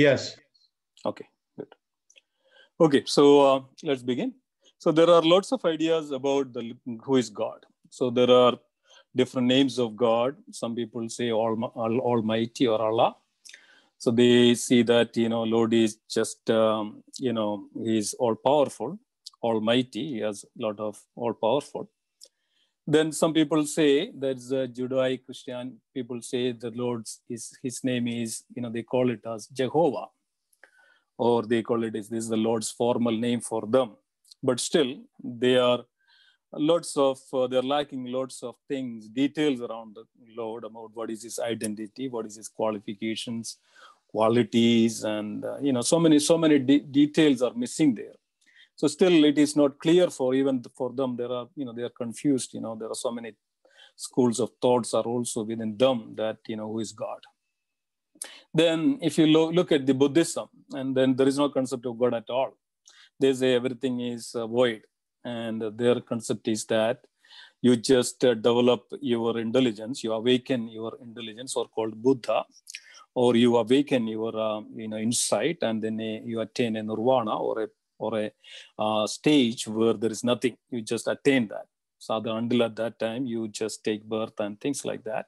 Yes. Okay, good. Okay, so uh, let's begin. So there are lots of ideas about the who is God. So there are different names of God. Some people say all, all, Almighty or Allah. So they see that you know Lord is just um, you know He's all powerful, Almighty. He has a lot of all powerful. Then some people say there's a Judaic Christian people say the Lord's his his name is you know they call it as Jehovah, or they call it is this is the Lord's formal name for them. But still they are lots of uh, they're lacking lots of things details around the lord about what is his identity what is his qualifications qualities and uh, you know so many so many de- details are missing there so still it is not clear for even for them there are you know they are confused you know there are so many schools of thoughts are also within them that you know who is god. Then if you lo- look at the buddhism and then there is no concept of god at all. They say everything is uh, void and their concept is that you just uh, develop your intelligence you awaken your intelligence or called buddha or you awaken your uh, you know insight and then uh, you attain a nirvana or a or a uh, stage where there is nothing you just attain that. So until at that time you just take birth and things like that.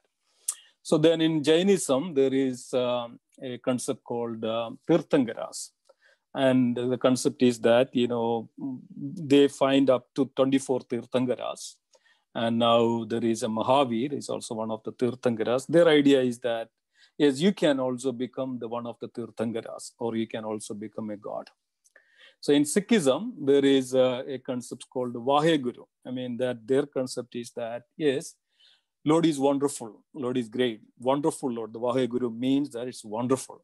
So then in jainism there is um, a concept called uh, tirthankaras and the concept is that you know they find up to 24 tirthankaras and now there is a mahavir is also one of the tirthankaras their idea is that yes you can also become the one of the tirthankaras or you can also become a god so in sikhism there is a, a concept called vaheguru i mean that their concept is that yes lord is wonderful lord is great wonderful lord. The vaheguru means that it's wonderful.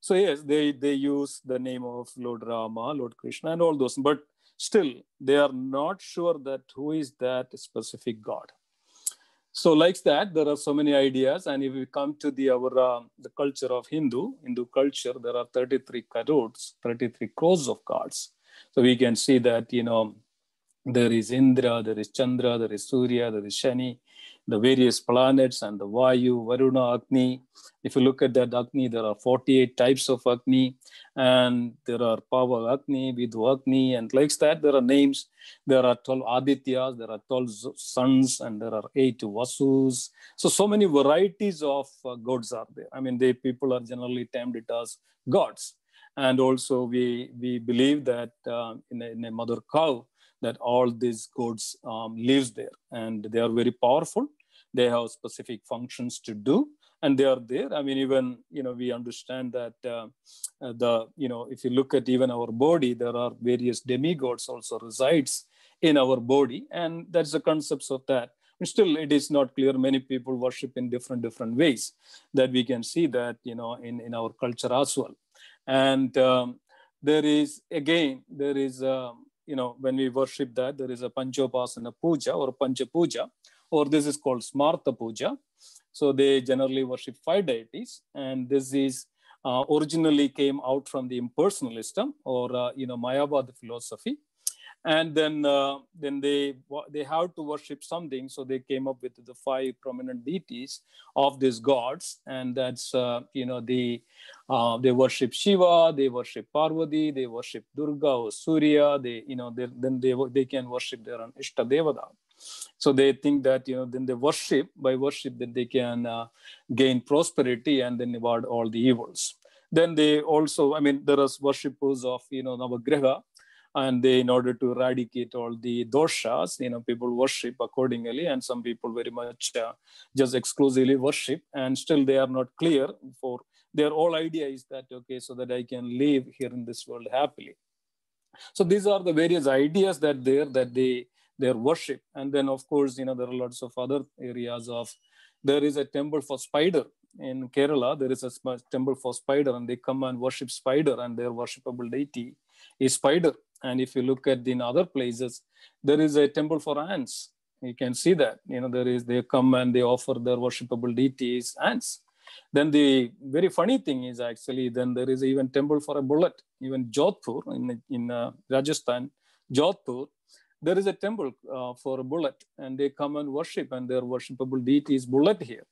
So yes, they they use the name of Lord Rama, Lord Krishna, and all those, but still they are not sure that who is that specific God. So like that, there are so many ideas, and if we come to the our uh, the culture of Hindu, Hindu culture, there are 33 crores, 33 crores of gods. So we can see that you know there is Indra, there is Chandra, there is Surya, there is Shani, the various planets and the Vayu, Varuna, Agni. If you look at that Agni, there are 48 types of Agni, and there are Pava Agni, Vidhu Agni, and like that, there are names. There are 12 Adityas, there are 12 suns, and there are 8 Vasus. So, so many varieties of uh, gods are there. I mean, they people are generally termed it as gods. And also, we, we believe that uh, in, a, in a mother cow, that all these gods um, lives there and they are very powerful. They have specific functions to do and they are there. I mean even you know we understand that uh, the you know if you look at even our body there are various demigods also resides in our body and that's the concepts of that. Still it is not clear. Many people worship in different different ways that we can see that you know in in our culture as well. And um, there is again there is um, you know when we worship that there is a panchopasana puja or pancha puja or this is called smarta puja. So they generally worship five deities and this is uh, originally came out from the impersonalism or uh, you know mayavad philosophy and then uh, then they they have to worship something so they came up with the five prominent deities of these gods. And that's uh, you know the uh, they worship shiva they worship parvati they worship durga or surya they you know they, then they they can worship their own ishta devada. So they think that you know then they worship by worship that they can uh, gain prosperity and then avoid all the evils. Then they also i mean there are worshippers of you know navagraha and they in order to eradicate all the doshas you know people worship accordingly and some people very much uh, just exclusively worship and still they are not clear for their whole idea is that okay so that i can live here in this world happily. So these are the various ideas that there that they their worship. And then of course you know there are lots of other areas of there is a temple for spider in kerala. There is a temple for spider and they come and worship spider and their worshipable deity is spider and if you look at in other places, there is a temple for ants. You can see that. You know, there is they come and they offer their worshipable deities ants. Then the very funny thing is actually then there is even temple for a bullet. Even Jodhpur in in uh, Rajasthan, Jodhpur, there is a temple uh, for a bullet, and they come and worship, and their worshipable deity is bullet here.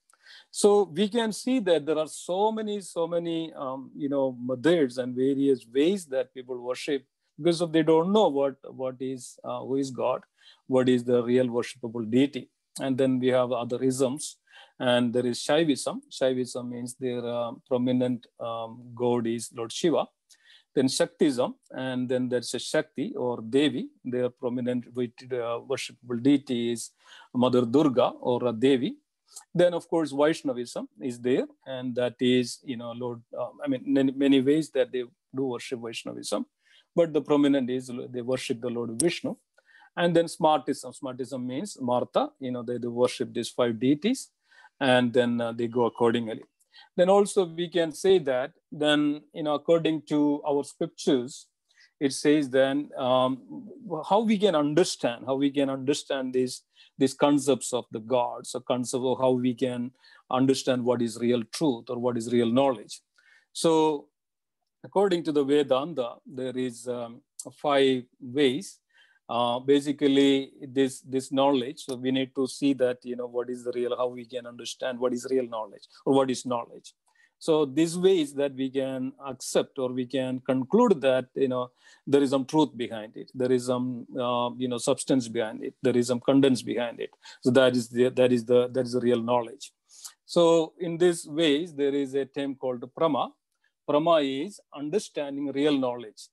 So we can see that there are so many, so many, um, you know, methods and various ways that people worship because of they don't know what what is uh, who is God, what is the real worshipable deity, and then we have other isms, and there is Shaivism. Shaivism means their uh, prominent um, god is Lord Shiva. Then Shaktism, and then there's a Shakti or Devi. Their prominent uh, worshipable deity is Mother Durga or a Devi then, of course, Vaishnavism is there, and that is, you know, Lord, um, I mean, in many ways that they do worship Vaishnavism, but the prominent is they worship the Lord Vishnu. And then Smartism. Smartism means Martha, you know, they, they worship these five deities, and then uh, they go accordingly. Then also we can say that then, you know, according to our scriptures, it says then um, how we can understand, how we can understand these these concepts of the gods, a concept of how we can understand what is real truth or what is real knowledge. So, according to the Vedanta, there is um, five ways. Uh, basically, this this knowledge. So we need to see that you know what is the real, how we can understand what is real knowledge or what is knowledge. So these ways that we can accept or we can conclude that you know there is some truth behind it, there is some uh, you know substance behind it, there is some contents behind it. So that is the that is the that is the real knowledge. So in these ways there is a term called prama. Prama is understanding real knowledge.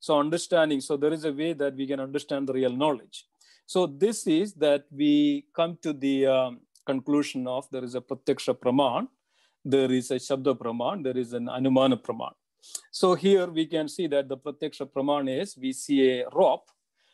So understanding. So there is a way that we can understand the real knowledge. So this is that we come to the um, conclusion of there is a pratyaksha praman there is a Shabda Praman, there is an Anumana Praman. So here we can see that the Pratyaksha Praman is we see a rope.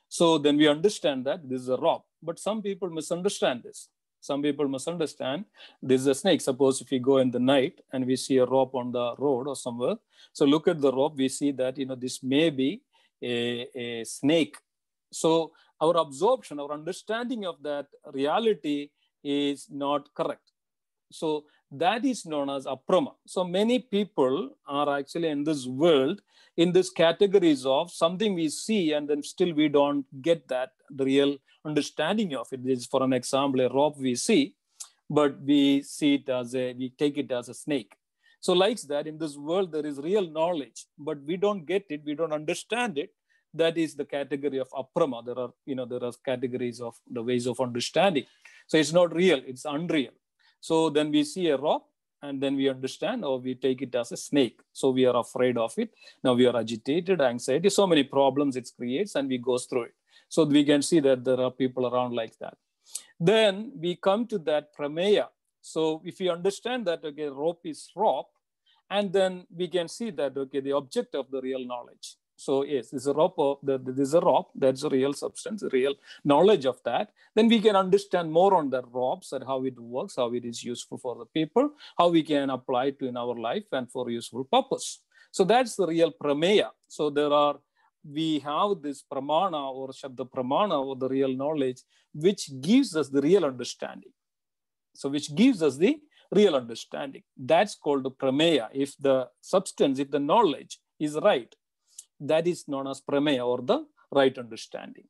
So then we understand that this is a rope. But some people misunderstand this. Some people misunderstand this is a snake. Suppose if we go in the night and we see a rope on the road or somewhere. So look at the rope, we see that you know this may be a, a snake. So our absorption, our understanding of that reality is not correct. So that is known as aprama. So many people are actually in this world in this categories of something we see and then still we don't get that the real understanding of it. Is for an example, a rope we see, but we see it as a, we take it as a snake. So like that, in this world, there is real knowledge, but we don't get it, we don't understand it. That is the category of aprama. There are, you know, there are categories of the ways of understanding. So it's not real, it's unreal. So then we see a rock and then we understand or we take it as a snake. So we are afraid of it. Now we are agitated, anxiety, so many problems it creates and we go through it. So we can see that there are people around like that. Then we come to that prameya. So if we understand that, okay, rope is rope, and then we can see that, okay, the object of the real knowledge. So yes, this is a rope. This is a rope. That's a real substance, a real knowledge of that. Then we can understand more on the ropes and how it works, how it is useful for the people, how we can apply it in our life and for useful purpose. So that's the real prameya. So there are we have this pramana or shabda pramana or the real knowledge, which gives us the real understanding. So which gives us the real understanding. That's called the prameya. If the substance, if the knowledge is right, that is known as prameya or the right understanding.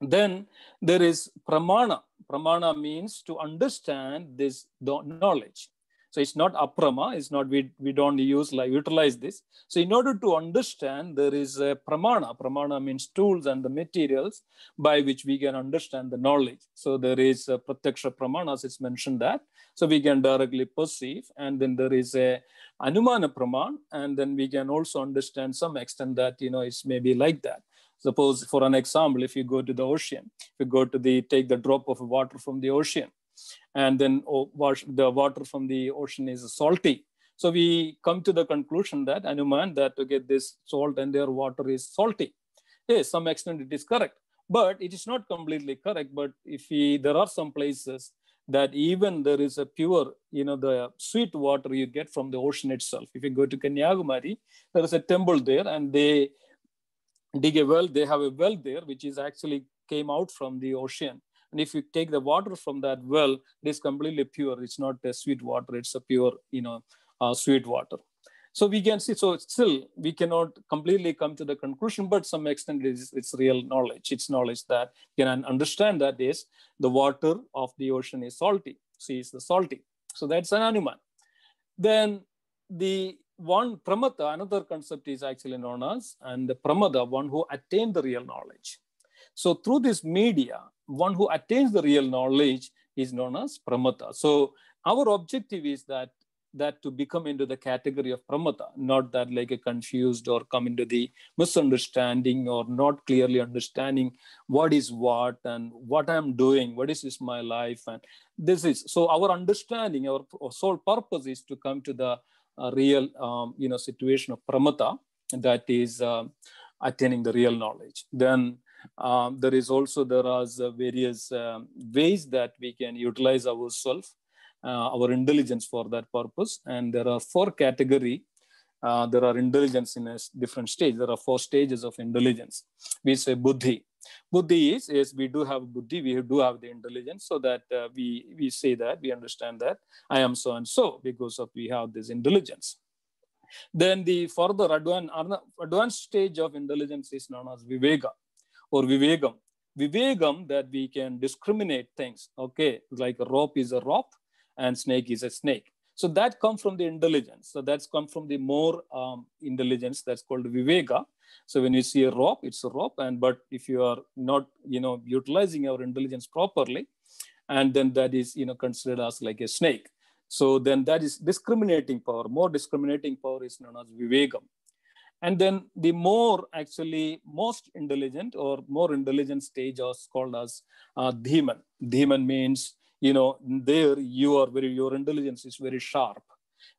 Then there is pramana. Pramana means to understand this knowledge. So it's not aprama, it's not, we, we don't use like utilize this. So in order to understand, there is a pramana. Pramana means tools and the materials by which we can understand the knowledge. So there is a pratyaksha pramana, as it's mentioned that. So we can directly perceive. And then there is a anumana praman. And then we can also understand some extent that, you know, it's maybe like that. Suppose for an example, if you go to the ocean, if you go to the, take the drop of water from the ocean, and then oh, the water from the ocean is salty. So we come to the conclusion that Anuman that to get this salt and their water is salty. Yes, some extent it is correct, but it is not completely correct. But if we, there are some places that even there is a pure, you know, the sweet water you get from the ocean itself. If you go to Kanyakumari, there is a temple there and they dig a well, they have a well there, which is actually came out from the ocean and if you take the water from that well, it is completely pure. It's not a sweet water. It's a pure, you know, uh, sweet water. So we can see, so still we cannot completely come to the conclusion, but some extent it's, it's real knowledge. It's knowledge that you can understand that is the water of the ocean is salty. Sea is the salty. So that's an Anuman. Then the one Pramata, another concept is actually known as, and the Pramada, one who attained the real knowledge. So through this media, one who attains the real knowledge is known as Pramata. So our objective is that that to become into the category of pramata, not that like a confused or come into the misunderstanding or not clearly understanding what is what and what I'm doing, what is this my life, and this is so our understanding, our, sole purpose is to come to the uh, real um, you know situation of pramata that is uh, attaining the real knowledge. Then um, there is also there are various um, ways that we can utilize ourselves uh, our intelligence for that purpose. And there are four category. Uh, there are intelligence in a different stage. There are four stages of intelligence. We say buddhi. Buddhi is, yes, we do have buddhi, we do have the intelligence, so that uh, we, we say that, we understand that I am so and so because of we have this intelligence. Then the further advanced, advanced stage of intelligence is known as viveka or vivegam. Vivegam that we can discriminate things. Okay, like a rope is a rope, and snake is a snake. So that comes from the intelligence. So that's come from the more um, intelligence that's called viveka. So when you see a rope, it's a rope. And but if you are not, you know, utilizing our intelligence properly, and then that is, you know, considered as like a snake. So then that is discriminating power. More discriminating power is known as vivekam. And then the more actually most intelligent or more intelligent stage is called as uh, dhiman. Dhiman means you know there you are very your intelligence is very sharp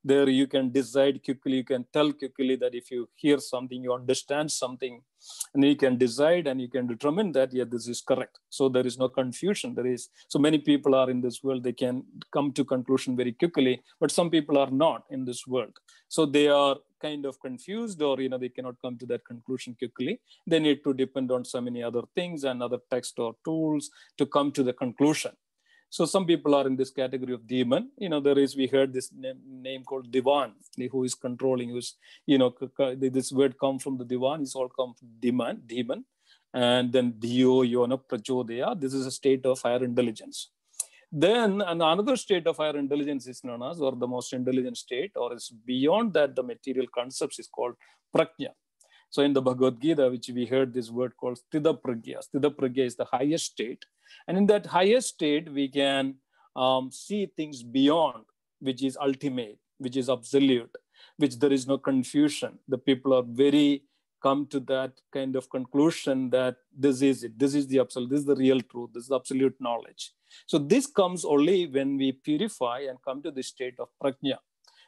there you can decide quickly you can tell quickly that if you hear something you understand something and you can decide and you can determine that yeah this is correct. So there is no confusion. There is so many people are in this world they can come to conclusion very quickly but some people are not in this world. So they are kind of confused or you know they cannot come to that conclusion quickly. They need to depend on so many other things and other text or tools to come to the conclusion so some people are in this category of dhiman. You know, there is, we heard this name, name called Divan, who is controlling, who's, you know, this word come from the Divan, it's all come from dhiman, dhiman. And then Dio, Yona, Prachodaya, this is a state of higher intelligence. Then another state of higher intelligence is known as, or the most intelligent state, or is beyond that, the material concepts is called Prajna. So in the Bhagavad Gita, which we heard this word called Sthita Pragya. Sthita Pragya is the highest state. And in that highest state, we can um, see things beyond, which is ultimate, which is absolute, which there is no confusion. The people are very come to that kind of conclusion that this is it, this is the absolute, this is the real truth, this is absolute knowledge. So this comes only when we purify and come to the state of prajna.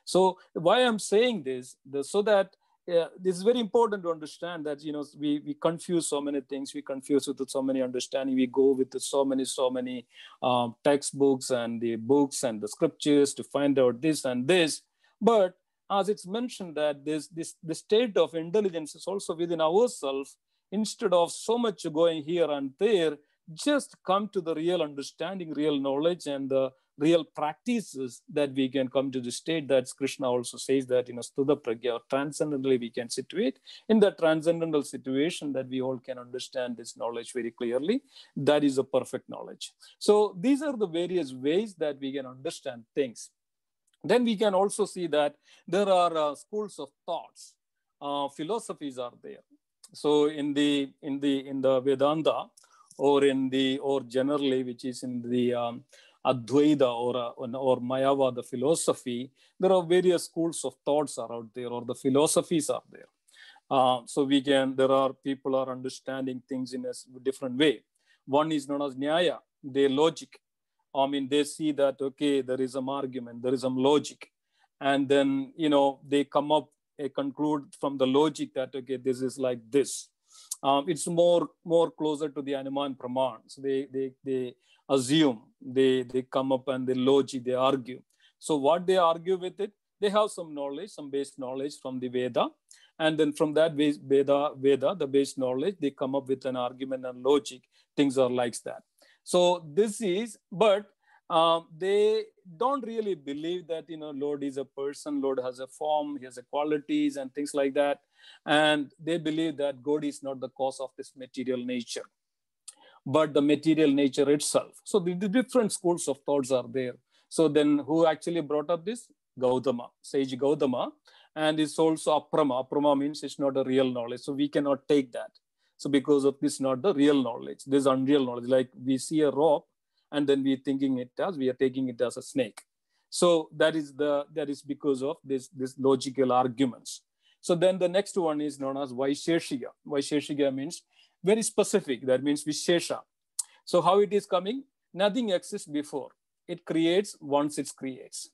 So why I'm saying this, the, so that yeah, this is very important to understand that you know we, we confuse so many things. We confuse with so many understanding. We go with so many so many um, textbooks and the books and the scriptures to find out this and this. But as it's mentioned that this this the state of intelligence is also within ourselves. Instead of so much going here and there just come to the real understanding real knowledge and the real practices that we can come to the state that Krishna also says that, you know, Sthita Pragya, or transcendently we can situate in the transcendental situation that we all can understand this knowledge very clearly. That is a perfect knowledge. So these are the various ways that we can understand things. Then we can also see that there are uh, schools of thoughts, uh, philosophies are there. So in the in the in the Vedanta, or in the or generally, which is in the um, Advaita or, uh, or Mayavada philosophy, there are various schools of thoughts are out there or the philosophies are there. Uh, so we can, there are people are understanding things in a different way. One is known as Nyaya, they logic. I mean, they see that, okay, there is some argument, there is some logic. And then, you know, they come up, they conclude from the logic that, okay, this is like this. Um, it's more more closer to the Anuman Praman. So they, they, they assume, they, they come up and they logic, they argue. So what they argue with it, they have some knowledge, some base knowledge from the Veda. And then from that base, Veda, Veda, the base knowledge, they come up with an argument and logic. Things are like that. So this is, but um, they don't really believe that you know Lord is a person, Lord has a form, he has a qualities and things like that, and they believe that God is not the cause of this material nature but the material nature itself. So the, the different schools of thoughts are there. So then who actually brought up this? Gautama, sage Gautama. And it's also aprama. Aprama means it's not a real knowledge. So we cannot take that. So because of this, not the real knowledge. This unreal knowledge. Like we see a rope and then we're thinking it as, we are taking it as a snake. So that is the that is because of this, this logical arguments. So then the next one is known as Vaisheshika. Vaisheshika means very specific. That means Vishesha. So how it is coming? Nothing exists before. It creates once it creates.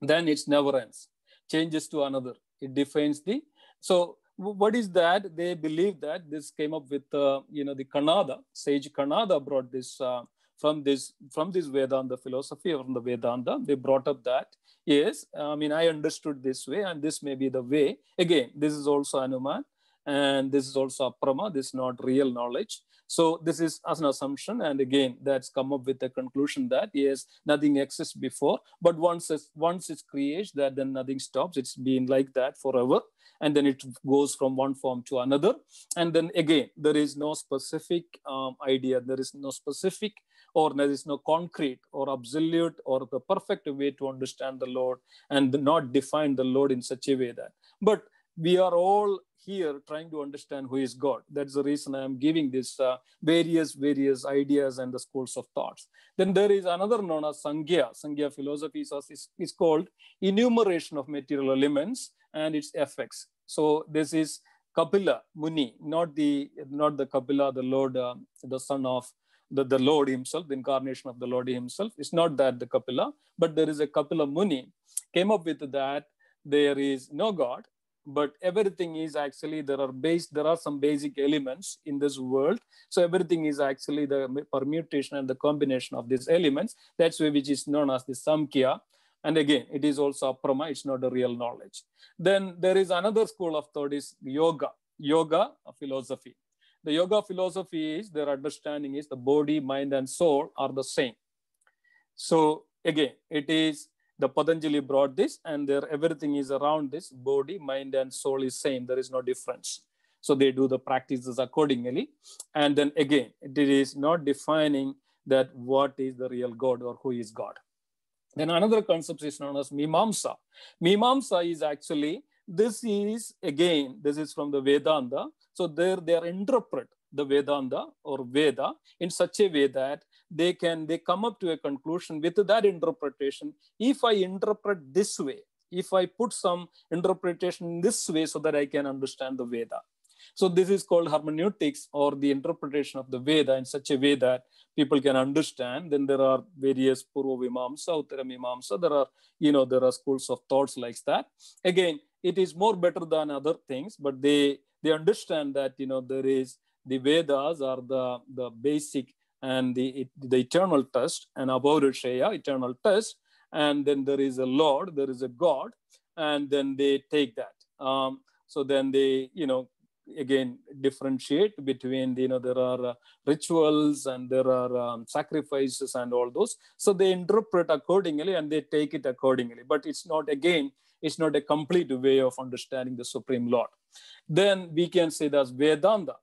Then it never ends. Changes to another. It defines the. So what is that? They believe that this came up with, uh, you know, the Kanada, sage Kanada brought this uh, from this from this Vedanta philosophy from the Vedanta. They brought up that yes, I mean I understood this way, and this may be the way. Again, this is also Anuman, and this is also Aprama. This is not real knowledge. So this is as an assumption, and again, that's come up with the conclusion that yes, nothing exists before, but once it's, once it's created that then nothing stops. It's been like that forever, and then it goes from one form to another, and then again, there is no specific um, idea. There is no specific or there is no concrete or absolute or the perfect way to understand the Lord and not define the Lord in such a way that. But we are all here trying to understand who is God. That's the reason I am giving this uh, various, various ideas and the schools of thoughts. Then there is another known as Sankhya. Sankhya philosophy is, is called enumeration of material elements and its effects. So this is Kapila Muni, not the not the Kapila, the Lord, uh, the son of the, the Lord himself, the incarnation of the Lord himself. It's not that the Kapila, but there is a Kapila Muni came up with that there is no God, but everything is actually there are base there are some basic elements in this world. So everything is actually the permutation and the combination of these elements. That's why which is known as the Samkhya. And again, it is also aprama, it's not a real knowledge. Then there is another school of thought is yoga, yoga philosophy. The yoga philosophy is their understanding is the body, mind, and soul are the same. So again, it is the Patanjali brought this, and there everything is around this body, mind, and soul is same. There is no difference. So they do the practices accordingly. And then again, it is not defining that what is the real God or who is God. Then another concept is known as Mimamsa. Mimamsa is actually, this is again, this is from the Vedanta. So there they are interpret the Vedanta or Veda in such a way that they can they come up to a conclusion with that interpretation. If I interpret this way, if I put some interpretation this way so that I can understand the Veda. So this is called hermeneutics or the interpretation of the Veda in such a way that people can understand. Then there are various Purva Mimamsa, Uttara Mimamsa. There are, you know, there are schools of thoughts like that. Again, it is more better than other things, but they they understand that you know there is the Vedas are the the basic and the the eternal test and Apaurushaya, eternal test, and then there is a Lord, there is a God, and then they take that. Um, so then they you know again differentiate between you know there are uh, rituals and there are um, sacrifices and all those so they interpret accordingly and they take it accordingly but it's not again it's not a complete way of understanding the supreme lord then we can say that's Vedanta.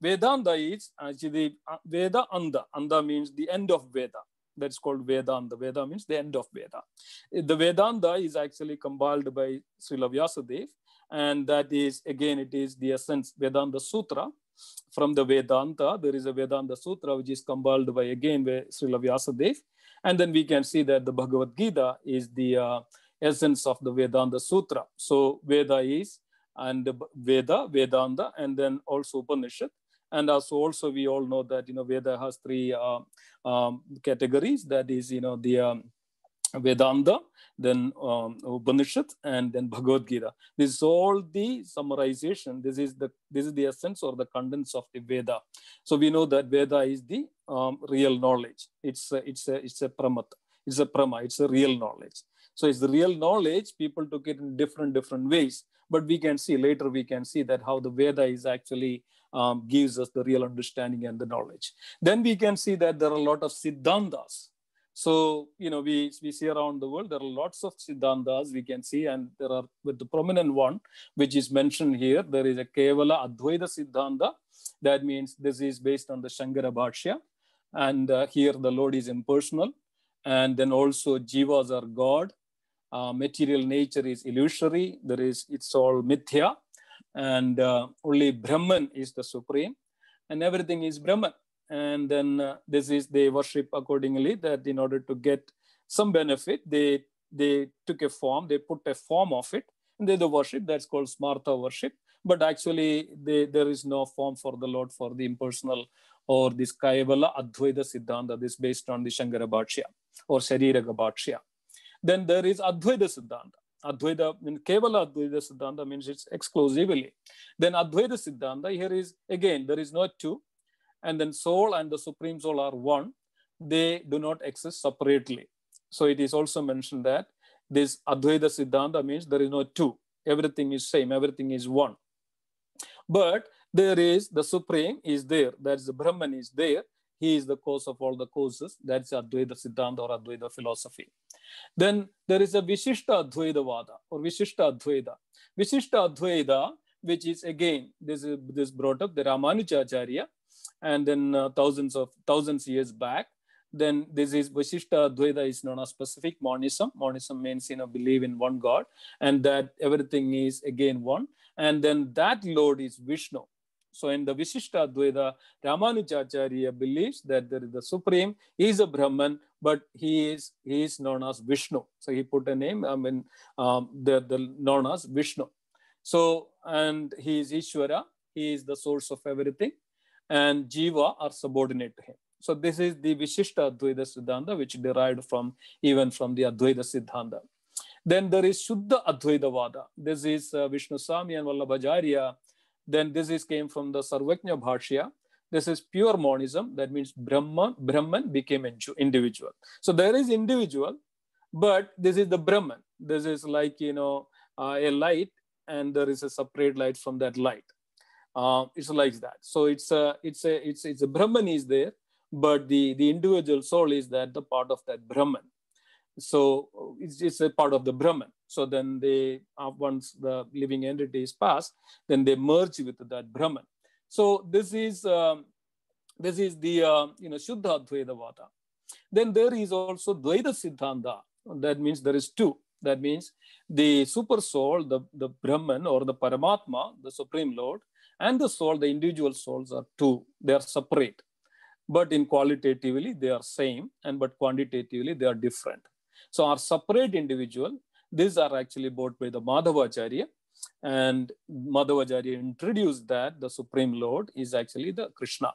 Vedanta is actually uh, Veda Anda. Anda means the end of Veda. That's called Vedanta. Veda means the end of Veda. The Vedanta is actually compiled by Srila Vyasadeva. And that is, again, it is the essence Vedanta Sutra. From the Vedanta, there is a Vedanta Sutra which is compiled by, again, by Srila Vyasadeva. And then we can see that the Bhagavad Gita is the uh, essence of the Vedanta Sutra. So Veda is and Veda, Vedanta, and then also Upanishad. And also, also we all know that you know Veda has three uh, um, categories. That is, you know, the um, Vedanta, then um, Upanishad, and then Bhagavad Gita. This is all the summarization. This is the this is the essence or the contents of the Veda. So we know that Veda is the um, real knowledge. It's a, it's a it's a pramata. It's a prama. It's a real knowledge. So it's the real knowledge. People took it in different different ways. But we can see later, we can see that how the Veda is actually um, gives us the real understanding and the knowledge. Then we can see that there are a lot of Siddhantas. So, you know, we, we see around the world, there are lots of Siddhantas we can see, and there are, with the prominent one, which is mentioned here, there is a Kevala Advaita Siddhanta. That means this is based on the Shankara Bhashya. And uh, here the Lord is impersonal And then also jivas are God. Uh, material nature is illusory. There is, it's all mithya. And uh, only Brahman is the supreme. And everything is Brahman. And then uh, this is, they worship accordingly that in order to get some benefit, they, they took a form, they put a form of it. And they the worship, that's called Smartha worship. But actually, they, there is no form for the Lord for the impersonal or this Kaivala Advaita Siddhanta, this based on the Shankara Bhashya or Shariraga Bhashya. Then there is Advaita Siddhanta. Advaita, I mean, Kevala Advaita Siddhanta means it's exclusively. Then Advaita Siddhanta, here is again, there is no two. And then soul and the supreme soul are one. They do not exist separately. So it is also mentioned that this Advaita Siddhanta means there is no two. Everything is same, everything is one. But there is the supreme is there. That's the Brahman is there. He is the cause of all the causes. That's Advaita Siddhanta or Advaita philosophy. Then there is a Vishishta Advaita Vada or Vishishta Advaita. Vishishta Advaita, which is again, this is this brought up the Ramanujacharya, and then uh, thousands of thousands years back. Then this is Vishishta Advaita is known as specific monism. Monism means you know believe in one God, and that everything is again one. And then that Lord is Vishnu. So in the Vishishta Advaita, Ramanujacharya believes that there is the Supreme, is a Brahman, but he is he is known as Vishnu. So he put a name, I mean, um, the, the known as Vishnu. So, and he is Ishvara, he is the source of everything, and Jiva are subordinate to him. So this is the Vishishta Advaita Siddhanta, which derived from even from the Advaita Siddhanta. Then there is Shuddha Advaita Vada. This is uh, Vishnu Swami and then this is came from the Sarvajna Bhashya. This is pure monism. That means Brahman, Brahman became an individual. So there is individual, but this is the Brahman. This is like, you know, uh, a light and there is a separate light from that light. Uh, it's like that. So it's a, it's a, it's, it's a Brahman is there, but the, the individual soul is that the part of that Brahman. So it's, it's a part of the Brahman. So then they, uh, once the living entity is passed, then they merge with that Brahman. So this is um, this is the uh, you know Shuddha Dvaita Then there is also Dvaita Siddhanta. That means there is two. That means the super soul, the, the Brahman or the Paramatma, the Supreme Lord, and the soul, the individual souls are two. They are separate. But in qualitatively, they are same, and but quantitatively, they are different. So our separate individual these are actually brought by the Madhavacharya. And Madhavacharya introduced that the Supreme Lord is actually the Krishna.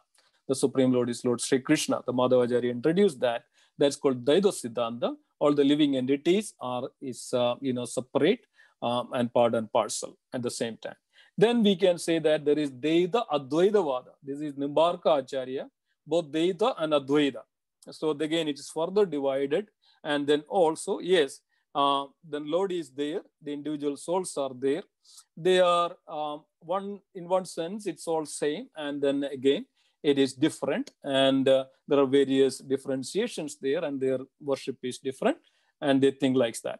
The Supreme Lord is Lord Sri Krishna. The Madhavacharya introduced that. That's called Dvaita Siddhanta. All the living entities are is uh, you know separate um, and part and parcel at the same time. Then we can say that there is Dvaita Advaita Vada. This is Nimbarka Acharya, both Dvaita and Advaita. So again, it is further divided. And then also, yes, uh, then Lord is there, the individual souls are there. They are um, one in one sense, it's all same, and then again, it is different, and uh, there are various differentiations there, and their worship is different, and they think like that.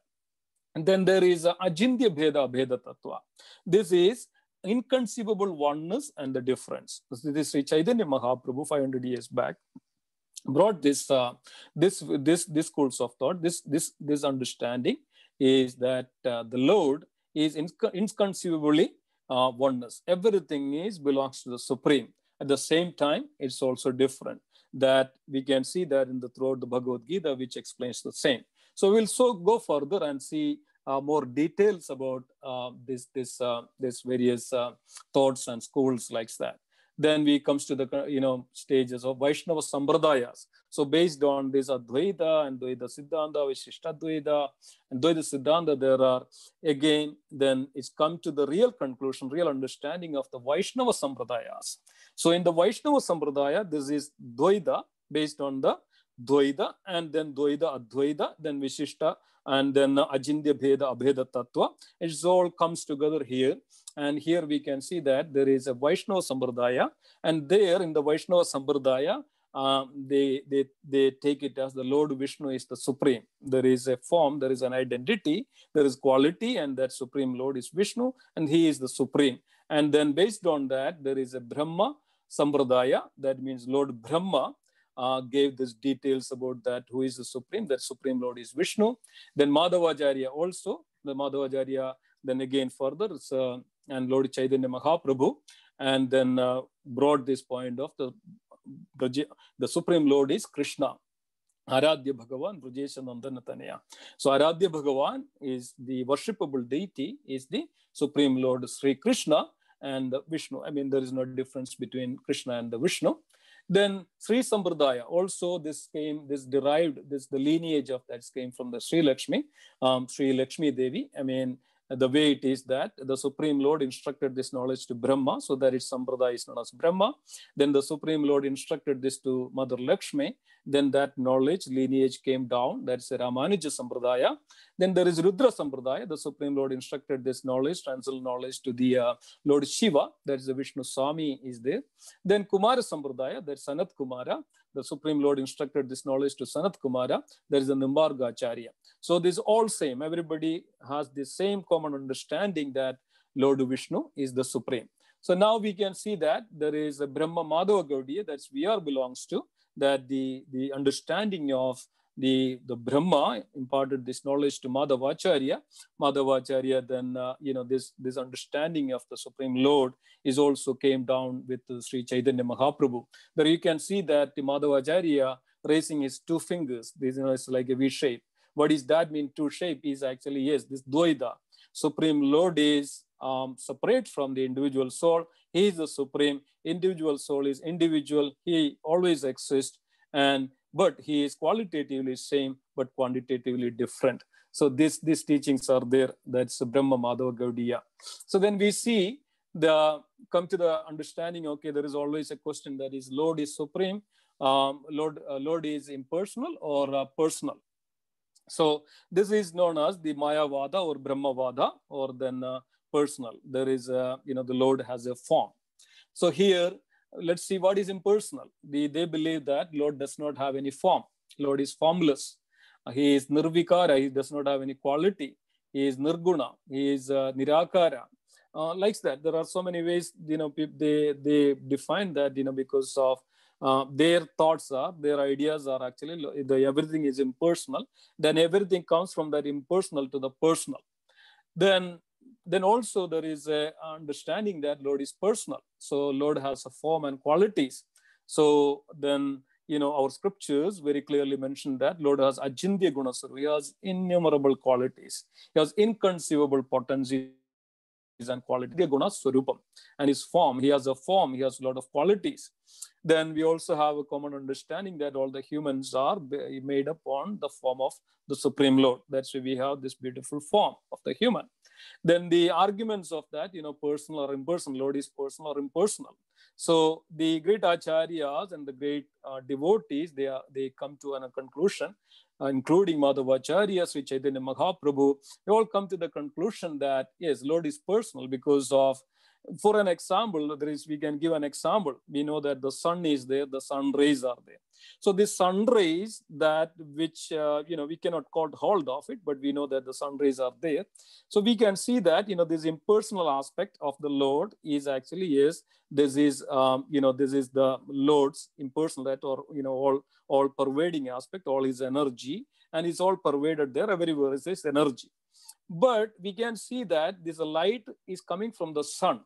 And then there is uh, Ajindya Bheda Bheda Tattva. This is inconceivable oneness and the difference. This is Sri Chaitanya Mahaprabhu 500 years back brought this uh, this this this schools of thought this this this understanding is that uh, the lord is inconceivably uh, oneness. Everything is belongs to the supreme. At the same time it's also different. That we can see that in the throughout the bhagavad gita which explains the same. So we'll so go further and see uh, more details about uh, this this uh, this various thoughts and schools like that then we comes to the you know stages of Vaishnava Sampradayas. So based on this Advaita and Dvaita Siddhanta, Vishishtadvaita and Dvaita Siddhanta, there are again, then it's come to the real conclusion, real understanding of the Vaishnava Sampradayas. So in the Vaishnava Sampradaya, this is Dvaita based on the Dvaita and then Dvaita Advaita, then Vishishta and then Ajindya Bheda Abheda Tattva. It all comes together here. And here we can see that there is a Vaishnava Sampradaya. And there in the Vaishnava Sampradaya, um, they, they, they take it as the Lord Vishnu is the supreme. There is a form, there is an identity, there is quality, and that supreme Lord is Vishnu, and he is the supreme. And then based on that, there is a Brahma Sampradaya, that means Lord Brahma uh, gave these details about that who is the supreme that supreme lord is vishnu then madhavacharya also the madhavacharya then again further uh, and lord chaitanya mahaprabhu and then uh, brought this point of the the the supreme lord is krishna Aradhya Bhagavan, Brajesha Nandana So Aradhya Bhagavan is the worshipable deity, is the Supreme Lord Sri Krishna and Vishnu. I mean, there is no difference between Krishna and the Vishnu. Then Sri Sampradaya, also this came, this derived, this the lineage of that came from the Sri Lakshmi, um, Sri Lakshmi Devi. I mean, the way it is that the Supreme Lord instructed this knowledge to Brahma, so that its Sampradaya is known as Brahma. Then the Supreme Lord instructed this to Mother Lakshmi. Then that knowledge, lineage came down. That's a Ramanuja Sampradaya. Then there is Rudra Sampradaya. The Supreme Lord instructed this knowledge, transcendental knowledge to the uh, Lord Shiva. That is the Vishnu Swami is there. Then Kumara Sampradaya, that's Sanat Kumara. The Supreme Lord instructed this knowledge to Sanat Kumara. There is a Nimbarka Acharya. So this all same. Everybody has the same common understanding that Lord Vishnu is the Supreme. So now we can see that there is a Brahma Madhava Gaudiya that VR belongs to, that the, the understanding of the, the Brahma imparted this knowledge to Madhavacharya. Madhavacharya then, uh, you know, this, this understanding of the Supreme Lord is also came down with uh, Sri Chaitanya Mahaprabhu. There you can see that the Madhavacharya raising his two fingers, this you know, it's like a V shape. What does that mean? Two shape is actually, yes, this Dvaita. Supreme Lord is um, separate from the individual soul. He is the supreme. Individual soul is individual. He always exists. And but he is qualitatively same, but quantitatively different. So this, these teachings are there. That's Brahma Madhava Gaudiya. So then we see the come to the understanding, okay, there is always a question that is Lord is supreme, um, Lord, uh, Lord is impersonal or uh, personal. So this is known as the Mayavada or Brahmavada or then uh, personal. There is, a, you know, the Lord has a form. So here, let's see what is impersonal. The, they believe that Lord does not have any form. Lord is formless. He is nirvikara. He does not have any quality. He is nirguna. He is uh, nirakara. Uh, like that. There are so many ways, you know, they, they define that, you know, because of uh, their thoughts are, their ideas are actually, the, everything is impersonal. Then everything comes from that impersonal to the personal. Then, then also there is a understanding that Lord is personal. So Lord has a form and qualities. So then, you know, our scriptures very clearly mention that Lord has ajindya gunasaru. He has innumerable qualities. He has inconceivable potencies and swarupam. And his form, he has a form, he has a lot of qualities then we also have a common understanding that all the humans are made up on the form of the Supreme Lord. That's why we have this beautiful form of the human. Then the arguments of that, you know, personal or impersonal, Lord is personal or impersonal. So the great acharyas and the great uh, devotees, they, are, they come to a conclusion, uh, including Madhavacharya, Sri Chaitanya Mahaprabhu, they all come to the conclusion that, yes, Lord is personal because of for an example, there is we can give an example. We know that the sun is there, the sun rays are there. So this sun rays that which uh, you know we cannot call hold of it, but we know that the sun rays are there. So we can see that you know this impersonal aspect of the Lord is actually is this is um, you know this is the Lord's impersonal that or you know all all pervading aspect, all his energy, and it's all pervaded there. Everywhere is this energy. But we can see that this light is coming from the sun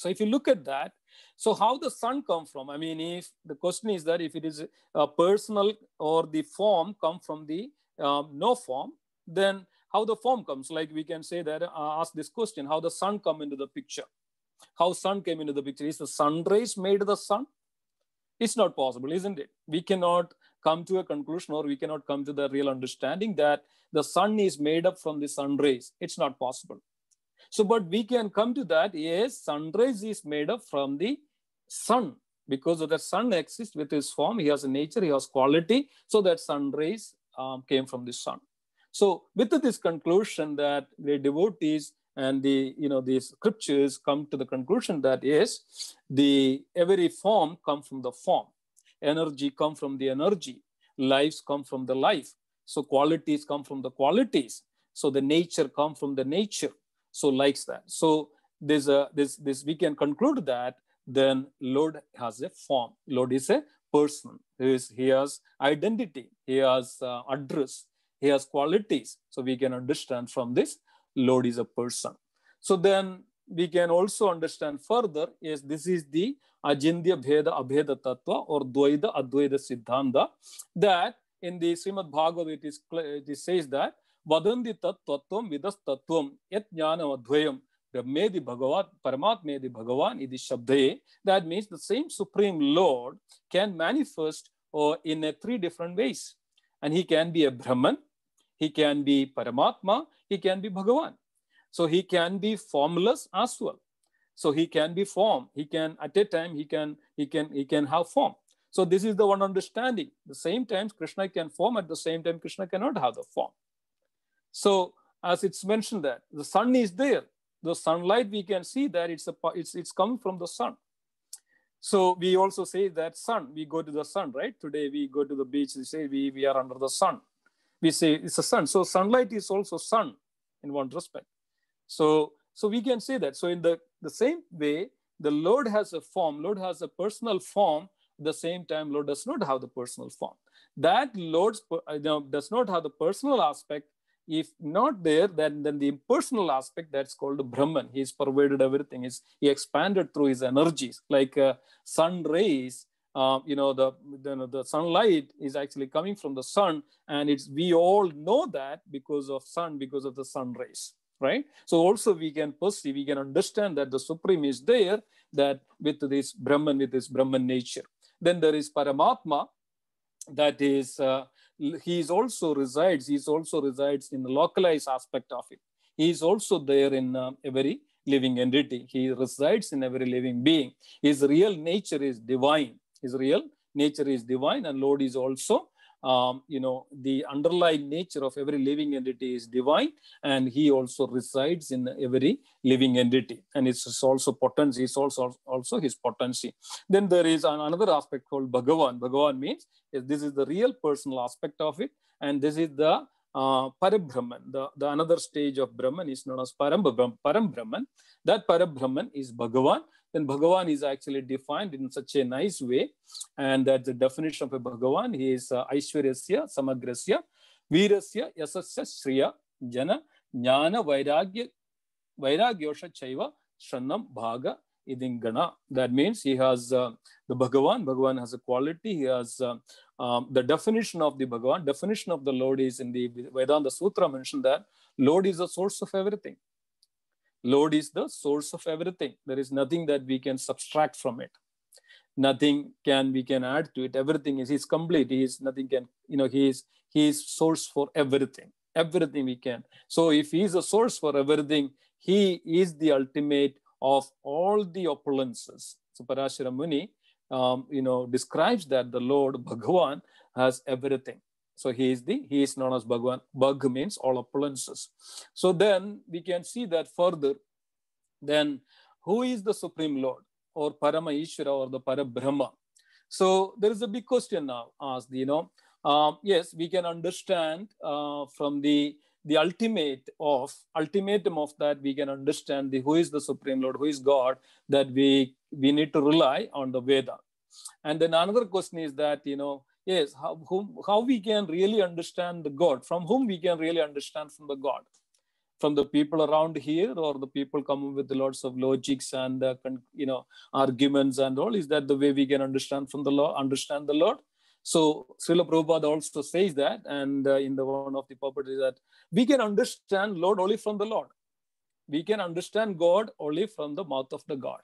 so if you look at that, so how the sun come from? I mean, if the question is that if it is a personal or the form come from the um, no form, then how the form comes? Like we can say that, uh, ask this question, how the sun come into the picture? How sun came into the picture? Is the sun rays made the sun? It's not possible, isn't it? We cannot come to a conclusion or we cannot come to the real understanding that the sun is made up from the sun rays. It's not possible. So, but we can come to that, yes, sunrise is made up from the sun because of the sun exists with his form, he has a nature, he has quality, so that sunrise um, came from the sun. So with this conclusion that the devotees and the you know these scriptures come to the conclusion that yes, the every form come from the form, energy come from the energy, lives come from the life. So qualities come from the qualities. So the nature come from the nature so likes that. So there's a this this we can conclude that then Lord has a form. Lord is a person. He, is, he has identity, he has uh, address, he has qualities. So we can understand from this, Lord is a person. So then we can also understand further, yes, this is the Ajindya Bheda Abheda Tattva or Dvaida Advaita Siddhanta that in the Srimad Bhagavad it, is, it says that Tattvam Vidas Tattvam Yat Jnana Advayam Brahmedi Bhagavat Paramatmedi Bhagavan Idi Shabdaye. That means the same Supreme Lord can manifest or in three different ways. And he can be a Brahman, he can be Paramatma, he can be Bhagavan. So he can be formless as well. So he can be form. He can at a time he can he can he can have form. So this is the one understanding. The same time Krishna can form at the same time Krishna cannot have the form. So as it's mentioned that the sun is there, the sunlight we can see that it's a it's it's coming from the sun. So we also say that sun. We go to the sun, right? Today we go to the beach. We say we we are under the sun. We say it's a sun. So sunlight is also sun in one respect. So so we can say that. So in the the same way, the Lord has a form. Lord has a personal form. The same time, Lord does not have the personal form. That Lord you know, does not have the personal aspect if not there, then, then the impersonal aspect that's called Brahman. He's pervaded everything. He's, he expanded through his energies, like uh, sun rays. Uh, you know, the, the, the sunlight is actually coming from the sun, and it's we all know that because of sun, because of the sun rays, right? So also we can perceive, we can understand that the supreme is there, that with this Brahman, with this Brahman nature. Then there is Paramatma, that is uh, he is also resides, he also resides in the localized aspect of it. He is also there in uh, every living entity. He resides in every living being. His real nature is divine. His real nature is divine, and Lord is also um, you know, the underlying nature of every living entity is divine, and he also resides in every living entity. And it's also potency, it's also, also his potency. Then there is another aspect called Bhagavan. Bhagavan means this is the real personal aspect of it, and this is the Parabrahman. The, the another stage of Brahman is known as Param, Brahman. That Parabrahman is Bhagavan. Then Bhagavan is actually defined in such a nice way. And that the definition of a Bhagavan, he is uh, Aishwaryasya, Samagrasya, Virasya, Yasasya, Shriya, Jana, Jnana, Vairagya, Vairagyosha, Chaiva, Shranam, Bhaga, Idingana. That means he has uh, the Bhagavan. Bhagavan has a quality. He has uh, um, the definition of the Bhagavan. Definition of the Lord is in the Vedanta Sutra mentioned that Lord is the source of everything. Lord is the source of everything. There is nothing that we can subtract from it. Nothing can we can add to it. Everything is He's complete. He is nothing can you know He is He is source for everything. Everything we can. So if He is a source for everything, He is the ultimate of all the opulences. So Parashara Muni, um, you know, describes that the Lord Bhagavan has everything. So he is the he is known as Bhagavan. Bhag means all opulences. So then we can see that further. Then who is the Supreme Lord or Parama Ishvara or the Parabrahma? So there is a big question now asked. You know, um, yes, we can understand uh, from the the ultimate of ultimatum of that we can understand the who is the supreme lord who is god that we we need to rely on the veda. And then another question is that you know yes how, whom, how we can really understand the god? From whom we can really understand from the god? From the people around here or the people coming with lots of logics and uh, you know arguments and all is that the way we can understand from the law understand the lord so Srila Prabhupada also says that, and uh, in the one of the properties that we can understand Lord only from the Lord. We can understand God only from the mouth of the God.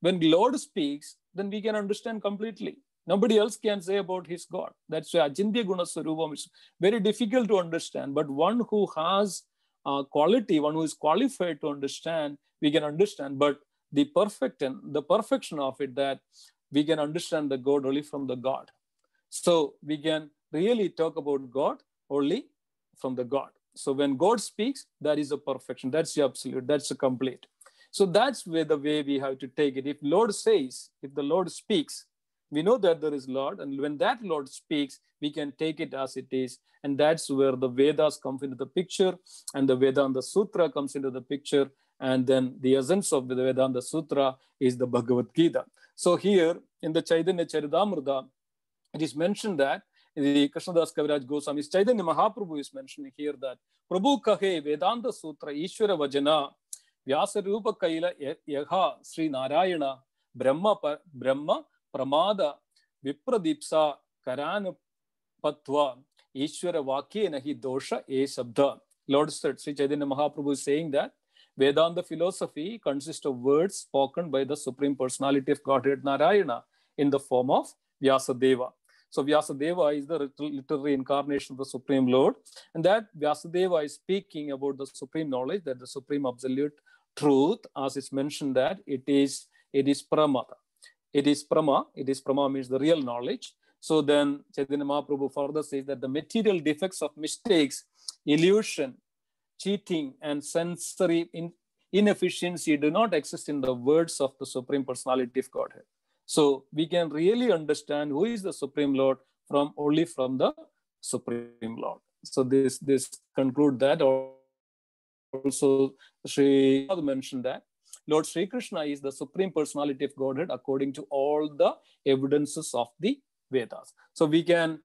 When Lord speaks, then we can understand completely. Nobody else can say about his God. That's why Ajindya Guna Sarupam is very difficult to understand. But one who has uh, quality, one who is qualified to understand, we can understand. But the perfect and the perfection of it that we can understand the God only from the God. So we can really talk about God only from the God. So when God speaks, that is a perfection. That's the absolute. That's the complete. So that's where the way we have to take it. If Lord says, if the Lord speaks, we know that there is Lord, and when that Lord speaks, we can take it as it is, and that's where the Vedas come into the picture, and the Veda and the Sutra comes into the picture, And then the essence of the Vedanta Sutra is the Bhagavad Gita. So here in the Chaitanya Charitamrita, it is mentioned that the Krishnadas Kaviraj Goswami, Chaitanya Mahaprabhu is mentioning here that Prabhu Kahe Vedanta Sutra Ishvara Vajana Vyasa Rupa Kaila Yaha Sri Narayana Brahma Brahma Pramada Vipradipsa Karanu Patva Ishvara Vakye Nahi Dosha E Sabda. Lord said, Sri Chaitanya Mahaprabhu is saying that Vedanta philosophy consists of words spoken by the Supreme Personality of Godhead Narayana in the form of Vyasadeva. So Vyasadeva is the literary incarnation of the Supreme Lord. And that Vyasadeva is speaking about the supreme knowledge, that the supreme absolute truth, as it's mentioned that it is it is pramata. It is prama. It is prama means the real knowledge. So then Chaitanya Mahaprabhu further says that the material defects of mistakes, illusion, cheating, and sensory in, inefficiency do not exist in the words of the Supreme Personality of Godhead. So we can really understand who is the Supreme Lord from only from the Supreme Lord. So this this conclude that also Sri mentioned that Lord Sri Krishna is the Supreme Personality of Godhead according to all the evidences of the Vedas. So we can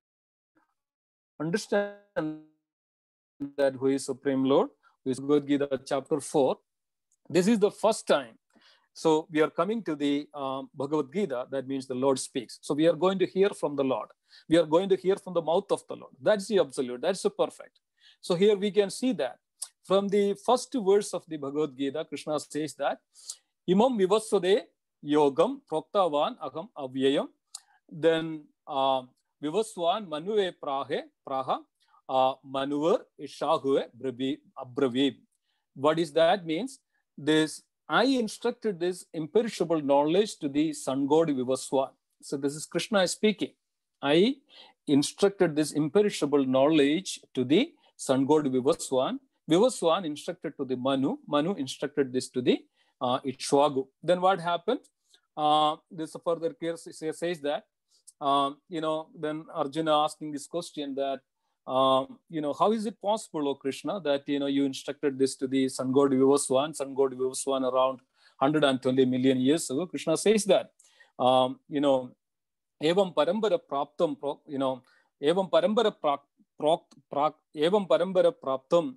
understand that who is Supreme Lord, who is Bhagavad Gita chapter 4. This is the first time. So we are coming to the um, Bhagavad Gita, that means the Lord speaks. So we are going to hear from the Lord. We are going to hear from the mouth of the Lord. That's the absolute, that's the perfect. So here we can see that. From the first verse of the Bhagavad Gita, Krishna says that, Imam vivasvade yogam proktavan aham avyayam. Then uh, vivaswan manuve prahe praha uh, manuver ishahue abravib. What is that means? This I instructed this imperishable knowledge to the sun god Vivaswan. So this is Krishna speaking. I instructed this imperishable knowledge to the sun god Vivaswan. Vivaswan instructed to the Manu. Manu instructed this to the uh, Ikshwaku. Then what happened? Uh, this further says that, um, you know, then Arjuna asking this question that, um, you know, how is it possible, O Krishna, that, you know, you instructed this to the sun god Vivaswan, sun god Vivaswan around 120 million years ago? Krishna says that, um, you know, evam parambara praptam, you know, evam parambara prak, prak, prak, evam parambara praptam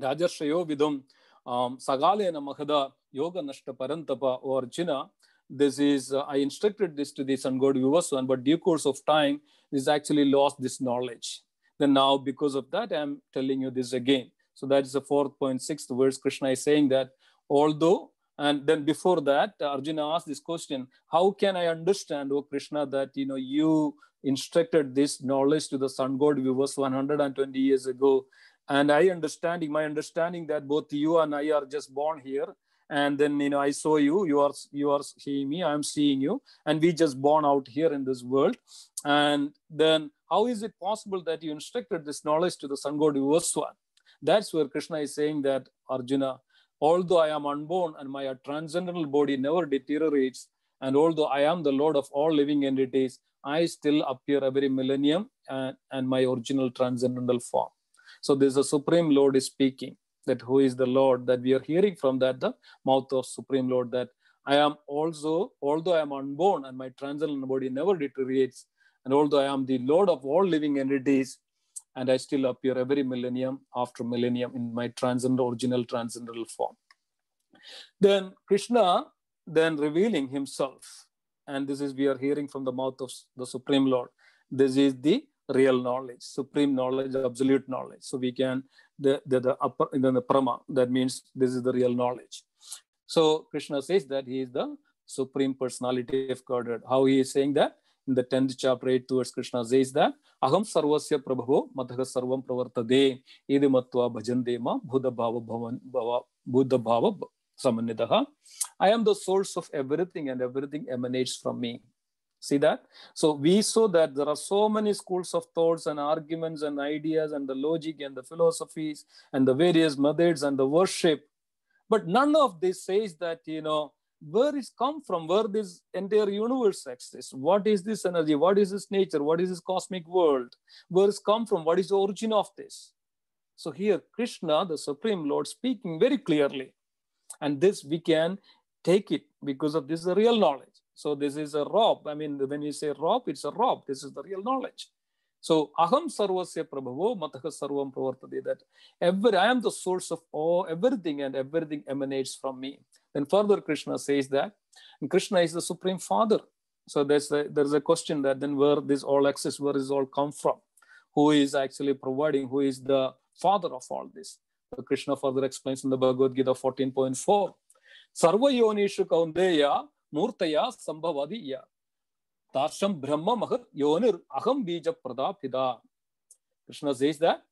rajarshayo vidum um, sagalena mahada yoga nashta parantapa or Arjuna, this is, uh, I instructed this to the sun god Vivaswan, but due course of time, this actually lost this knowledge then now because of that, I'm telling you this again. So that is the fourth point, sixth verse. Krishna is saying that although, and then before that, Arjuna asked this question, how can I understand, oh Krishna, that you know you instructed this knowledge to the sun god viewers 120 years ago. And I understanding, my understanding that both you and I are just born here. And then you know, I saw you, you are you are seeing me, I'm seeing you, and we just born out here in this world. And then how is it possible that you instructed this knowledge to the sun god Vivaswan? That's where Krishna is saying that, Arjuna, although I am unborn and my transcendental body never deteriorates, and although I am the Lord of all living entities, I still appear every millennium and, and my original transcendental form. So this is the Supreme Lord is speaking, that who is the Lord, that we are hearing from that, the mouth of Supreme Lord, that I am also, although I am unborn and my transcendental body never deteriorates, and although I am the Lord of all living entities, and I still appear every millennium after millennium in my transcendental, original transcendental form. Then Krishna, then revealing himself, and this is we are hearing from the mouth of the Supreme Lord. This is the real knowledge, supreme knowledge, absolute knowledge. So we can the the, the upper then the prama that means this is the real knowledge. So Krishna says that he is the supreme personality of Godhead. How he is saying that? In the 10th chapter 8 towards Krishna says that Aham sarvasya prabhavo sarvam pravartade idi matva bhajandema buddha bhava bhavan bhava buddha bhava samannitaha. I am the source of everything and everything emanates from me. See that? So we saw that there are so many schools of thoughts and arguments and ideas and the logic and the philosophies and the various methods and the worship. But none of this says that, you know, where it's come from, where this entire universe exists. What is this energy? What is this nature? What is this cosmic world? Where it's come from? What is the origin of this? So here, Krishna, the Supreme Lord, speaking very clearly And this we can take it because of this is real knowledge. So this is a rob. I mean, when you say rob, it's a rob. This is the real knowledge. So aham sarvasya prabhavo mataka sarvam pravartade that every I am the source of all everything and everything emanates from me. Then further Krishna says that Krishna is the supreme father. So there's a, there's a question that then where this all access, where is all come from? Who is actually providing? Who is the father of all this? So Krishna further explains in the Bhagavad Gita 14.4. Sarva yonishu kaundeya murtaya sambhavadiya. Tasham brahma mahat yonir aham bija pradapida. Krishna says that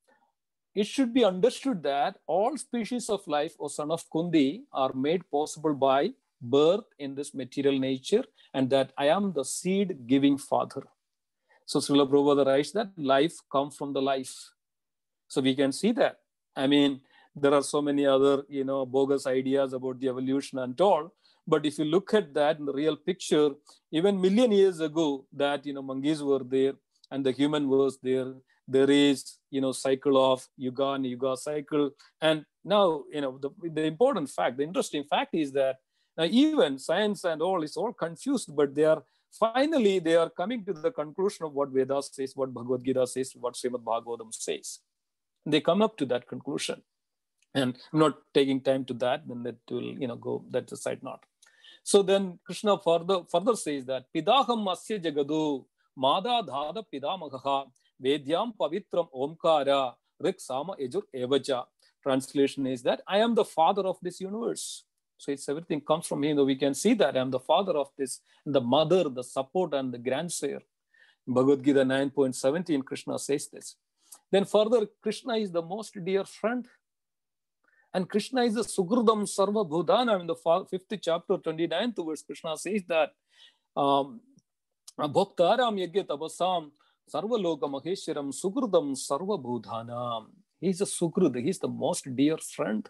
it should be understood that all species of life, O son of Kundi, are made possible by birth in this material nature and that I am the seed giving father. So Srila Prabhupada writes that life comes from the life. So we can see that. I mean, there are so many other, you know, bogus ideas about the evolution and all. But if you look at that in the real picture, even million years ago, that you know monkeys were there and the human was there. There is you know cycle of yuga and yuga cycle, and now you know the, the important fact, the interesting fact is that now, even science and all is all confused, but they are finally they are coming to the conclusion of what Vedas says, what Bhagavad Gita says, what Srimad Bhagavatam says. They come up to that conclusion. And I'm not taking time to that, then that will, you know, go that's a side note. So then Krishna further further says that Pidaham Asya Jagadu Mada Dhada Vedyam Pavitram Omkara Rik Sama Ejur Evacha. Translation is that I am the father of this universe. So it's everything comes from him. We can see that I'm the father of this, the mother, the support, and the grandsire. Bhagavad Gita 9.17, Krishna says this. Then further, Krishna is the most dear friend. And Krishna is the Sugurdam Sarva Bhudana. In the fifth chapter, 29th verse, Krishna says that um, Bhaktaram Sarva Loka Maheshwaram Sugurdam Sarva Bhudhanam. He's a Sugrud, he's the most dear friend.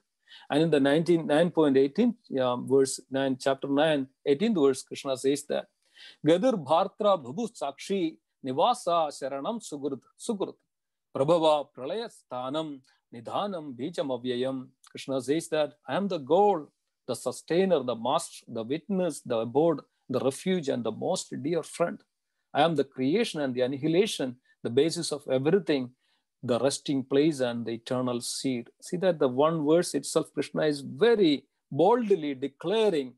And in the 19, 9.18 yeah, verse 9, chapter 9, 18th verse, Krishna says that Gadir Bhartra Bhabu Sakshi Nivasa Sharanam Sugurt Sugurt Prabhava Pralaya Sthanam Nidhanam Bijam. Krishna says that I am the goal, the sustainer, the master, the witness, the abode, the refuge, and the most dear friend. I am the creation and the annihilation, the basis of everything, the resting place and the eternal seed. See that the one verse itself, Krishna is very boldly declaring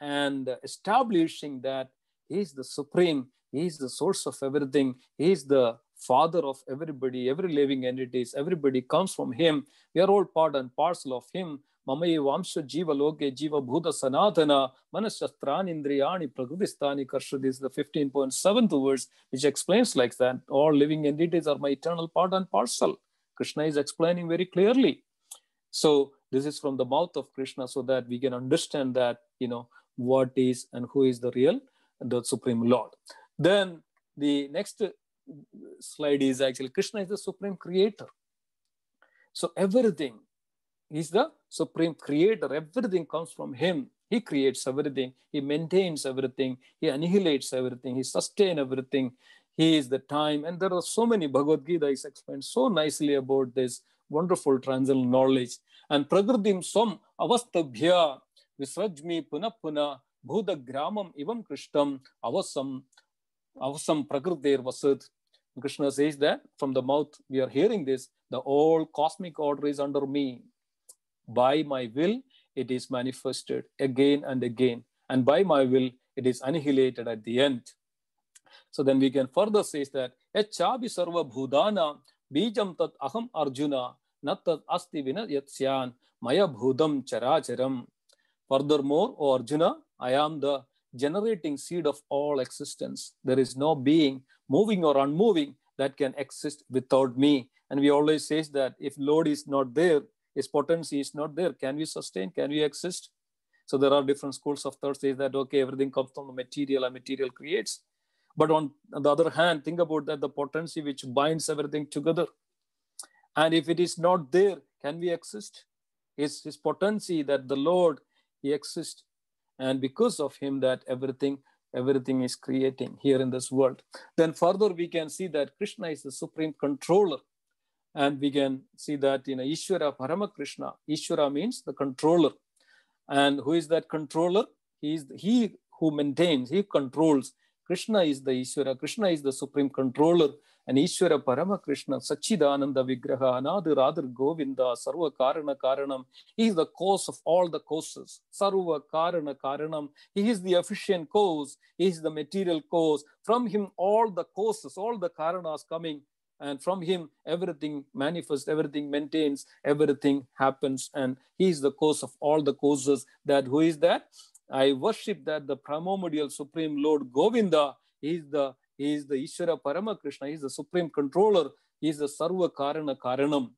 and establishing that he is the supreme, he is the source of everything, he is the father of everybody, every living entities, everybody comes from him. We are all part and parcel of him. Jiva Loke Jiva Bhuta Sanatana Manashastrani Indriyani Prakristani Karsha. This is the 15.7th verse, which explains like that. All living entities are my eternal part and parcel. Krishna is explaining very clearly. So this is from the mouth of Krishna so that we can understand that, you know, what is and who is the real, the Supreme Lord. Then the next slide is actually Krishna is the Supreme Creator. So everything, He's the Supreme Creator. Everything comes from Him. He creates everything. He maintains everything. He annihilates everything. He sustains everything. He is the time. And there are so many Bhagavad Gita is explained so nicely about this wonderful transcendental knowledge. And Pragradim Som Avastabhya Visrajmi Puna Puna Bhuda Gramam Ivam Krishtam Avasam Avasam Prakrtir Vasad. Krishna says that from the mouth we are hearing this, the whole cosmic order is under me. By my will, it is manifested again and again. And by my will, it is annihilated at the end. So then we can further say that Echabi sarva bhudana bijam tat aham arjuna nat tat asti vina yatsyan maya bhudam characharam. Furthermore, O Arjuna, I am the generating seed of all existence. There is no being moving or unmoving that can exist without me. And we always say that if Lord is not there, his potency is not there. Can we sustain? Can we exist? So there are different schools of thought says that, okay, everything comes from the material and material creates. But on the other hand, think about that, the potency which binds everything together. And if it is not there, can we exist? It's his potency that the Lord, he exists. And because of him that everything, everything is creating here in this world. Then further, we can see that Krishna is the supreme controller and we can see that in Ishvara Paramakrishna, Ishvara means the controller. And who is that controller? He is he who maintains, he controls. Krishna is the Ishvara. Krishna is the supreme controller. And Ishvara Parama Krishna, Sachidananda Vigraha, Anadir Radhar Govinda, Sarva Karana Karanam. He is the cause of all the causes. Sarva Karana Karanam. He is the efficient cause. He is the material cause. From him, all the causes, all the Karanas coming and from him everything manifests everything maintains everything happens. And he is the cause of all the causes that who is that? I worship that the primordial supreme lord govinda. He is the he is the ishvara parama krishna he is the supreme controller. He is the sarva karana karanam.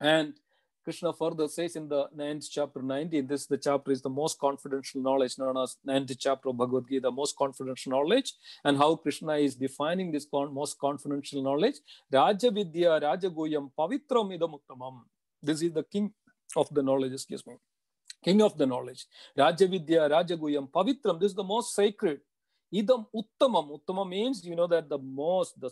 And Krishna further says in the ninth chapter 19, this the chapter is the most confidential knowledge known as ninth chapter of Bhagavad Gita, the most confidential knowledge, and how Krishna is defining this con- most confidential knowledge. Raja Vidya Raja Goyam Pavitram Idamuttamam. This is the king of the knowledge, excuse me. King of the knowledge. Raja Vidya Raja Goyam Pavitram. This is the most sacred. Idam Uttamam. Uttama means, you know, that the most, the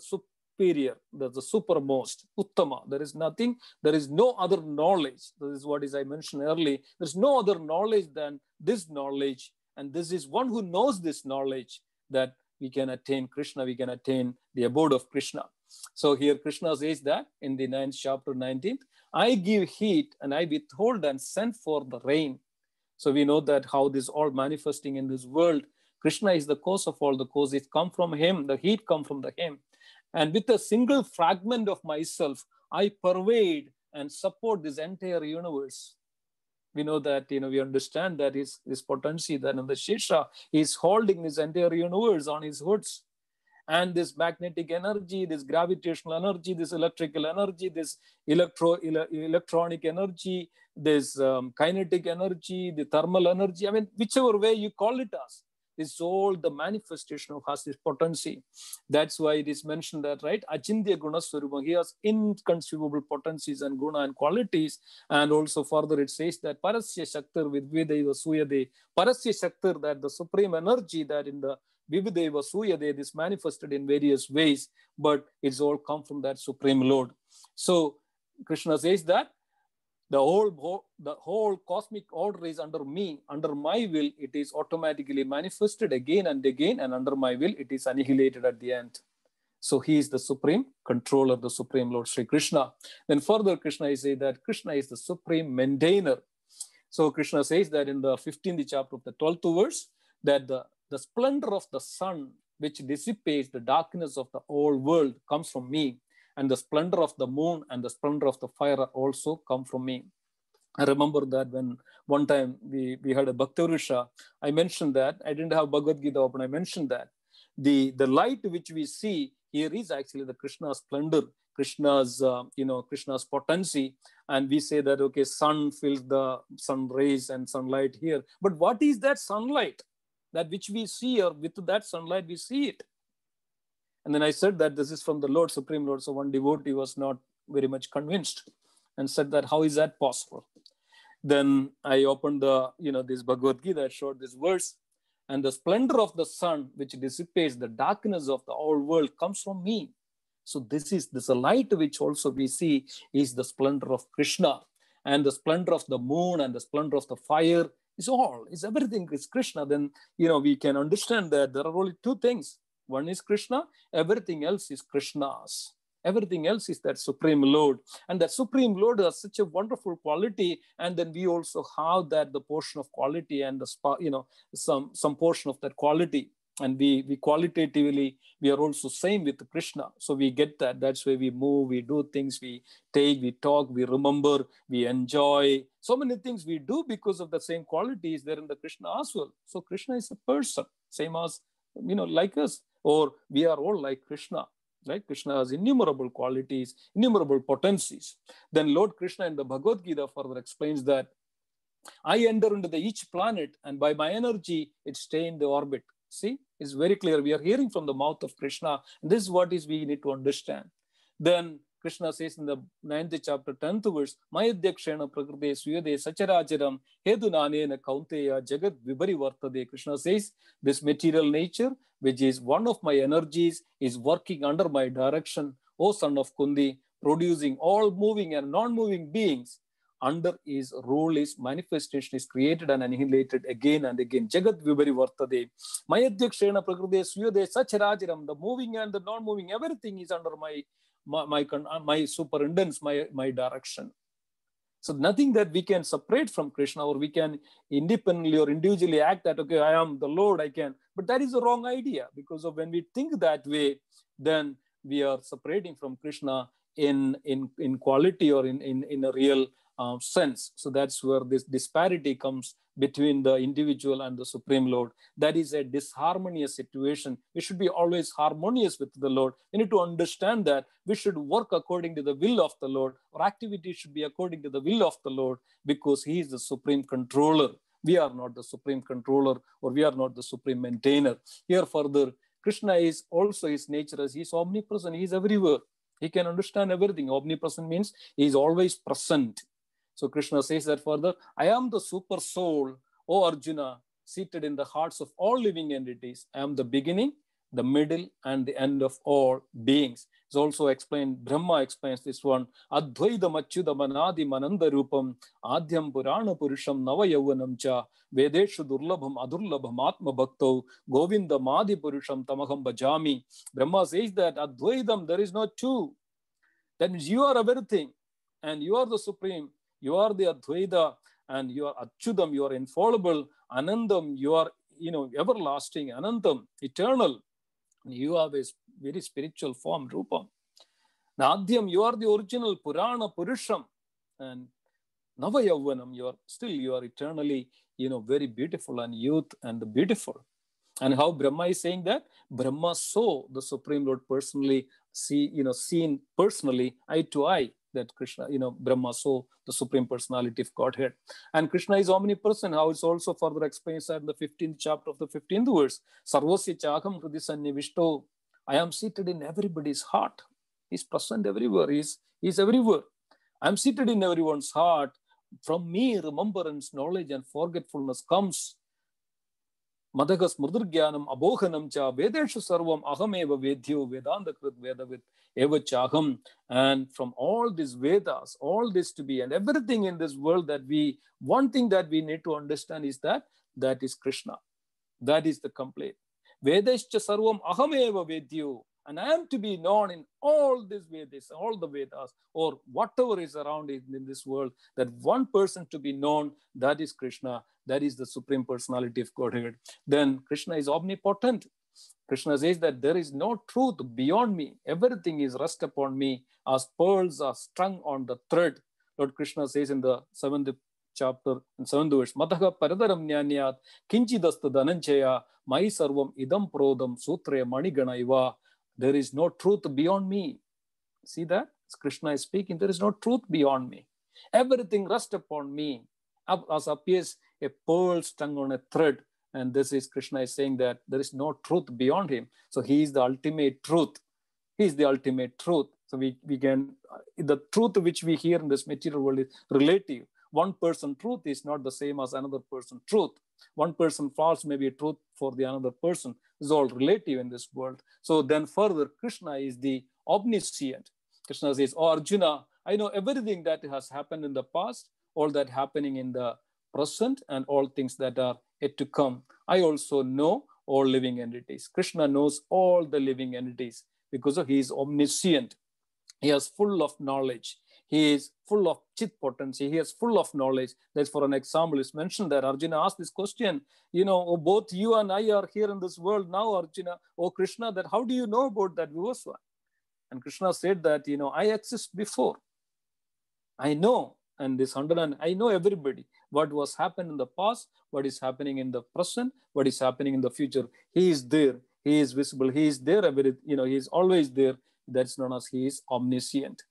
superior, the, the supermost, uttama. There is nothing, there is no other knowledge. This is what is I mentioned earlier. There's no other knowledge than this knowledge. And this is one who knows this knowledge that we can attain Krishna, we can attain the abode of Krishna. So here Krishna says that in the ninth chapter 19th, I give heat and I withhold and send for the rain. So we know that how this all manifesting in this world. Krishna is the cause of all the causes. Come from him. The heat come from the him. And with a single fragment of myself, I pervade and support this entire universe. We know that, you know, we understand that his, his potency, that in the Shesha, he's holding this entire universe on his hoods. And this magnetic energy, this gravitational energy, this electrical energy, this electro, ele, electronic energy, this um, kinetic energy, the thermal energy, I mean, whichever way you call it as, is all the manifestation of Hasi's potency. That's why it is mentioned that, right? Achintya Guna Swarupa, he has inconceivable potencies and guna and qualities. And also further it says that Parasya Shaktir with Vidaiva Suyade, Parasya Shaktir, that the supreme energy that in the Vivideva Suyade is manifested in various ways, but it's all come from that supreme Lord. So Krishna says that the whole the whole cosmic order is under me under my will it is automatically manifested again and again and under my will it is annihilated at the end. So he is the supreme controller the supreme lord sri krishna. Then further krishna is say that krishna is the supreme maintainer. So krishna says that in the 15th chapter of the 12th verse that the the splendor of the sun which dissipates the darkness of the whole world comes from me and the splendor of the moon and the splendor of the fire also come from me. I remember that when one time we, we had a Bhakti I mentioned that. I didn't have Bhagavad Gita open, I mentioned that. The, the light which we see here is actually the Krishna's splendor, Krishna's, uh, you know, Krishna's potency. And we say that, okay, sun fills the sun rays and sunlight here. But what is that sunlight? That which we see or with that sunlight we see it. And then I said that this is from the Lord, Supreme Lord. So one devotee was not very much convinced and said that, how is that possible? Then I opened the, you know, this Bhagavad Gita, I showed this verse. And the splendor of the sun, which dissipates the darkness of the whole world, comes from me. So this is this light which also we see is the splendor of Krishna. And the splendor of the moon and the splendor of the fire is all, is everything is Krishna. Then, you know, we can understand that there are only two things one is Krishna, everything else is Krishna's. Everything else is that Supreme Lord. And that Supreme Lord has such a wonderful quality. And then we also have that the portion of quality and the you know some some portion of that quality. And we we qualitatively we are also same with Krishna. So we get that. That's where we move, we do things, we take, we talk, we remember, we enjoy. So many things we do because of the same quality is there in the Krishna as well. So Krishna is a person, same as you know, like us or we are all like Krishna. Right? Krishna has innumerable qualities, innumerable potencies. Then Lord Krishna in the Bhagavad Gita further explains that I enter into the each planet and by my energy it stay in the orbit. See, it's very clear. We are hearing from the mouth of Krishna. This is what is we need to understand. Then Krishna says in the ninth chapter, 10th verse, Mayadhyakshena prakrite suyade sacharacharam hedunanena kaunteya jagat vibari vartade. Krishna says, this material nature, which is one of my energies, is working under my direction, O son of Kundi, producing all moving and non-moving beings. under his rule, his manifestation is created and annihilated again and again. Jagat Vibari Vartade. Mayadhyakshena Prakride Suyade Sacharajaram, the moving and the non-moving, everything is under my my my, uh, my superintendence, my, my direction. So nothing that we can separate from Krishna or we can independently or individually act that, okay, I am the Lord, I can. But that is a wrong idea because of when we think that way, then we are separating from Krishna in, in, in quality or in, in, in a real uh, sense. So that's where this disparity comes between the individual and the Supreme Lord. That is a disharmonious situation. We should be always harmonious with the Lord. We need to understand that we should work according to the will of the Lord. Our activity should be according to the will of the Lord because He is the supreme controller. We are not the supreme controller or we are not the supreme maintainer. Here, further, Krishna is also his nature as he is omnipresent, he is everywhere. He can understand everything. Omnipresent means he is always present. So Krishna says that further, I am the super soul, O Arjuna, seated in the hearts of all living entities. I am the beginning, the middle, and the end of all beings. It's also explained, Brahma explains this one, Advaidam Achyudam Mananda Rupam, Adhyam Purana Purusham Nava Yavanam Cha, Vedeshu Durlabham Adurlabham Atma Bhakto, Govinda Madhi Purusham Tamaham Bajami. Brahma says that Advaidam, there is no two. That means you are everything and you are the supreme you are the Advaita and you are Achyudam, you are infallible. Anandam, you are, you know, everlasting. Anantam, eternal. You have a very spiritual form, Rupam. Nadhyam, you are the original Purana Purusham. And Navayavanam, you are still, you are eternally, you know, very beautiful and youth and the beautiful. And how Brahma is saying that? Brahma saw the Supreme Lord personally, see, you know, seen personally, eye to eye that Krishna, you know, Brahma saw the Supreme Personality of Godhead. And Krishna is omnipresent, how it's also further explained in the 15th chapter of the 15th verse. Sarvasya chakam hridisannivishto. I am seated in everybody's heart. He's present everywhere. He's, he's everywhere. I'm seated in everyone's heart. From me, remembrance, knowledge, and forgetfulness comes. Madagas Mudurgyanam Abohanam cha Vedeshu Sarvam Ahameva Vedyo Vedanta Krit Vedavit Evachaham. And from all these Vedas, all this to be, and everything in this world that we, one thing that we need to understand is that that is Krishna. That is the complete. Vedescha Sarvam Ahameva Vedyo. And I am to be known in all these Vedas, all the Vedas, or whatever is around in, in this world, that one person to be known, that is Krishna, that is the Supreme Personality of Godhead. Then Krishna is omnipotent. Krishna says that there is no truth beyond me. Everything is rest upon me as pearls are strung on the thread. Lord Krishna says in the seventh chapter and seventh verse, Mataha paradaram nyanyat kinchidasta dananchaya mai sarvam idam prodam sutre manigana iva. There is no truth beyond me. See that? Krishna is speaking, there is no truth beyond me. Everything rests upon me. As appears a pearl strung on a thread. And this is Krishna is saying that there is no truth beyond him. So he is the ultimate truth. He is the ultimate truth. So we, we can, uh, the truth which we hear in this material world is relative. One person truth is not the same as another person truth. One person false may be truth for the another person. It's all relative in this world. So then further, Krishna is the omniscient. Krishna says, Oh Arjuna, I know everything that has happened in the past, all that happening in the present and all things that are yet to come. I also know all living entities. Krishna knows all the living entities because he is omniscient. He is full of knowledge. He is full of chit potency. He is full of knowledge. That's for an example. It's mentioned that Arjuna asked this question. You know, oh, both you and I are here in this world now, Arjuna. Oh, Krishna, that how do you know about that Vivasva? And Krishna said that, you know, I exist before. I know and this 100 i know everybody what was happened in the past what is happening in the present what is happening in the future he is there he is visible he is there you know he is always there that's known as he is omniscient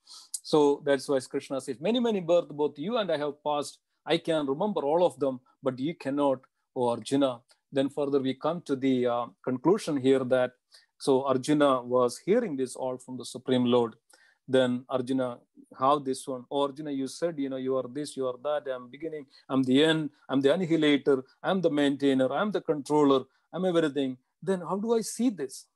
so that's why krishna says many many births both you and i have passed i can remember all of them but you cannot o arjuna then further we come to the uh, conclusion here that so arjuna was hearing this all from the supreme lord then Arjuna, how this one? Oh, Arjuna, you said, you know, you are this, you are that. I'm beginning, I'm the end, I'm the annihilator, I'm the maintainer, I'm the controller, I'm everything. Then how do I see this?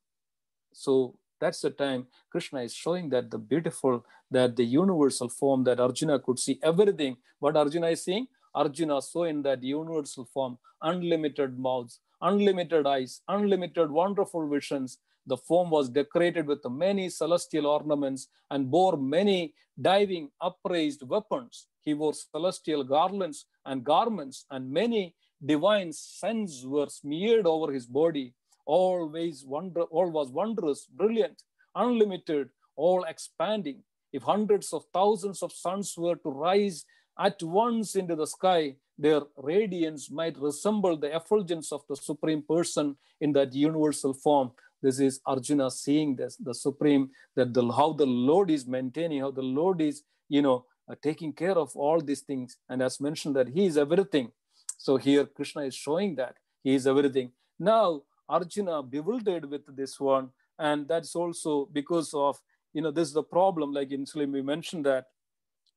So That's the time Krishna is showing that the beautiful, that the universal form that Arjuna could see everything. What Arjuna is seeing? Arjuna saw in that universal form unlimited mouths, unlimited eyes, unlimited wonderful visions. The form was decorated with many celestial ornaments and bore many diving, upraised weapons. He wore celestial garlands and garments, and many divine scents were smeared over his body. Always wonder, all was wondrous, brilliant, unlimited, all expanding. If hundreds of thousands of suns were to rise at once into the sky, their radiance might resemble the effulgence of the Supreme Person in that universal form. This is Arjuna seeing this, the Supreme, that the, how the Lord is maintaining, how the Lord is, you know, uh, taking care of all these things. And as mentioned that he is everything. So here Krishna is showing that he is everything. Now Arjuna bewildered with this one. And that's also because of, you know, this is the problem, like in Slim, we mentioned that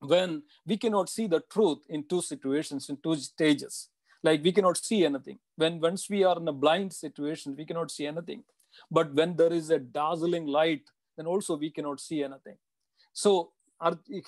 when we cannot see the truth in two situations, in two stages, like we cannot see anything. When once we are in a blind situation, we cannot see anything. But when there is a dazzling light, then also we cannot see anything. So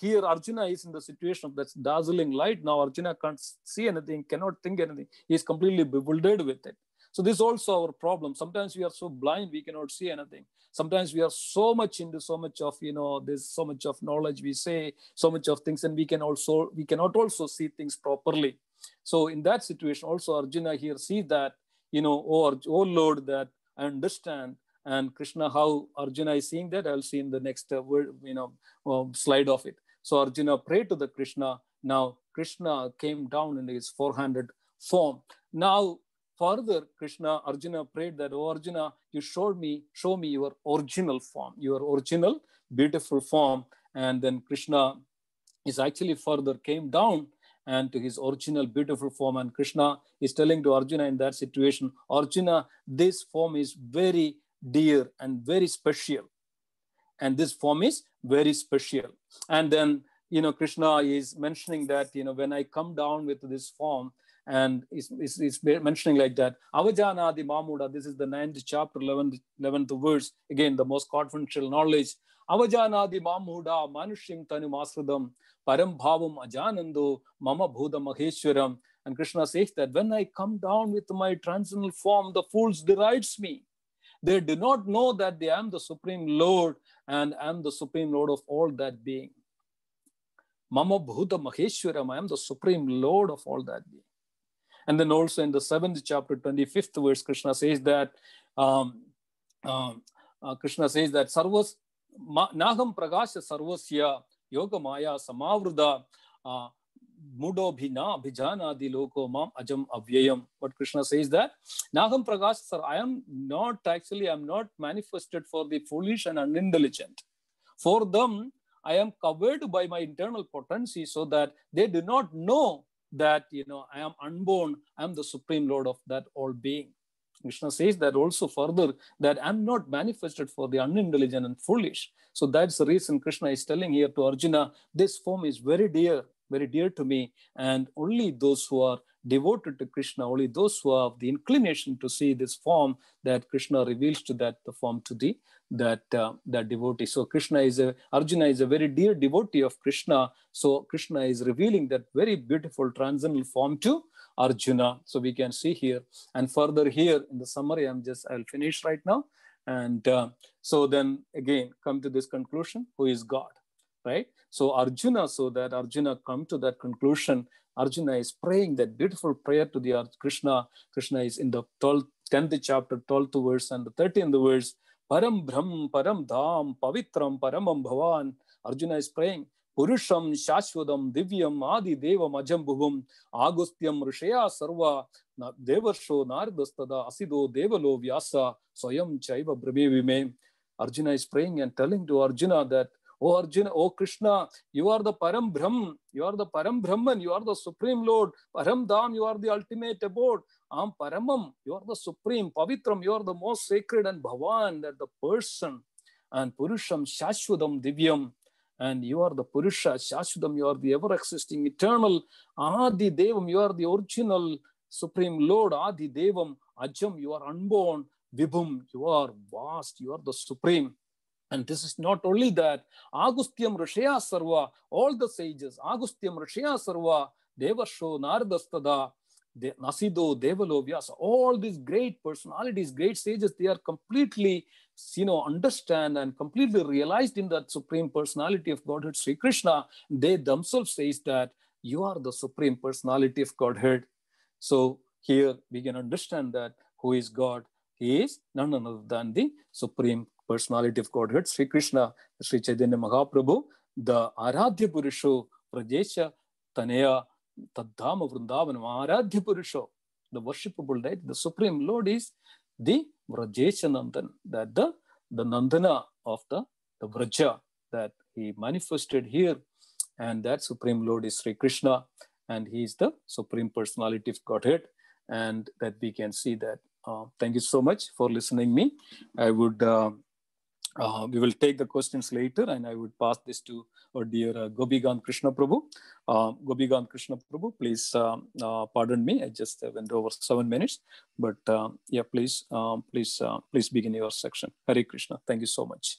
here Arjuna is in the situation of that dazzling light. Now Arjuna can't see anything, cannot think anything. He is completely bewildered with it. So this is also our problem. Sometimes we are so blind we cannot see anything. Sometimes we are so much into so much of you know there's so much of knowledge we say so much of things and we can also we cannot also see things properly. So in that situation also Arjuna here sees that you know oh, oh Lord that I understand and Krishna how Arjuna is seeing that I'll see in the next uh, word you know uh, slide of it. So Arjuna prayed to the Krishna. Now Krishna came down in his four-handed form. Now further krishna arjuna prayed that oh arjuna you showed me show me your original form your original beautiful form. And then krishna is actually further came down and to his original beautiful form. And krishna is telling to arjuna in that situation arjuna this form is very dear and very special. And this form is very special. And then you know krishna is mentioning that you know when i come down with this form and it's, it's, it's, mentioning like that. Avajanadi Mamuda, this is the ninth chapter, 11th, 11th verse. Again, the most confidential knowledge. Avajanadi Mamuda, Manushim Tanu Masradam, Param Bhavam Ajanando, Mama Bhuda Maheshwaram. And Krishna says that when I come down with my transcendental form, the fools derides me. They do not know that I am the Supreme Lord and I am the Supreme Lord of all that being. Mama Bhuta Maheshwaram, I am the Supreme Lord of all that being. And then also in the seventh chapter, 25th verse, Krishna says that, um, um, uh, Krishna says that Sarvas, Naham Pragasha Sarvasya Yoga Maya Samavruda uh, Mudo Bhina Bhijana Di Loko Mam Ajam Avyayam. But Krishna says that Naham Prakash Sir, I am not actually, I am not manifested for the foolish and unintelligent. For them, I am covered by my internal potency so that they do not know that you know i am unborn i am the supreme lord of that all being. Krishna says that also further that i'm not manifested for the unintelligent and foolish. So that's the reason krishna is telling here to arjuna this form is very dear very dear to me. And only those who are devoted to krishna only those who have the inclination to see this form that krishna reveals to that the form to the that uh, that devotee. So krishna is a arjuna is a very dear devotee of krishna. So krishna is revealing that very beautiful transcendental form to arjuna. So we can see here. And further here in the summary i'm just i'll finish right now. And uh, so then again come to this conclusion who is god right? So arjuna so that arjuna come to that conclusion. Arjuna is praying that beautiful prayer to the krishna. Krishna is in the 12th 10th chapter 12th verse and the 13th verse Param Brahm, Param Dham, Pavitram, Paramam Bhavan. Arjuna is praying. Purusham, Shashwadam, Divyam, Adi Devam, Ajam Bhubum, Agustyam, Rishaya Sarva, Devarsho, Nardastada, Asido, Devalo, Vyasa, Soyam, Chaiva, Brahmevime. Arjuna is praying and telling to Arjuna that Oh Arjuna, oh Krishna, you are the Param Brahm, you are the Param Brahman, you are the Supreme Lord. Param Dham, you are the ultimate abode. Am Paramam, you are the Supreme. Pavitram, you are the most sacred. And Bhavan, that the person. And Purusham, Shashwadam, Divyam. And you are the Purusha, Shashwadam, you are the ever existing, eternal. Adi Devam, you are the original Supreme Lord. Adi Devam, Ajam, you are unborn. Vibhum, you are vast, you are the Supreme. And this is not only that, Agustyam Rishaya Sarva, all the sages, Agustyam Rishaya Sarva, Devasho, Nardastada, De, Nasido, Devalo, Vyasa, all these great personalities, great sages, they are completely, you know, understand and completely realized in that supreme personality of Godhead, Sri Krishna. They themselves says that you are the supreme personality of Godhead. So here we can understand that who is God? He is none other than the supreme personality of Godhead, Sri Krishna, Sri Chaitanya Mahaprabhu, the Aradhya Purusho, Prajesha, Tanaya, Tadhama Vrindavanam, Aradhya Purusho, the worshipable deity, the supreme Lord is the Vrajesha Nandan, that the, the Nandana of the, the Vraja that he manifested here. And that supreme Lord is Sri Krishna, and he is the supreme personality of Godhead. And that we can see that. Uh, thank you so much for listening me. I would uh, uh, we will take the questions later and I would pass this to our dear uh, Gopikant Krishna Prabhu. Uh, Gopikant Krishna Prabhu, please um, uh, pardon me. I just went over seven minutes, but uh, yeah, please, please, uh, please begin your section. Hari Krishna. Thank you so much.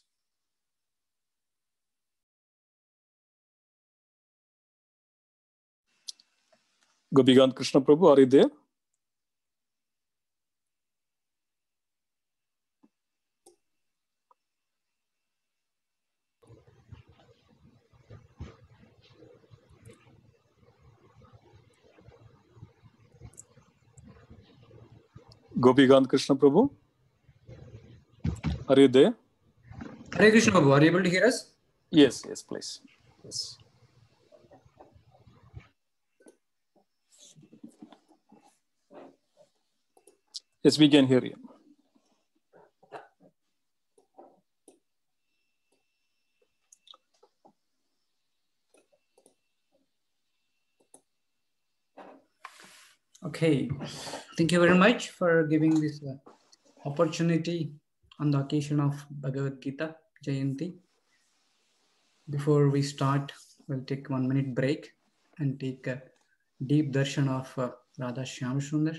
Gopikant Krishna Prabhu, are you there? Gopikant Krishna Prabhu? Are you there? Hare Krishna Prabhu, are you able to hear us? Yes, yes, please. Yes. Yes, we can hear you. Okay, thank you very much for giving this uh, opportunity on the occasion of Bhagavad Gita Jayanti. Before we start, we'll take one minute break and take a deep darshan of uh, Radha Shyam Sundar.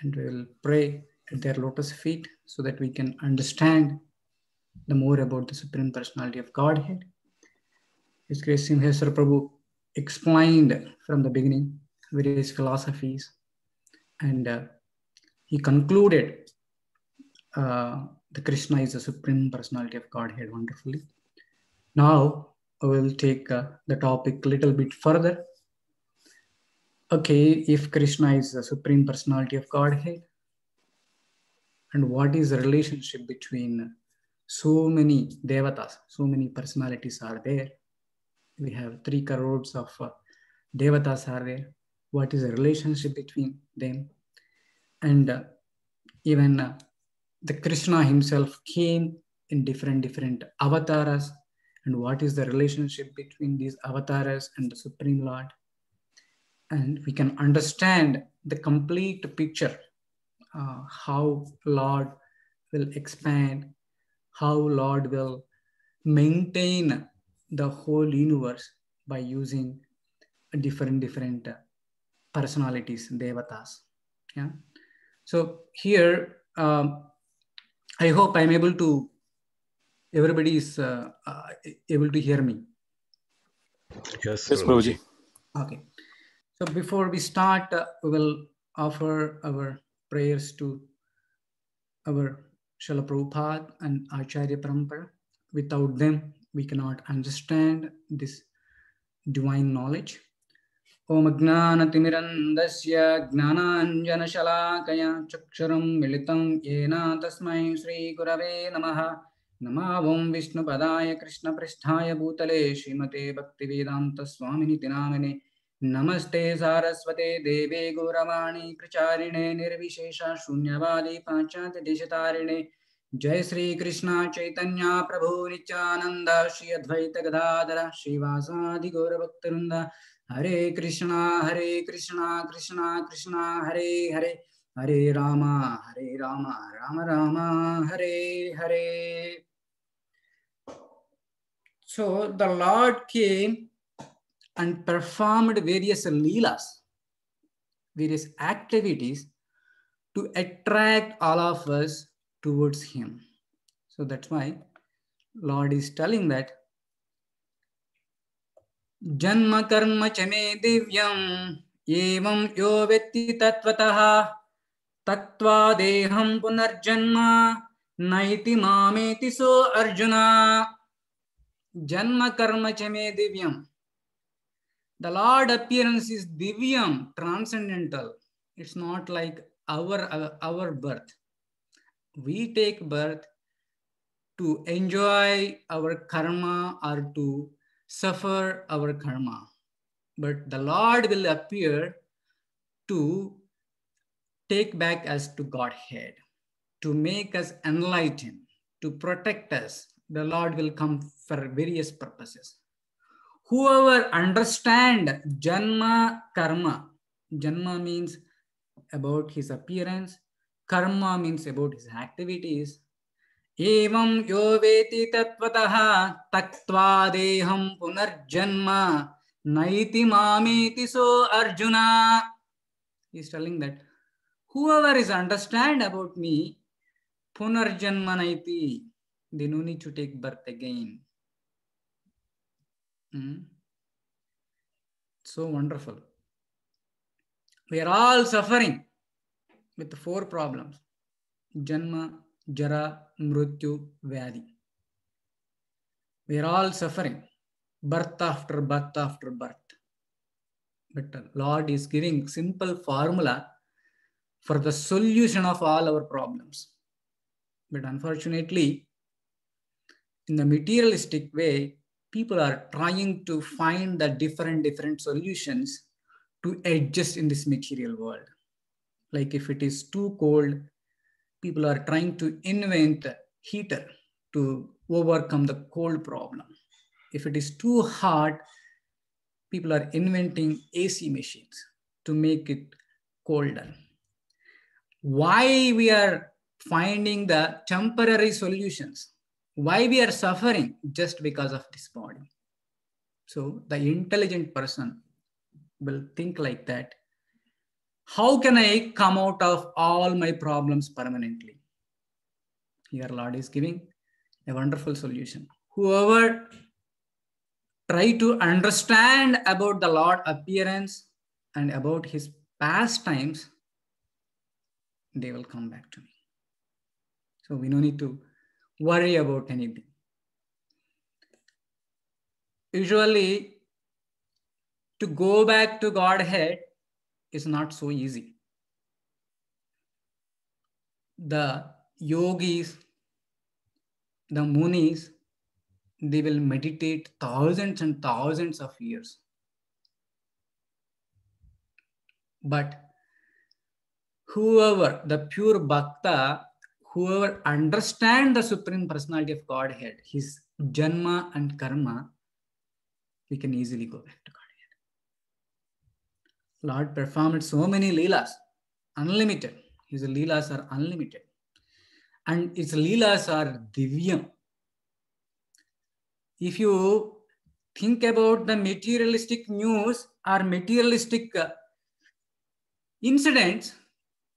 And we'll pray at their lotus feet so that we can understand the more about the Supreme Personality of Godhead. His Grace Simheshwar Prabhu explained from the beginning various philosophies and uh, he concluded uh, the Krishna is the supreme personality of Godhead wonderfully. Now I will take uh, the topic a little bit further. Okay, if Krishna is the supreme personality of Godhead, and what is the relationship between so many devatas, so many personalities are there? We have three crores of uh, devatas are there. What is the relationship between them? And uh, even uh, the Krishna himself came in different different avatars and what is the relationship between these avatars and the supreme lord and we can understand the complete picture uh, how lord will expand how lord will maintain the whole universe by using different different uh, personalities devatas yeah so here um, I hope I'm able to, everybody is uh, uh, able to hear me. Yes, Yes, Prabhuji. Okay. So before we start, uh, we will offer our prayers to our Srila Prabhupada and Acharya Parampara. Without them, we cannot understand this divine knowledge. ॐ अज्ञानतिमिरन्दस्य ज्ञानाञ्जनशलाकया चक्षुरं मिलितं येन तस्मै श्रीगुरवे नमः। नमावं विष्णुपदाय कृष्णपृष्ठाय भूतले श्रीमते भक्तिवेदान्तस्वामिनिति नामिने नमस्ते सारस्वते देवे गौरवाणी प्रचारिणे निर्विशेष शून्यवादी पाश्चात्यदेशतारिणे। जय श्री कृष्ण चैतन्य प्रभु नित्यानंद श्री अद्वैत गदाधर श्रीवासादि गौरभक्तवृंद हरे कृष्णा हरे कृष्णा कृष्णा कृष्णा हरे हरे हरे राम हरे Ram Ram Ram Hare Hare so the lord came and performed various leelas various activities to attract all of us towards him so that's why Lord is telling that Janma karma chame divyam evam yo vetti tatvataha tyaktva deham punarjanma naiti mameti so arjuna janma karma chame divyam the lord appearance is divyam transcendental. It's not like our our, our birth. We take birth to enjoy our karma or to suffer our karma. But the Lord will appear to take back us to Godhead, to make us enlightened, to protect us. The Lord will come for various purposes. Whoever understand Janma Karma, Janma means about his appearance, Karma means about his activities, एवं यो वेति तत्वतः तक्त्वा पुनर्जन्म। नैति मामेति so Arjun. Is telling that whoever is understand about me पुनर्जन्म नैति they no need to take birth again so wonderful we are all suffering with four problems जन्म Jara, Mrityu, Vyadi. We are all suffering, birth after birth after birth. But Lord is giving simple formula for the solution of all our problems. But unfortunately, in the materialistic way, people are trying to find the different different solutions to adjust in this material world. Like if it is too cold, people are trying to invent heater to overcome the cold problem. If it is too hot, people are inventing AC machines to make it colder. Why we are finding the temporary solutions? Why we are suffering just because of this body? So the intelligent person will think like that how can I come out of all my problems permanently? Here, Lord is giving a wonderful solution. Whoever try to understand about the Lord appearance and about his pastimes, they will come back to me. So we don't need to worry about anything. Usually, to go back to Godhead, is not so easy. The yogis, the munis, they will meditate thousands and thousands of years. But whoever, the pure bhakta, whoever understand the Supreme Personality of Godhead, his janma and karma, we can easily go back to God. Lord performed so many leelas, unlimited. His leelas are unlimited. And his leelas are divyam. If you think about the materialistic news or materialistic uh, incidents,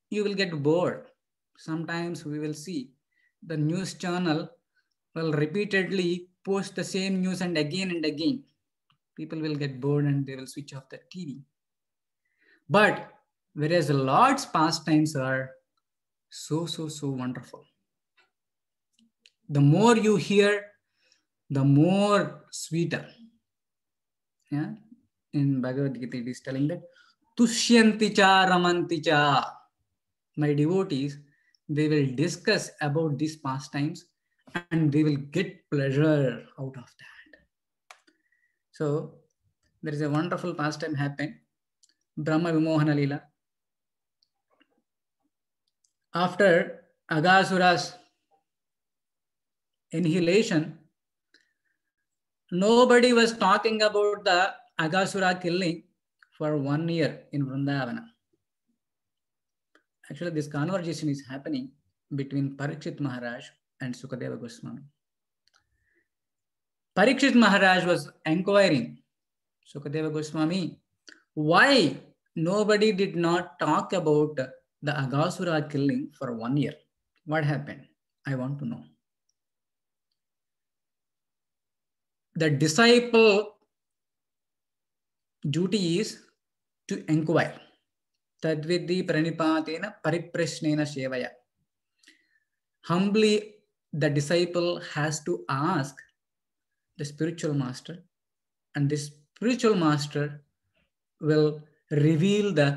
you will get bored. Sometimes we will see the news channel will repeatedly post the same news and again and again. People will get bored and they will switch off the TV. But whereas Lord's pastimes are so, so, so wonderful. The more you hear, the more sweeter. Yeah. In Bhagavad Gita, it is telling that Tushyanti cha ramanti cha. My devotees, they will discuss about these pastimes and they will get pleasure out of that. So there is a wonderful pastime happened Brahma Vimohana Lila. After Agasura's annihilation, nobody was talking about the Agasura killing for one year in Vrindavana. Actually, this conversation is happening between Parikshit Maharaj and Sukadeva Goswami. Parikshit Maharaj was inquiring, Sukadeva Goswami, why nobody did not talk about the Aghasura killing for one year? What happened? I want to know. the disciple duty is to inquire. Tadvidhi pranipatena pariprashnena shevaya. Humbly, the disciple has to ask the spiritual master, and this spiritual master will reveal the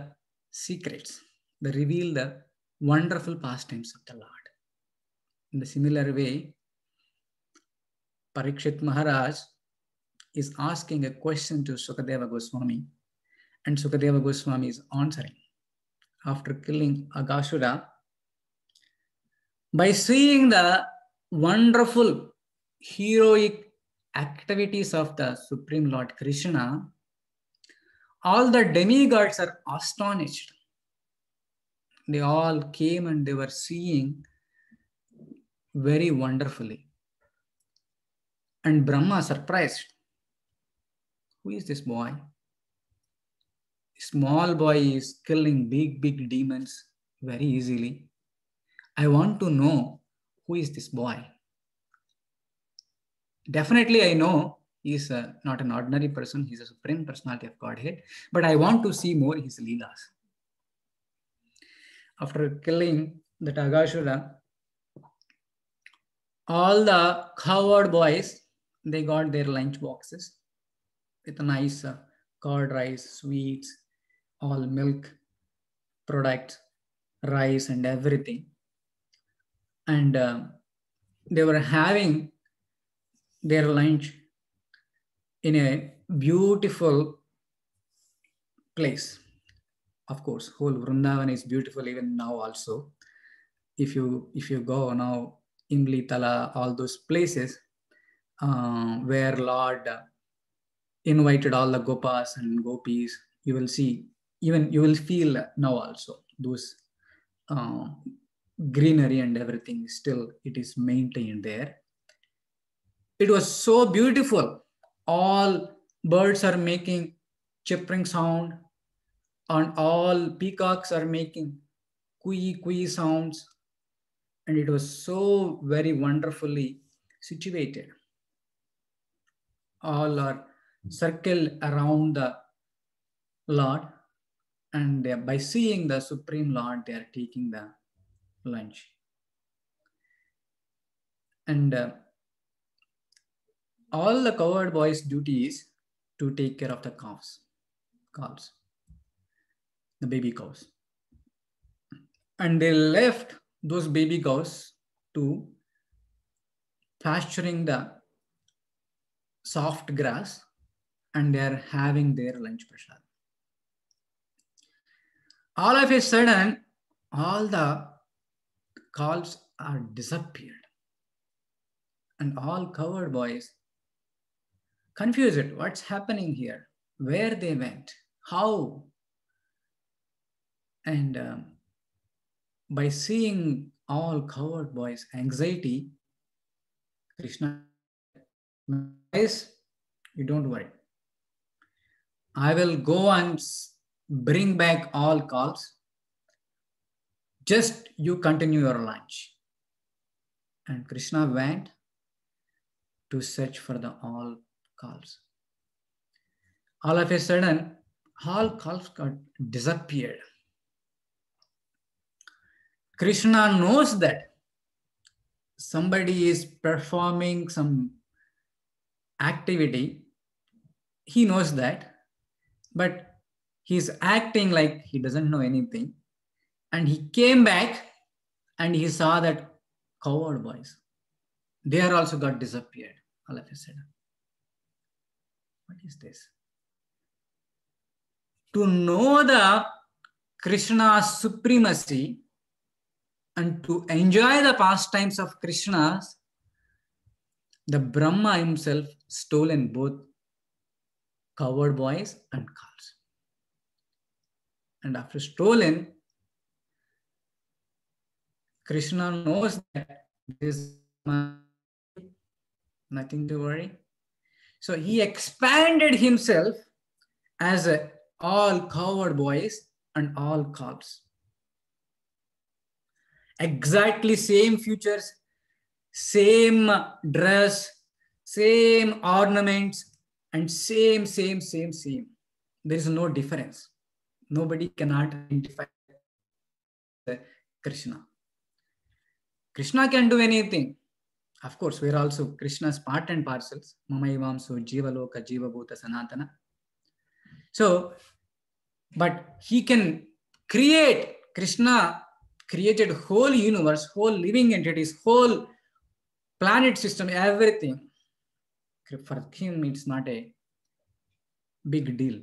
secrets, the reveal the wonderful pastimes of the Lord. In the similar way, Parikshit Maharaj is asking a question to Sukadeva Goswami, and Sukadeva Goswami is answering. After killing Aghasura, by seeing the wonderful heroic activities of the Supreme Lord Krishna, all the demigods are astonished. They all came and they were seeing very wonderfully. And Brahma surprised. Who is this boy? Small boy is killing big, big demons very easily. I want to know who is this boy. Definitely, I know he's a, not an ordinary person, he's a supreme personality of Godhead, but I want to see more his Leelas. After killing the Aghasura, all the cowherd boys they got their lunch boxes with nice uh, curd rice sweets all milk products rice and everything. And uh, they were having their lunch in a beautiful place of course whole vrindavan is beautiful even now also if you if you go now Imli Tala, all those places uh, where Lord invited all the gopas and gopis. You will see, even you will feel now also those uh, greenery and everything. Still, it is maintained there. It was so beautiful. All birds are making chirping sound, and all peacocks are making kui kui sounds and it was so very wonderfully situated. All are circled around the Lord, and by seeing the Supreme Lord, they are taking the lunch. And uh, all the cowherd boys' duty is to take care of the cows, calves, the baby cows. And they left those baby cows to pasturing the soft grass and they are having their lunch prasad. All of a sudden, all the calves are disappeared. And all covered boys confused. What's happening here? Where they went? How? And um, by seeing all cowherd boys' anxiety, Krishna says, You don't worry. I will go and bring back all calls. Just you continue your lunch. And Krishna went to search for the all calls. All of a sudden, all calls got disappeared. Krishna knows that somebody is performing some activity. He knows that, but he's acting like he doesn't know anything. And he came back and he saw that cowherd boys. They are also got disappeared all of a sudden. What is this? To know the Krishna's supremacy, and to enjoy the pastimes of Krishna's, the Brahma himself stolen both cowherd boys and calves. And after stolen, Krishna knows that this is nothing to worry. So he expanded himself as a, all cowherd boys and all calves exactly same features, same dress, same ornaments, and same, same, same, same. There is no difference. Nobody cannot identify Krishna. Krishna can do anything. Of course, we're also Krishna's part and parcels. Mamayvamso Jiva Loka Jiva Bhuta Sanatana. So, but he can create, Krishna created whole universe, whole living entities, whole planet system, everything. For him, it's not a big deal.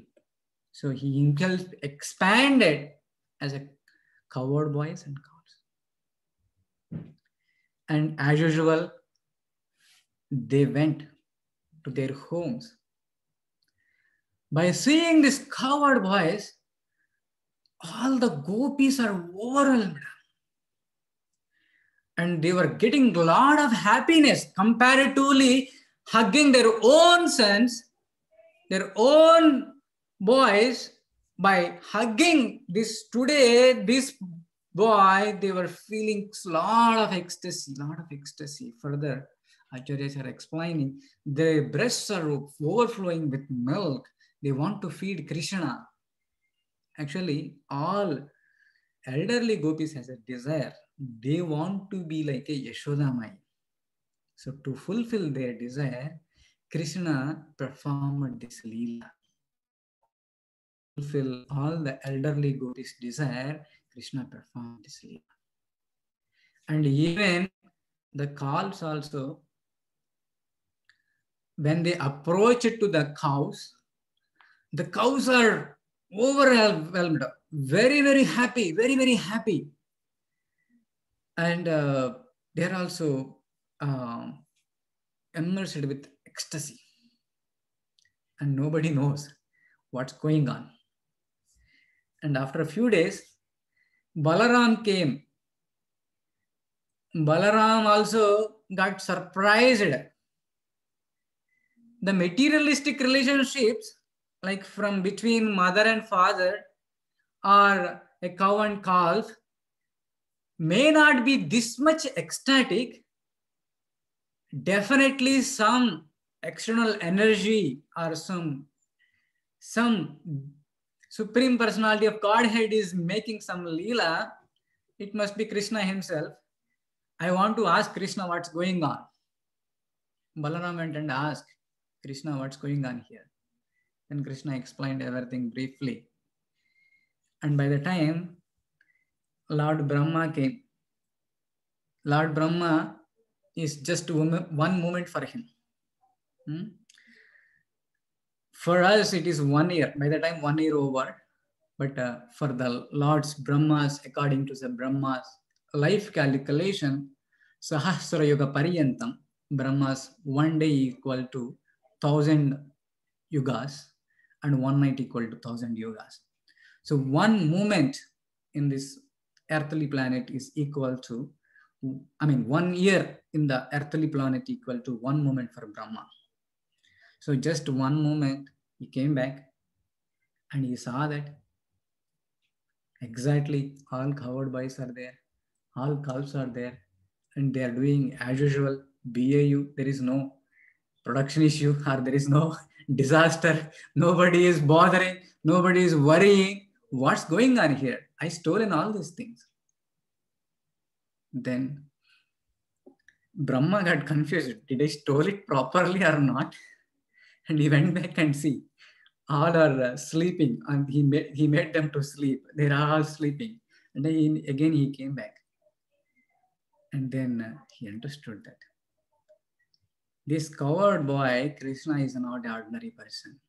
So he himself expanded as a cowherd boys and cows. And as usual, they went to their homes. By seeing this cowherd boys, all the gopis are overwhelmed. And they were getting a lot of happiness comparatively, hugging their own sons, their own boys by hugging this today this boy they were feeling a lot of ecstasy lot of ecstasy further acharyas are explaining. Their breasts are overflowing with milk. They want to feed krishna. Actually all elderly gopis has a desire. They want to be like a yashodamai. So to fulfill their desire krishna performed this leela. Fulfill all the elderly gopis' desire, Krishna performed this leela. And even the calves also, when they approach it to the cows, the cows are overwhelmed, very, very happy, very, very happy. And uh, they're also uh, immersed with ecstasy. And nobody knows what's going on. And after a few days, Balaram came. Balaram also got surprised. The materialistic relationships, like from between mother and father, or a cow and calf, may not be this much ecstatic. Definitely, some external energy or some some Supreme Personality of Godhead is making some Leela, it must be Krishna himself. I want to ask Krishna what's going on. Balaram went and asked Krishna what's going on here. Then Krishna explained everything briefly. And by the time Lord Brahma came, Lord Brahma is just one moment for him. Hmm? for us it is one year by the time one year over but uh, for the lord's brahmas according to the brahmas life calculation sahasra yoga pariyantam brahmas one day equal to 1000 yugas and one night equal to 1000 yugas so one moment in this earthly planet is equal to i mean one year in the earthly planet equal to one moment for brahma so just one moment, he came back and he saw that exactly all covered boys are there, all calves are there, and they are doing as usual BAU. There is no production issue or there is no disaster. Nobody is bothering, nobody is worrying. What's going on here? I stolen all these things. Then Brahma got confused. Did I stole it properly or not? and he went back and see all are uh, sleeping and he made, he made them to sleep they are all sleeping and then he, again he came back and then uh, he understood that this cowherd boy krishna is not an ordinary person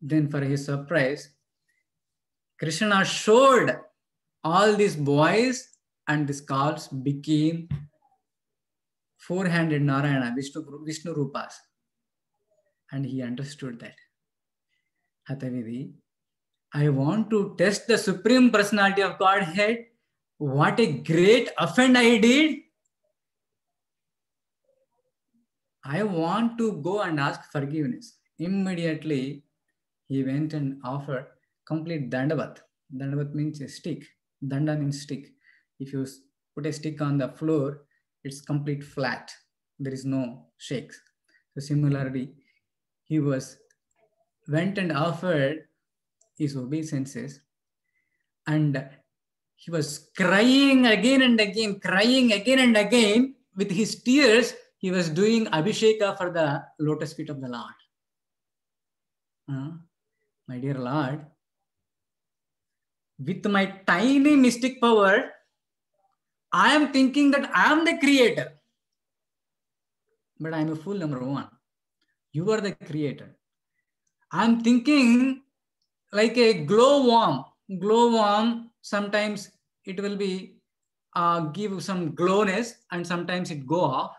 then for his surprise krishna showed all these boys and these calves became four-handed narayana vishnu, vishnu rupas and he understood that. Hatavidhi, I want to test the Supreme Personality of Godhead. What a great offend I did. I want to go and ask forgiveness. Immediately, he went and offered complete dandavat. Dandavat means a stick. Danda means stick. If you put a stick on the floor, it's complete flat. there is no shakes. So similarly, he was went and offered his obeisances and he was crying again and again, crying again and again with his tears. He was doing abhisheka for the lotus feet of the Lord. Uh, my dear Lord, with my tiny mystic power, I am thinking that I am the creator. But I am a fool, number one. You are the creator. I am thinking like a glowworm. Glowworm, sometimes it will be uh, give some glowness and sometimes it go off.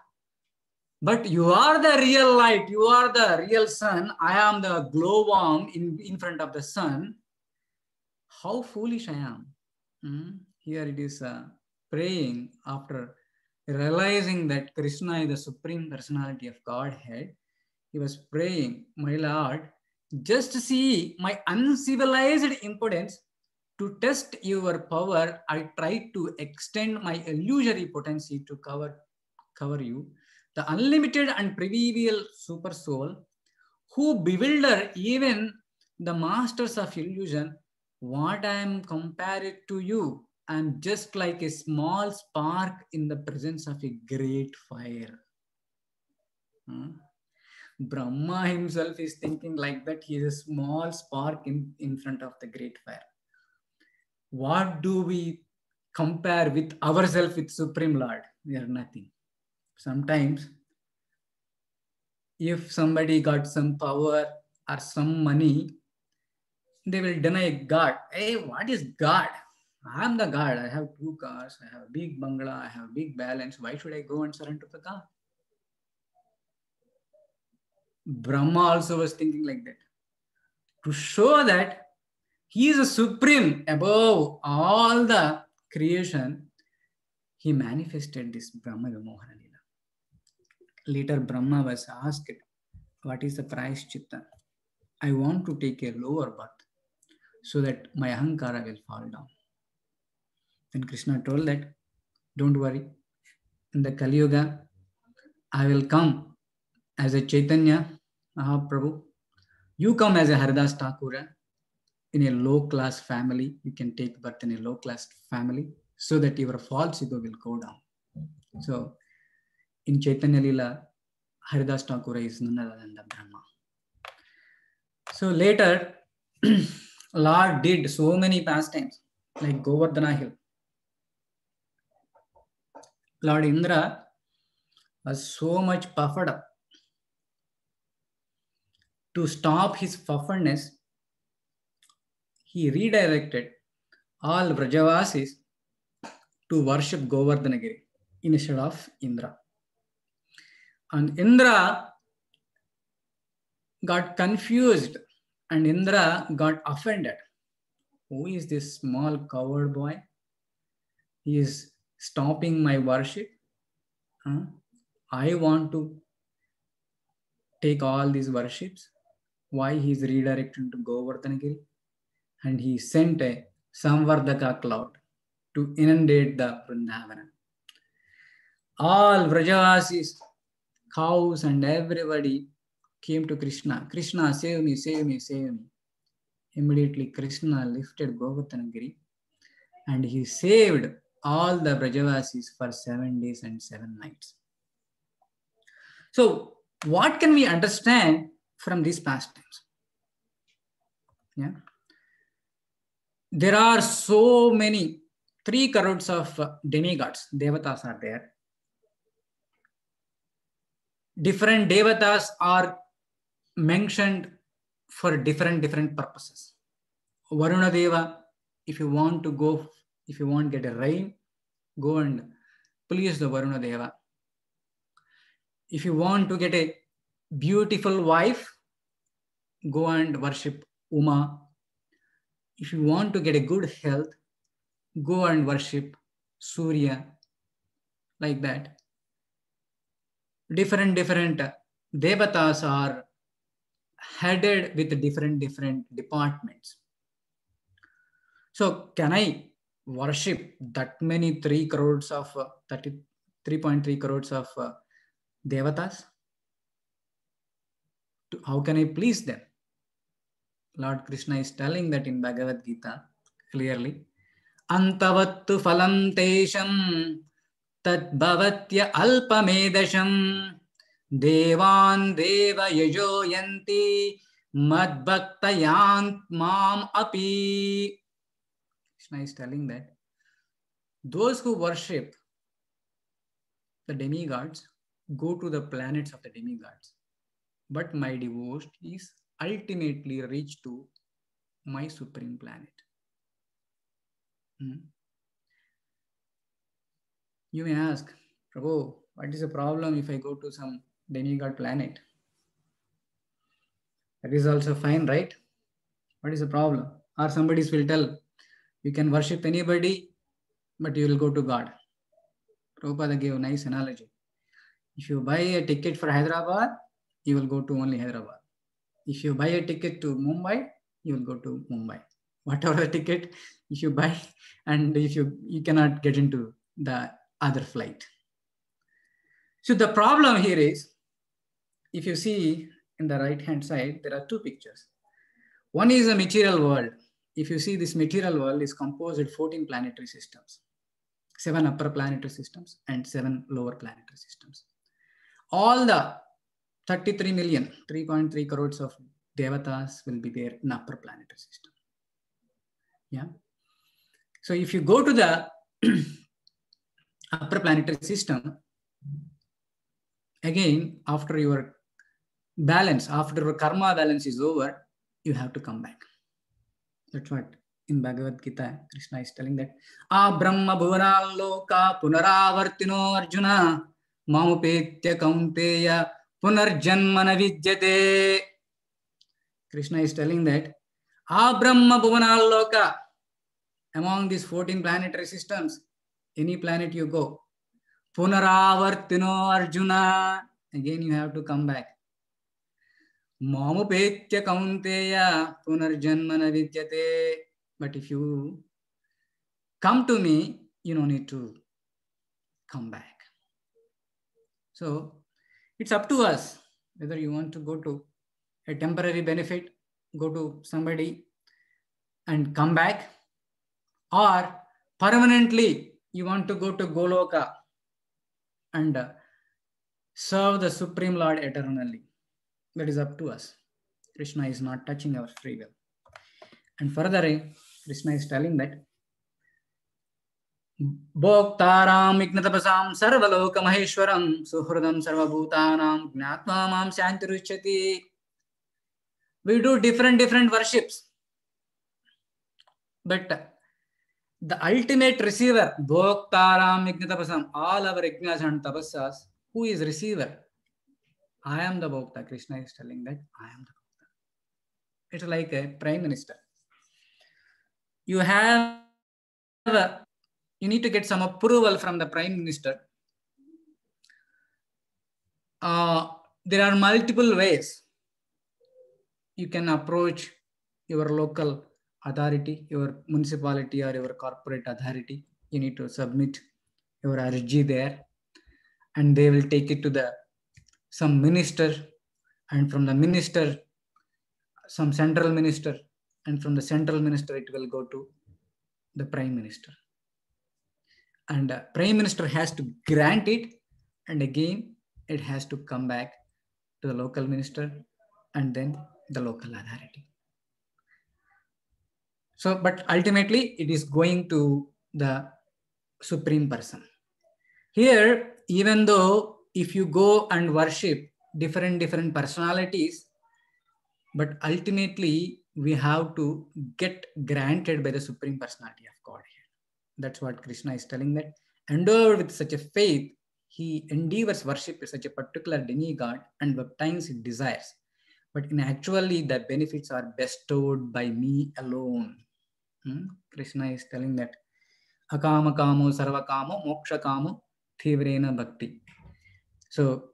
But you are the real light. You are the real sun. I am the glowworm in, in front of the sun. How foolish I am. Hmm? Here it is uh, praying after realizing that Krishna is the supreme personality of Godhead. He was praying, My Lord, just see my uncivilized impotence to test your power. I tried to extend my illusory potency to cover, cover you. The unlimited and primeval super soul who bewilder even the masters of illusion. What I am compared to you, I am just like a small spark in the presence of a great fire. Hmm? Brahma himself is thinking like that. He is a small spark in, in front of the great fire. What do we compare with ourselves with Supreme Lord? We are nothing. Sometimes, if somebody got some power or some money, they will deny God. Hey, what is God? I'm the God. I have two cars. I have a big bungalow. I have a big balance. Why should I go and surrender to the God? Brahma also was thinking like that. To show that he is a supreme above all the creation, he manifested this Brahma Vimohana. Later, Brahma was asked, What is the prayaschitta? I want to take a lower birth so that my ahankara will fall down. Then Krishna told that, Don't worry, in the Kali Yuga, I will come as a Chaitanya Mahaprabhu. You come as a Haridas Thakura in a low class family. You can take birth in a low class family so that your false ego will go down. So in Chaitanya Lila, Haridas Thakur is none other. So later, Lord did so many pastimes like Govardhana Hill. Lord Indra was so much puffed up. To stop his pufferness, he redirected all Vrajavasis to worship Govardhanagiri instead of Indra. And Indra got confused and Indra got offended. Who is this small cowherd boy? He is stopping my worship. Huh? I want to take all these worships. Why he is redirected to Govardhanagiri? And he sent a Samvartaka cloud to inundate the Vrindavana. All Vrajavasis, cows, and everybody came to Krishna. Krishna, save me, save me, save me. Immediately, Krishna lifted Govardhanagiri and he saved all the Brajavasis for seven days and seven nights. So, what can we understand from these pastimes? Yeah. There are so many, three crores of demigods, devatas are there. Different devatas are mentioned for different different purposes. Varuna Deva, if you want to go, if you want to get a rain, go and please the Varuna Deva. If you want to get a beautiful wife, go and worship Uma. If you want to get a good health, go and worship Surya. Like that. Different, different devatas are headed with different, different departments. So, can I worship that many 3 crores of uh, 33.3 crores of uh, devatas? How can I please them? Lord Krishna is telling that in Bhagavad Gita clearly. Antavattu phalam alpamedasham devan deva yajo yanti madbhaktayant mam api. Krishna is telling that those who worship the demigods go to the planets of the demigods. But my devotees ultimately reach to my supreme planet. Hmm. You may ask, Prabhu, what is the problem if I go to some demigod planet? That is also fine, right? What is the problem? Or somebody will tell, you can worship anybody, but you will go to God. Prabhupada gave a nice analogy. If you buy a ticket for Hyderabad, you will go to only Hyderabad. If you buy a ticket to Mumbai, you will go to Mumbai. Whatever the ticket, if you buy, and if you you cannot get into the other flight. So the problem here is, if you see in the right hand side, there are two pictures. One is a material world. If you see this material world is composed of 14 planetary systems, seven upper planetary systems and seven lower planetary systems. All the 33 million, 3.3 crores of devatas will be there in upper planetary system. Yeah. So if you go to the upper planetary system, again, after your balance, after your karma balance is over, you have to come back. That's what in Bhagavad Gita, Krishna is telling that Ah Brahma Bhuvanaloka Punaravartino Arjuna Mamupetya Kaunteya Punarjanmana Vidyate. Krishna is telling that Ah Brahma Bhuvanaloka among these 14 planetary systems, any planet you go, Punaravartino Arjuna, again you have to come back. Mamupetya Kaunteya Punarjanmana Vidyate. But if you come to me, you don't need to come back. So it's up to us whether you want to go to a temporary benefit, go to somebody and come back, or permanently you want to go to Goloka and uh, serve the Supreme Lord eternally. That is up to us. Krishna is not touching our free will. And further, Krishna is telling that भोक्तारां विघ्नतपसां सर्वलोकमहेश्वरं सुहृदं सर्वभूतानां ज्ञात्वा मां शान्तिरुच्यति we do different different worships but the ultimate receiver bhoktaram yajnatapasam all our yajnas and tapassas who is receiver? I am the bhokta. Krishna is telling that i am the bhokta. It's like a prime minister. You have you need to get some approval from the prime minister. Uh, there are multiple ways you can approach your local authority, your municipality or your corporate authority. You need to submit your RG there and they will take it to the some minister and from the minister, some central minister and from the central minister it will go to the prime minister. And uh, prime minister has to grant it and again it has to come back to the local minister and then the local authority. So, but ultimately it is going to the supreme person. Here, even though if you go and worship different different personalities, but ultimately we have to get granted by the supreme personality of God here. That's what Krishna is telling that endowed with such a faith, he endeavors worship such a particular demigod and obtains his desires but in actually the benefits are bestowed by me alone. Hmm? Krishna is telling that akama kamo sarva kamo moksha kamo thivrena bhakti. So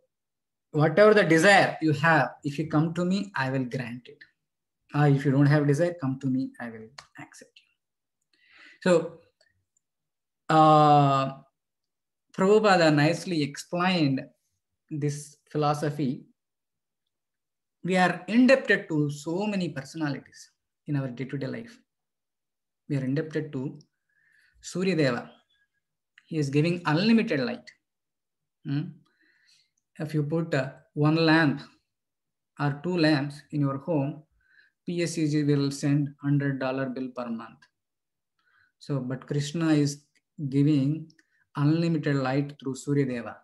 whatever the desire you have, if you come to me, I will grant it. Or if you don't have desire, come to me, I will accept you. So uh, Prabhupada nicely explained this philosophy, we are indebted to so many personalities in our day-to-day life. We are indebted to Surya Deva. He is giving unlimited light. Hmm? If you put uh, one lamp or two lamps in your home, PSEG will send $100 bill per month. So, but Krishna is giving unlimited light through Surya Deva.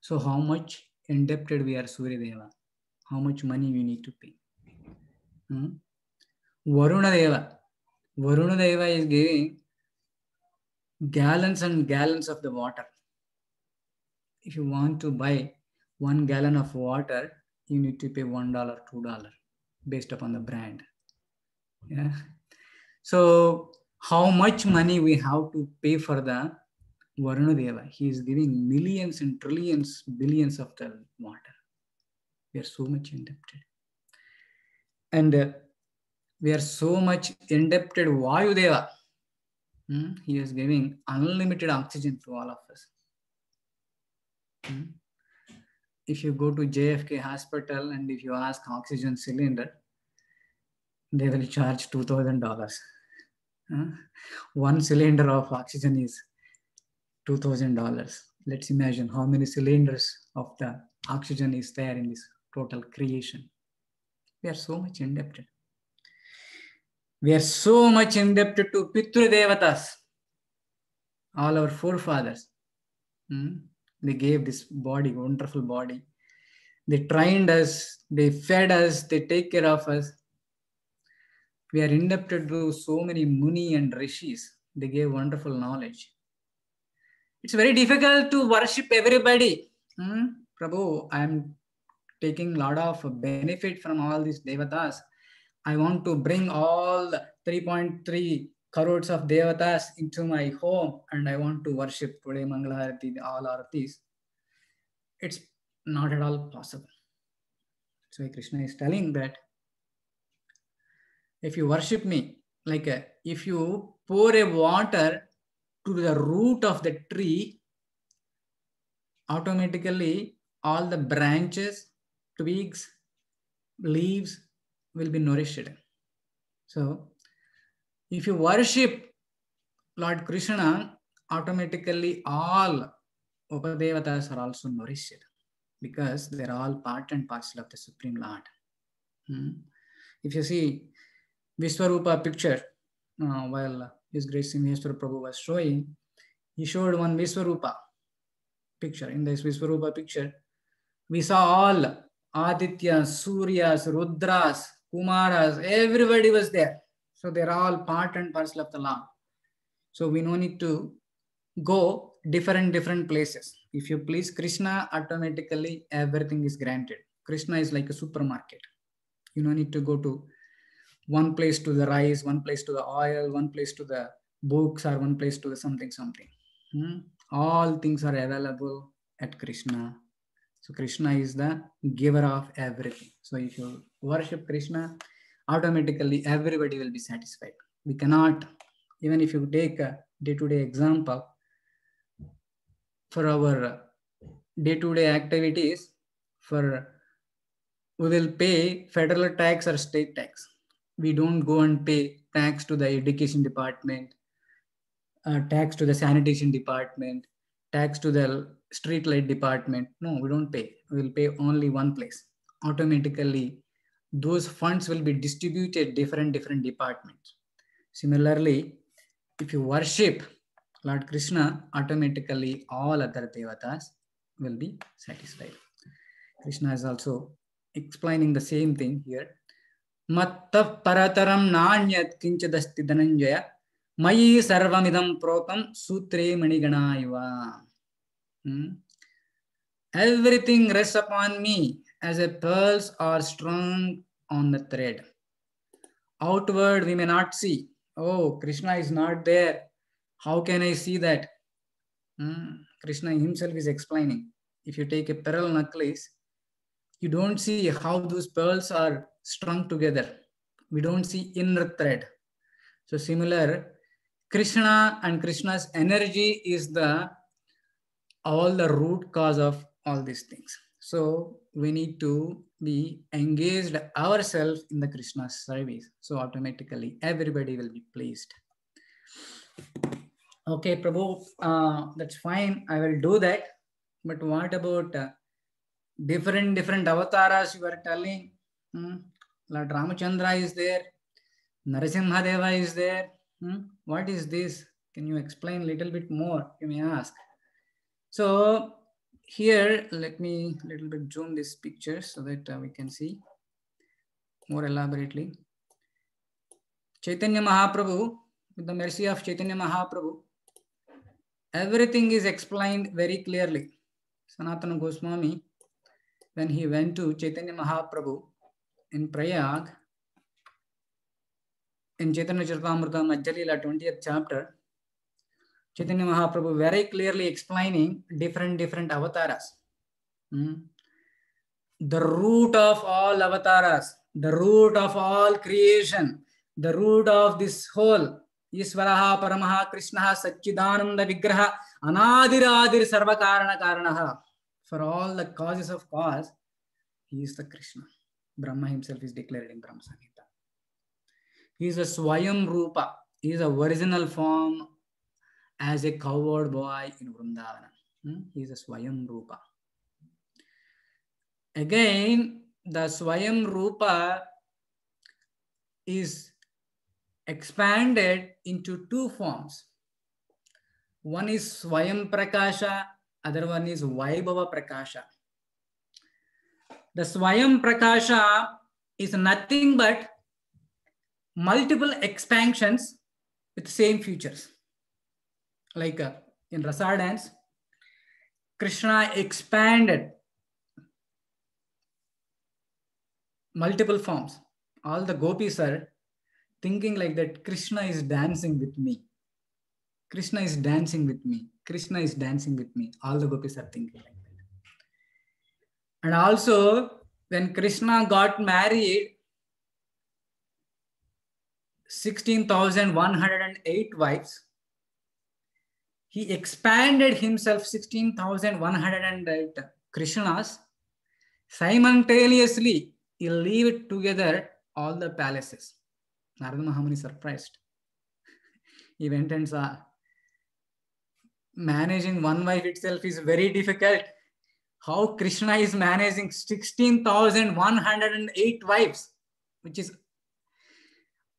So, how much indebted we are Surya Deva? How much money we need to pay? Hmm? Varuna Deva. Varuna Deva is giving gallons and gallons of the water. If you want to buy one gallon of water, you need to pay one dollar, two dollar, based upon the brand. Yeah. So how much money we have to pay for the Varuna Deva? He is giving millions and trillions, billions of the water. We are so much indebted. And uh, we are so much indebted Vayu Deva. Hmm? He is giving unlimited oxygen to all of us. Hmm? If you go to JFK hospital and if you ask oxygen cylinder, they will charge $2,000. Huh? One cylinder of oxygen is $2,000. Let's imagine how many cylinders of the oxygen is there in this total creation. We are so much indebted. We are so much indebted to Pitru Devatas, all our forefathers. Hmm? They gave this body, wonderful body. They trained us, they fed us, they take care of us. We are indebted to so many Muni and Rishis. They gave wonderful knowledge. It's very difficult to worship everybody. Hmm? Prabhu, I am taking a lot of benefit from all these devatas. I want to bring all 3.3 crores of devatas into my home and I want to worship today Mangalaharati, all Aratis. It's not at all possible. So Krishna is telling that if you worship me, like a, if you pour a water to the root of the tree, automatically all the branches, twigs, leaves will be nourished. So, if you worship Lord Krishna, automatically all Upadevatas are also nourished because they're all part and parcel of the Supreme Lord. Hmm? If you see Vishwarupa picture, uh, while His Grace Simheshwar Prabhu was showing, he showed one Vishwarupa picture. In this Vishwarupa picture, we saw all Aditya, Suryas, Rudras, Kumaras, everybody was there. So they're all part and parcel of the law. So we no need to go different different places. If you please Krishna, automatically everything is granted. Krishna is like a supermarket. You no need to go to one place to the rice, one place to the oil, one place to the books, or one place to the something something. Hmm? All things are available at Krishna. So Krishna is the giver of everything. So if you worship Krishna, automatically everybody will be satisfied. We cannot, even if you take a day-to-day example, for our day-to-day activities, for we will pay federal tax or state tax. We don't go and pay tax to the education department, uh, tax to the sanitation department, tax to the street light department. No, we don't pay. We will pay only one place. Automatically, those funds will be distributed different different departments. Similarly, if you worship Lord Krishna, automatically all other devatas will be satisfied. Krishna is also explaining the same thing here. Matta parataram nanyat kinchadasti dhananjaya mayi sarvamidam protam sutre maniganaiva. Hmm? Everything rests upon me as a pearls are strung on the thread. Outward, we may not see. Oh, Krishna is not there. How can I see that? Hmm. Krishna himself is explaining. If you take a pearl necklace, you don't see how those pearls are strung together. We don't see inner thread. So similar, Krishna and Krishna's energy is the all the root cause of all these things. So we need to be engaged ourselves in the Krishna service. So automatically everybody will be pleased. Okay, Prabhu, uh, that's fine. I will do that. But what about uh, different different avatars you are telling? Hmm? Lord Ramachandra is there. Narasimhadeva is there. Hmm? What is this? Can you explain a little bit more? You may ask. So here, let me a little bit zoom this picture so that uh, we can see more elaborately. Chaitanya Mahaprabhu, with the mercy of Chaitanya Mahaprabhu, everything is explained very clearly. Sanatana Goswami, when he went to Chaitanya Mahaprabhu in Prayag, in Chaitanya Charitamrita Madhyalila 20th chapter, Chaitanya Mahaprabhu very clearly explaining different different avatars. Hmm. The root of all avatars, the root of all creation, the root of this whole Isvaraha Paramaha Krishna Satchidananda Vigraha Anadiradir Sarva Karana Karanaha. For all the causes of cause, he is the Krishna. Brahma himself is declared in Brahma Samhita. He is a Swayam Rupa. He is a original form as a cowherd boy in Vrindavana. Hmm? He is a Swayam Rupa. Again, the Swayam Rupa is expanded into two forms. One is Swayam Prakasha, other one is Vaibhava Prakasha. The Swayam Prakasha is nothing but multiple expansions with same features. Like uh, in Rasa dance, Krishna expanded multiple forms. All the gopis are thinking like that Krishna is dancing with me. Krishna is dancing with me. Krishna is dancing with me. All the gopis are thinking like that. And also, when Krishna got married, 16,108 wives, he expanded himself 16,108 Krishnas. Simultaneously, he lived together all the palaces. Narada Mahamuni surprised. he went and saw managing one wife itself is very difficult. How Krishna is managing 16,108 wives, which is,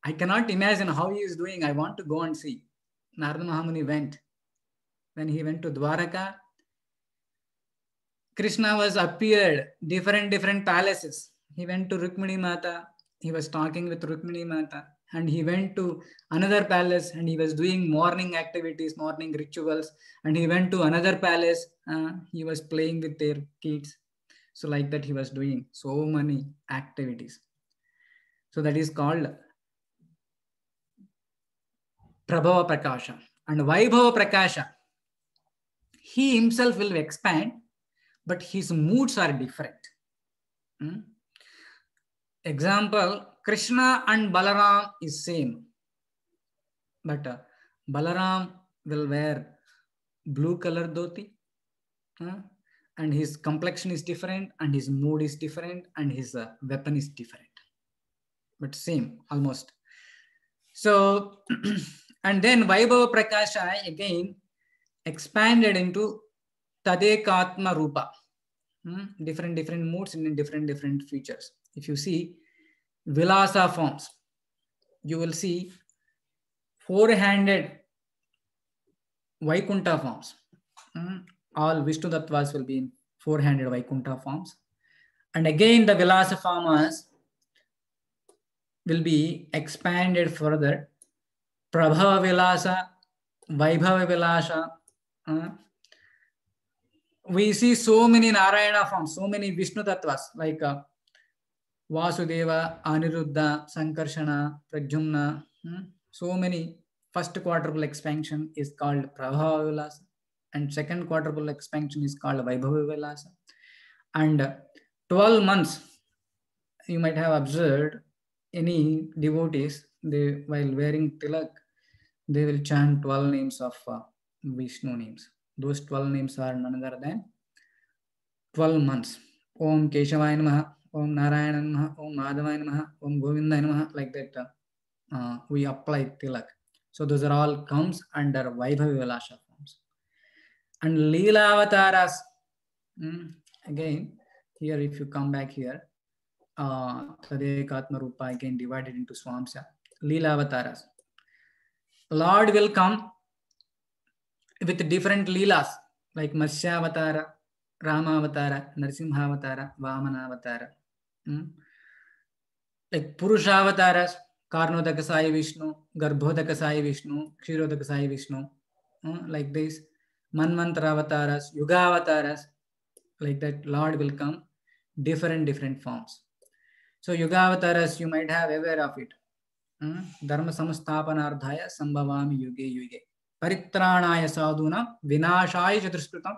I cannot imagine how he is doing. I want to go and see. Narada Mahamuni went. When he went to Dwaraka, Krishna was appeared different different palaces. He went to Rukmini Mata. He was talking with Rukmini Mata and he went to another palace and he was doing morning activities morning rituals and he went to another palace uh, he was playing with their kids so like that he was doing so many activities so that is called prabhava prakasha and vaibhava prakasha he himself will expand but his moods are different hmm? example Krishna and Balaram is same. But uh, Balaram will wear blue color dhoti. And his complexion is different and his mood is different and his uh, weapon is different. But same, almost. So, and then Vaibhava Prakasha again expanded into Tadekatma Rupa. Hmm? Different, different moods and different, different features. If you see, Vilasa forms. You will see four-handed Vaikuntha forms. Mm. All Vishnu Tattvas will be in four-handed Vaikuntha forms. And again, the Vilasa forms will be expanded further. Prabhava Vilasa, Vaibhava Vilasa. Uh, we see so many Narayana forms, so many Vishnu Tattvas, like uh, Vasudeva, Aniruddha, Sankarshana, Pradyumna, hmm? so many. First quadruple expansion is called Prabhava Vilasa, and second quadruple expansion is called Vaibhava Vilasa. And 12 months, you might have observed any devotees, they while wearing tilak, they will chant 12 names of uh, Vishnu names. Those 12 names are none other than 12 months. Om Keshavaya Namaha, Om Narayana Namaha, Om Madhavaya Namaha, Om Govindaya Namaha, like that. Uh, uh, we apply tilak. So those are all comes under Vaibhavi Vilasha forms. And Leela Avataras, mm, again, here if you come back here, uh, Tadekatma Rupa again divided into Swamsa. Leela Avataras. Lord will come with different Leelas like Matsya Avatara, Rama Avatara, Narsimha Avatara, Vamana Avatara. Mm? Like Purusha Avataras, Karnodaka Sai Vishnu, Garbhodaka Sai Vishnu, Kshirodaka Sai Vishnu, mm? like this. Manmantra Avataras, Yuga Avataras, like that Lord will come different, different forms. So Yuga Avataras, you might have aware of it. Mm? Dharma Samasthapanardhaya Sambhavami Yuge Yuge. परित्राणाय साधूना विनाशाय चतुष्कृतम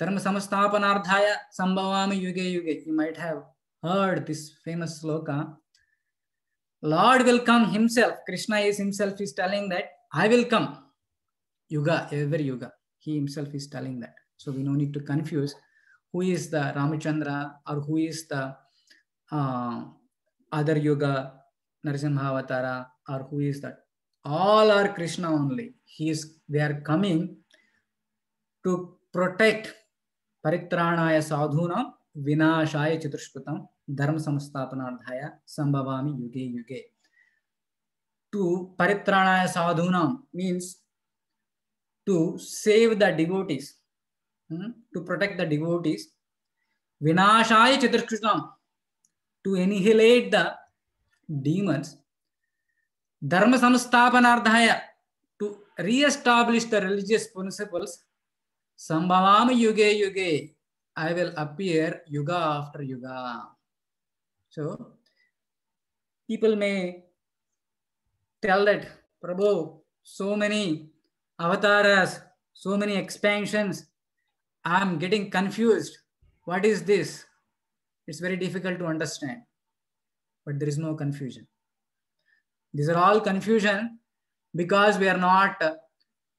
धर्म संस्थापनार्थाय संभवामि युगे युगे you might have heard this famous sloka lord will come himself krishna is himself is telling that i will come yuga every yuga he himself is telling that so we no need to confuse who is the ramachandra or who is the uh, other yuga narasimha avatara or who is that all are krishna only. He is they are coming to protect paritranaya sadhuna vinashaya chatushputam dharma samasthapanardhaya sambhavami yuge yuge. To paritranaya sadhuna means to save the devotees. Hmm? to protect the devotees. Vinashaya chatushputam to annihilate the demons dharma samsthapanardhaya to re-establish the religious principles sambhavami yuge yuge i will appear yuga after yuga. So people may tell that prabhu so many avatars so many expansions i'm getting confused. What is this? It's very difficult to understand but there is no confusion these are all confusion because we are not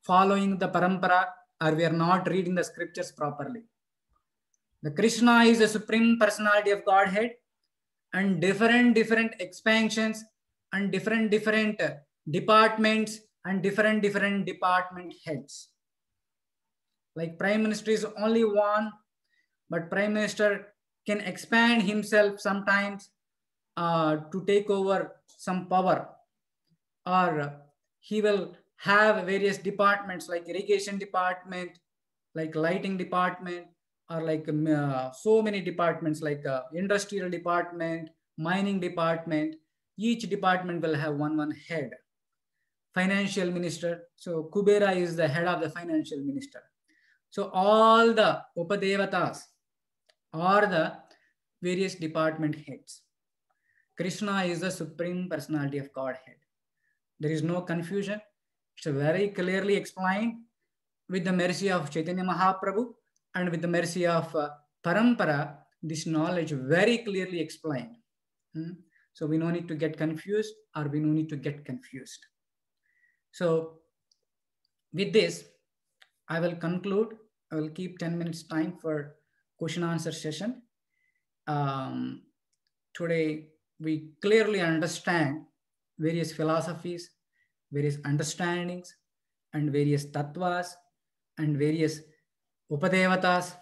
following the parampara or we are not reading the scriptures properly. The Krishna is the supreme personality of Godhead and different different expansions and different different departments and different different department heads. Like prime minister is only one, but prime minister can expand himself sometimes uh, to take over some power or he will have various departments like irrigation department like lighting department or like uh, so many departments like uh, industrial department mining department. Each department will have one one head. Financial minister. So kubera is the head of the financial minister. So all the upadevatas are the various department heads. Krishna is the supreme personality of godhead there is no confusion. It's very clearly explained with the mercy of Chaitanya Mahaprabhu and with the mercy of uh, Parampara, this knowledge very clearly explained. Hmm? So we no need to get confused or we no need to get confused. So with this, I will conclude. I will keep 10 minutes time for question answer session. Um, today, we clearly understand various philosophies, various understandings, and various tattvas, and various upadevatas,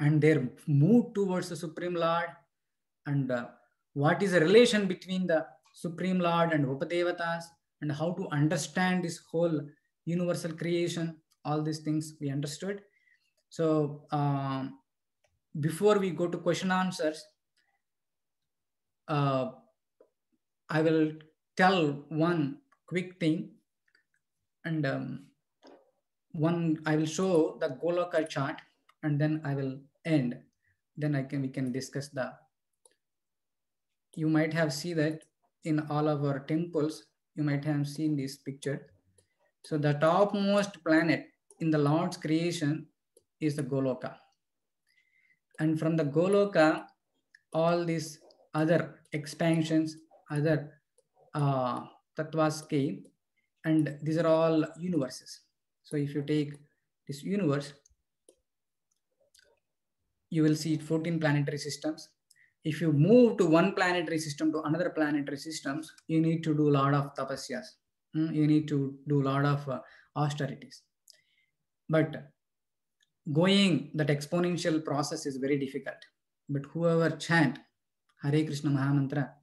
and their move towards the Supreme Lord, and uh, what is the relation between the Supreme Lord and upadevatas, and how to understand this whole universal creation, all these things we understood. So um, before we go to question answers, uh, I will tell one quick thing and um, one I will show the Goloka chart and then I will end. Then I can we can discuss the. You might have seen that in all of our temples. You might have seen this picture. So the topmost planet in the Lord's creation is the Goloka. And from the Goloka, all these other expansions, other uh, tattvas came, and these are all universes. So if you take this universe, you will see 14 planetary systems. If you move to one planetary system to another planetary systems, you need to do a lot of tapasyas. Mm, You need to do a lot of uh, austerities. But going that exponential process is very difficult. But whoever chant Hare Krishna Mahamantra,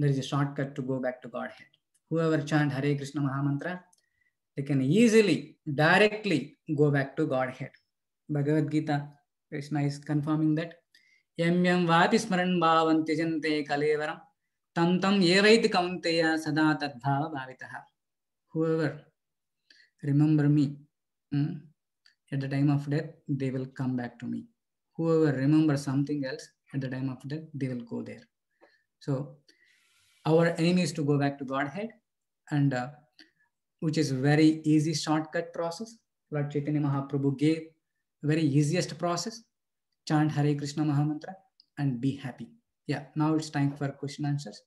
there is a shortcut to go back to Godhead. Whoever chant Hare Krishna Mahamantra, they can easily, directly go back to Godhead. Bhagavad Gita, Krishna is confirming that. Yam yam vapi smaran bhavan tijante kalevaram tam tam yevaiti kaunteya sada tadbhava bhavitaha. Whoever remember me hmm, at the time of death, they will come back to me. Whoever remembers something else at the time of death, they will go there. So our aim is to go back to Godhead, and uh, which is very easy shortcut process. Lord Chaitanya Mahaprabhu gave very easiest process. Chant Hare Krishna Mahamantra and be happy. Yeah, now it's time for question answers.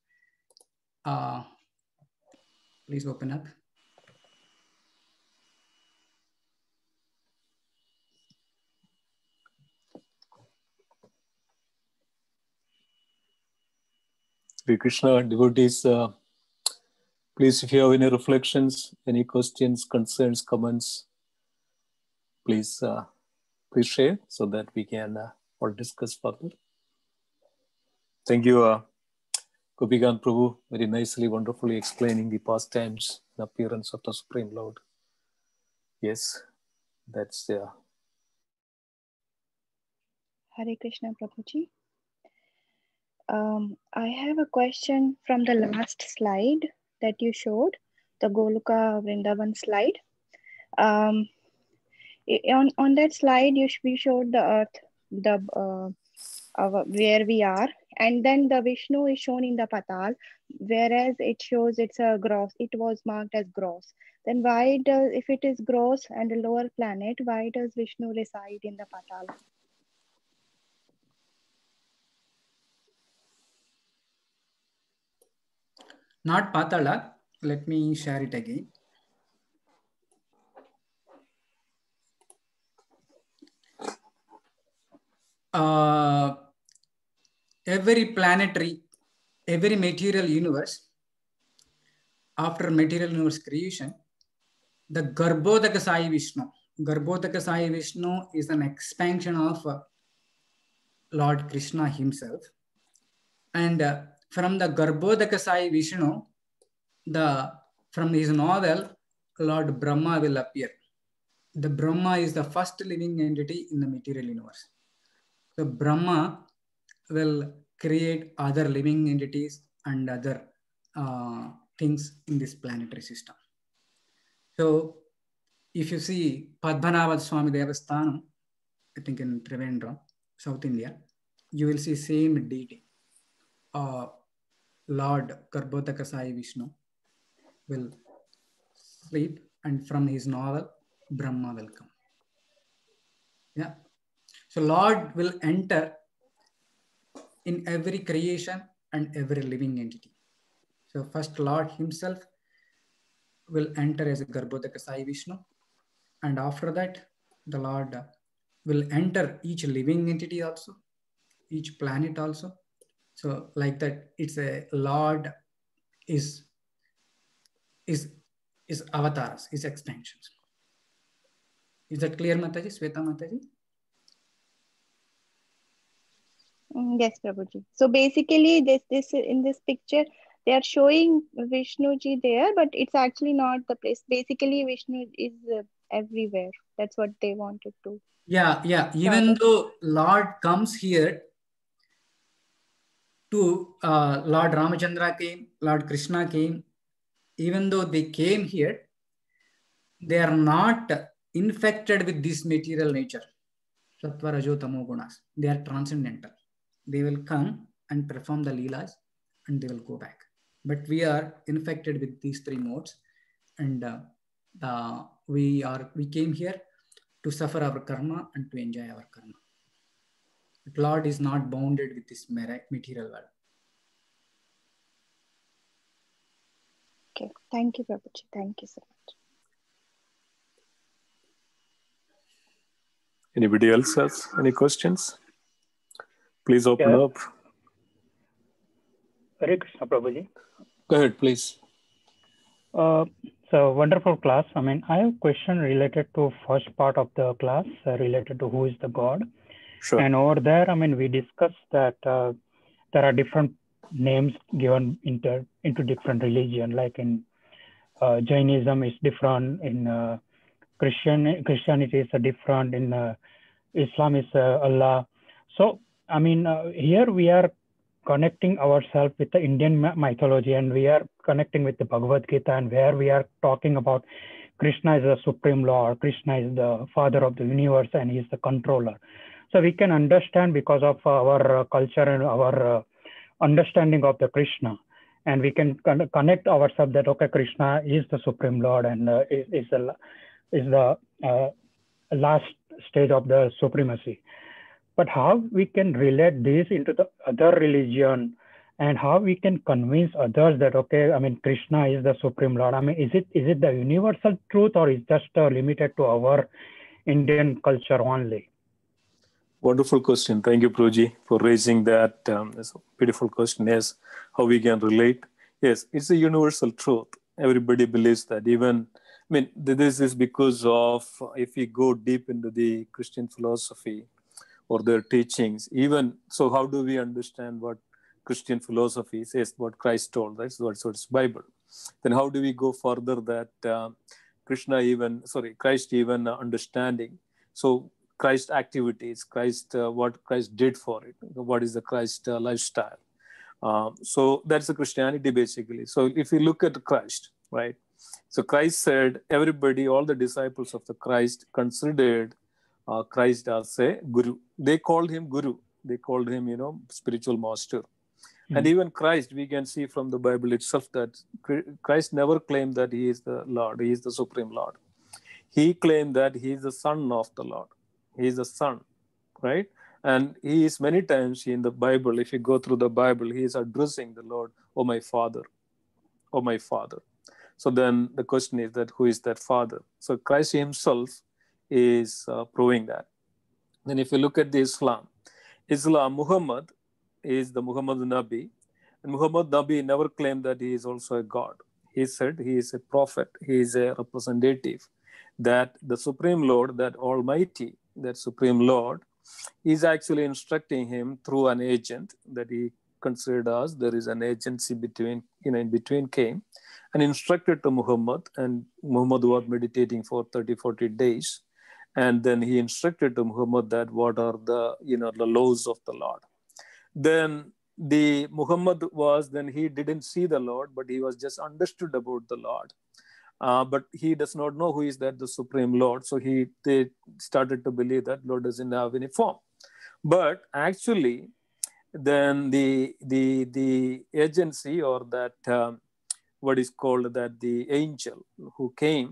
Uh, please open up. Hare Krishna devotees, uh, please, if you have any reflections, any questions, concerns, comments, please, uh, please share so that we can uh, discuss further. Thank you, uh, Gopikant Prabhu, very nicely, wonderfully explaining the pastimes and appearance of the Supreme Lord. Yes, that's uh, Hare Krishna Prabhuji. Um, I have a question from the last slide that you showed, the Goloka Vrindavan slide. Um, on, on that slide, you we showed the earth, the uh, our, where we are, and then the Vishnu is shown in the Patal, whereas it shows it's a gross, it was marked as gross. Then why does, if it is gross and a lower planet, why does Vishnu reside in the Patal? Not Patala. Let me share it again. Uh, every planetary, every material universe, after material universe creation, the Garbhodaka Sai Vishnu. Garbhodaka Sai Vishnu is an expansion of uh, Lord Krishna himself. And uh, from the Garbhodaka Sai Vishnu, the from his novel, Lord Brahma will appear. The Brahma is the first living entity in the material universe. So Brahma will create other living entities and other uh, things in this planetary system. So if you see Padmanabha Swami I think in Trivandrum, South India, you will see same deity. Uh, Lord Garbhodaka Sai Vishnu will sleep and from his novel, Brahma will come. Yeah. So Lord will enter in every creation and every living entity. So first Lord himself will enter as a Garbhodaka Sai Vishnu. And after that, the Lord will enter each living entity also, each planet also. So like that, it's a Lord is is is avatars, is extensions. Is that clear, Mataji? Sweta Mataji? Mm, Yes, Prabhuji. So basically, this this in this picture, they are showing Vishnuji there, but it's actually not the place. Basically, Vishnu is uh, everywhere. That's what they wanted to. Yeah, yeah. Even though Lord comes here to uh, Lord Ramachandra came, Lord Krishna came, even though they came here, they are not infected with this material nature. Sattva, Rajo, Tamo gunas. They are transcendental. They will come and perform the leelas and they will go back. But we are infected with these three modes, and uh, we are we came here to suffer our karma and to enjoy our karma. But Lord is not bounded with this material world. Okay, thank you, Prabhuji. Thank you so much. Anybody else has any questions? Please open Yeah. up. Hare Krishna Prabhuji. Go ahead, please. Uh, so wonderful class. I mean, I have a question related to first part of the class uh, related to who is the God. Sure. And over there, I mean, we discussed that uh, there are different names given into into different religion. Like in uh, Jainism is different. In uh, Christian Christianity is different. In uh, Islam is uh, Allah. So I mean, uh, here we are connecting ourselves with the Indian mythology, and we are connecting with the Bhagavad Gita, and where we are talking about Krishna is the supreme Lord, Krishna is the father of the universe, and he is the controller. So we can understand because of our uh, culture and our uh, understanding of the Krishna, and we can con- connect ourselves that okay, Krishna is the supreme Lord and uh, is, is the is the last stage of the supremacy. But how we can relate this into the other religion, and how we can convince others that okay, I mean Krishna is the supreme Lord. I mean, is it is it the universal truth or is just uh, limited to our Indian culture only? Wonderful question. Thank you, Proji, for raising that. Um, it's a beautiful question. Yes, how we can relate. Yes, it's a universal truth. Everybody believes that. Even, I mean, this is because of if we go deep into the Christian philosophy or their teachings, even so, how do we understand what Christian philosophy says, what Christ told? That's what so it's Bible. Then how do we go further that uh, Krishna even, sorry, Christ even understanding? So Christ activities, Christ, uh, what Christ did for it, what is the Christ uh, lifestyle. Um, so that's the Christianity basically. So if you look at Christ, right? So Christ said, everybody, all the disciples of the Christ considered uh, Christ as a guru. They called him guru. They called him, you know, spiritual master. And Mhm. even Christ, we can see from the Bible itself that Christ never claimed that he is the Lord, he is the supreme Lord. He claimed that he is the son of the Lord. He is the son, right? And he is many times in the Bible, if you go through the Bible, he is addressing the Lord, oh my father, oh my father. So then the question is that who is that father? So Christ himself is uh, proving that. Then if you look at the Islam, Islam, Muhammad is the Muhammad Nabi. And Muhammad Nabi never claimed that he is also a God. He said he is a prophet, he is a representative, that the Supreme Lord, that Almighty, that Supreme Lord, is actually instructing him through an agent that he considered as there is an agency between, you know, in between came and instructed to Muhammad, and Muhammad was meditating for 30, 40 days. And then he instructed to Muhammad that what are the, you know, the laws of the Lord then the Muhammad was then he didn't see the Lord, but he was just understood about the Lord. Uh, but he does not know who is that the supreme Lord. So he they started to believe that Lord doesn't have any form. But actually, then the the the agency or that um, what is called that the angel who came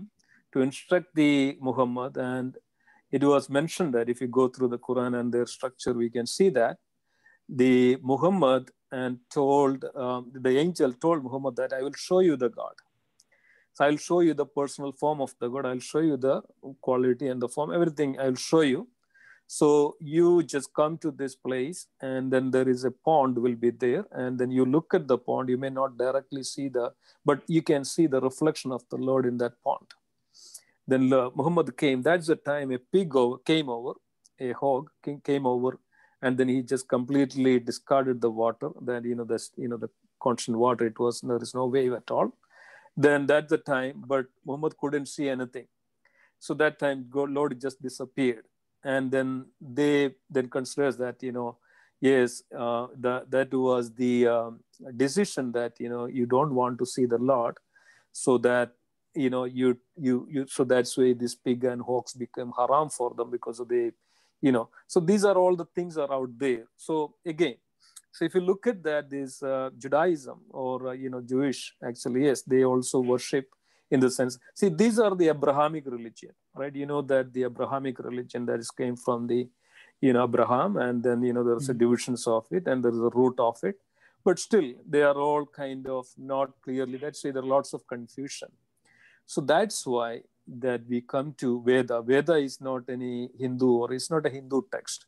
to instruct the Muhammad and it was mentioned that if you go through the Quran and their structure, we can see that the Muhammad and told um, the angel told Muhammad that I will show you the God. So I'll show you the personal form of the God. I'll show you the quality and the form, everything I'll show you. So you just come to this place, and then there is a pond will be there, and then you look at the pond. You may not directly see the, but you can see the reflection of the Lord in that pond. Then uh, Muhammad came. That's the time a pig over, came over, a hog came, over, and then he just completely discarded the water. Then you know the you know the constant water. It was there is no wave at all. Then that's the time, but Muhammad couldn't see anything. So that time, God, Lord just disappeared, and then they then considers that you know, yes, uh, that that was the um, decision that you know you don't want to see the Lord, so that you know you you you so that's why this pig and hawks become haram for them because of the you know. So these are all the things are out there. So again so if you look at that this uh, judaism or uh, you know jewish actually yes they also worship in the sense see these are the abrahamic religion right you know that the abrahamic religion that is came from the you know abraham and then you know there's a divisions of it and there's a root of it but still they are all kind of not clearly let's say there are lots of confusion so that's why that we come to Veda. Veda is not any Hindu or it's not a Hindu text.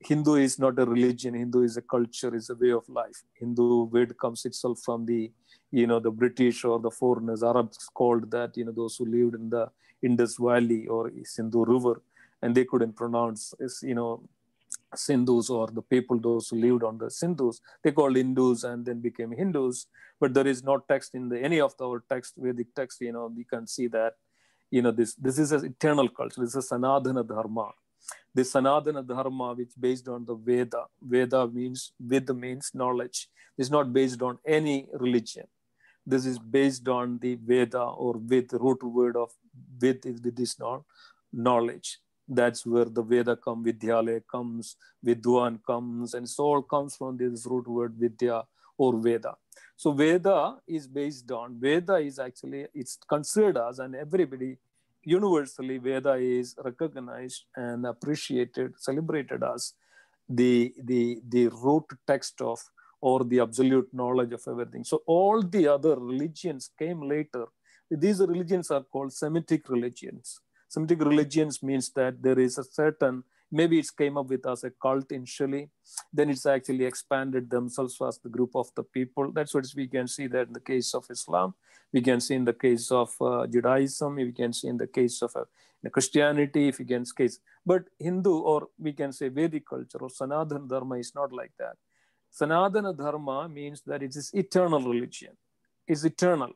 Hindu is not a religion. Hindu is a culture, is a way of life. Hindu word comes itself from the, you know, the British or the foreigners. Arabs called that, you know, those who lived in the Indus Valley or Sindhu River, and they couldn't pronounce, you know, Sindhus or the people those who lived on the Sindhus. They called Hindus and then became Hindus. But there is no text in the any of our text, Vedic text. You know, we can see that, you know, this this is an eternal culture. This is Sanadana Dharma the Sanadana Dharma, which based on the Veda. Veda means with means knowledge. It's not based on any religion. This is based on the Veda or with root word of with is with this knowledge. That's where the Veda comes, Vidyalaya comes, Vidwan comes, and it all comes from this root word Vidya or Veda. So Veda is based on Veda is actually it's considered as and everybody universally Veda is recognized and appreciated, celebrated as the, the, the root text of or the absolute knowledge of everything. So all the other religions came later. These religions are called Semitic religions. Semitic religions means that there is a certain maybe it's came up with as a cult initially then it's actually expanded themselves as the group of the people that's what we can see that in the case of islam we can see in the case of uh, judaism we can see in the case of uh, christianity if we can case. But hindu or we can say vedic culture or sanatana dharma is not like that. Sanatana dharma means that it is eternal religion it's eternal.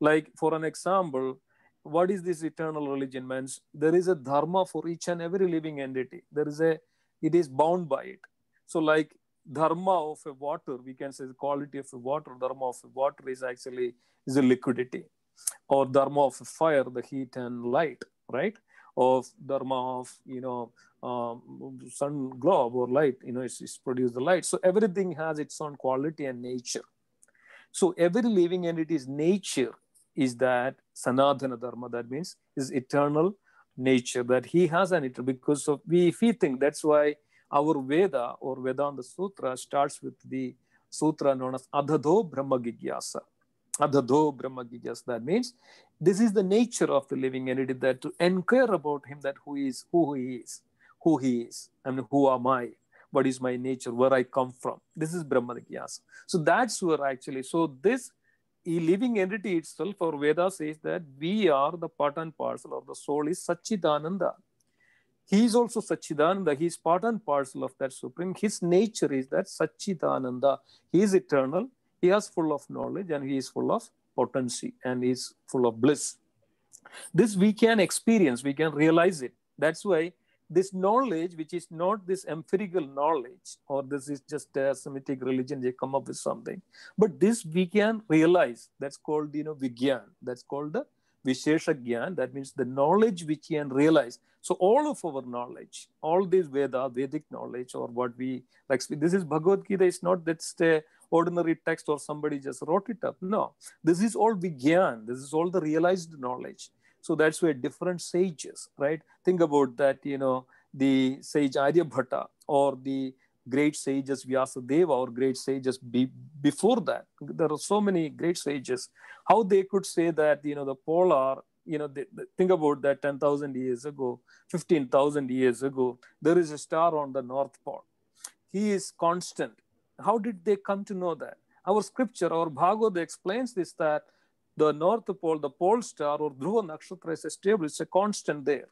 Like for an example what is this eternal religion means? There is a dharma for each and every living entity. There is a it is bound by it. So like dharma of a water we can say the quality of a water dharma of a water is actually is a liquidity. Or dharma of fire the heat and light right? Of dharma of you know um, sun globe or light you know it's, it's produce the light. So everything has its own quality and nature. So every living entity's nature is that Sanatana Dharma, that means is eternal nature, that he has an eternal, because of we, if we think that's why our Veda or Vedanta Sutra starts with the sutra known as Adhado Brahma Jijnasa. Adhado Brahma Jijnasa. That means this is the nature of the living entity that to inquire about him that who is who he is, who he is, and who am I, what is my nature, where I come from. This is Brahma Jijnasa. So that's where actually, so this living entity itself, or Veda says that we are the part and parcel of the soul is Sachidananda. He is also Sachidananda. He is part and parcel of that Supreme. His nature is that Sachidananda. He is eternal. He is full of knowledge and he is full of potency and he is full of bliss. This we can experience, we can realize it. That's why this knowledge, which is not this empirical knowledge, or this is just a Semitic religion, they come up with something. But this we can realize. That's called, you know, Vigyan. That's called the Vishesha Gyan. That means the knowledge which we can realize. So all of our knowledge, all this Veda, Vedic knowledge, or what we like, this is Bhagavad Gita. It's not that's a ordinary text or somebody just wrote it up. No, this is all Vigyan. This is all the realized knowledge. So that's where different sages, right? Think about that, you know, the sage Aryabhata or the great sages Vyasadeva or great sages be, before that. There are so many great sages. How they could say that, you know, the polar, you know, think about that 10,000 years ago, 15,000 years ago, there is a star on the North Pole. He is constant. How did they come to know that? Our scripture, our Bhagavad explains this that the North Pole, the pole star or Dhruva Nakshatra is stable, it's a constant there.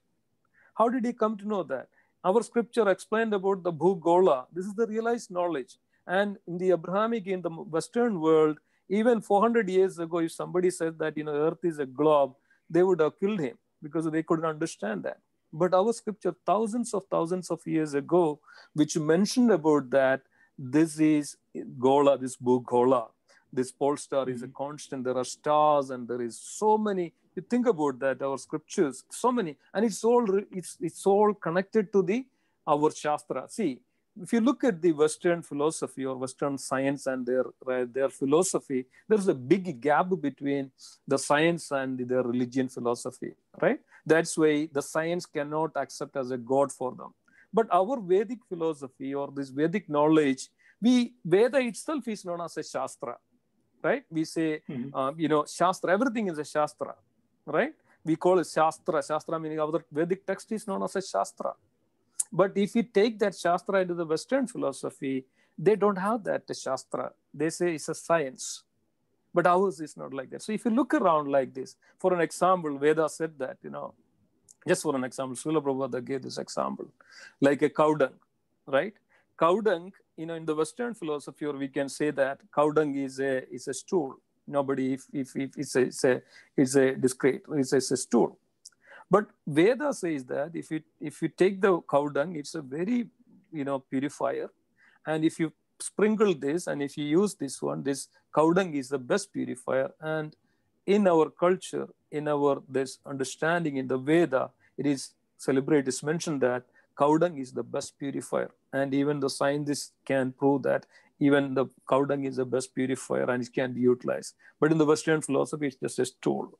How did he come to know that? Our scripture explained about the Bhugola. This is the realized knowledge. And in the Abrahamic, in the Western world, even 400 years ago, if somebody said that you know Earth is a globe, they would have killed him because they couldn't understand that. But our scripture, thousands of thousands of years ago, which mentioned about that, this is Gola, this Bhugola, this pole star mm-hmm. is a mm-hmm. constant. There are stars and there is so many. You think about that our scriptures so many. And it's all it's it's all connected to the our shastra. See if you look at the western philosophy or western science and their their philosophy there's a big gap between the science and their religion philosophy right? That's why the science cannot accept as a god for them. But our vedic philosophy or this vedic knowledge we veda itself is known as a shastra right? We say, mm-hmm. um, you know, Shastra, everything is a Shastra, right? We call it Shastra. Shastra meaning our Vedic text is known as a Shastra. But if you take that Shastra into the Western philosophy, they don't have that Shastra. They say it's a science. But ours is not like that. So if you look around like this, for an example, Veda said that, you know, just for an example, Srila Prabhupada gave this example, like a cow dung, right? Cow dung, you know, in the Western philosophy, or we can say that cow dung is a is a stool. Nobody, if if, if it's a it's a it's a discrete, it's a, it's a stool. But Veda says that if you if you take the cow dung, it's a very you know purifier, and if you sprinkle this and if you use this one, this cow dung is the best purifier. And in our culture, in our this understanding in the Veda, it is celebrated, it's mentioned that cow dung is the best purifier. And even the scientists can prove that even the cow dung is the best purifier and it can be utilized. But in the Western philosophy, it's just a stool.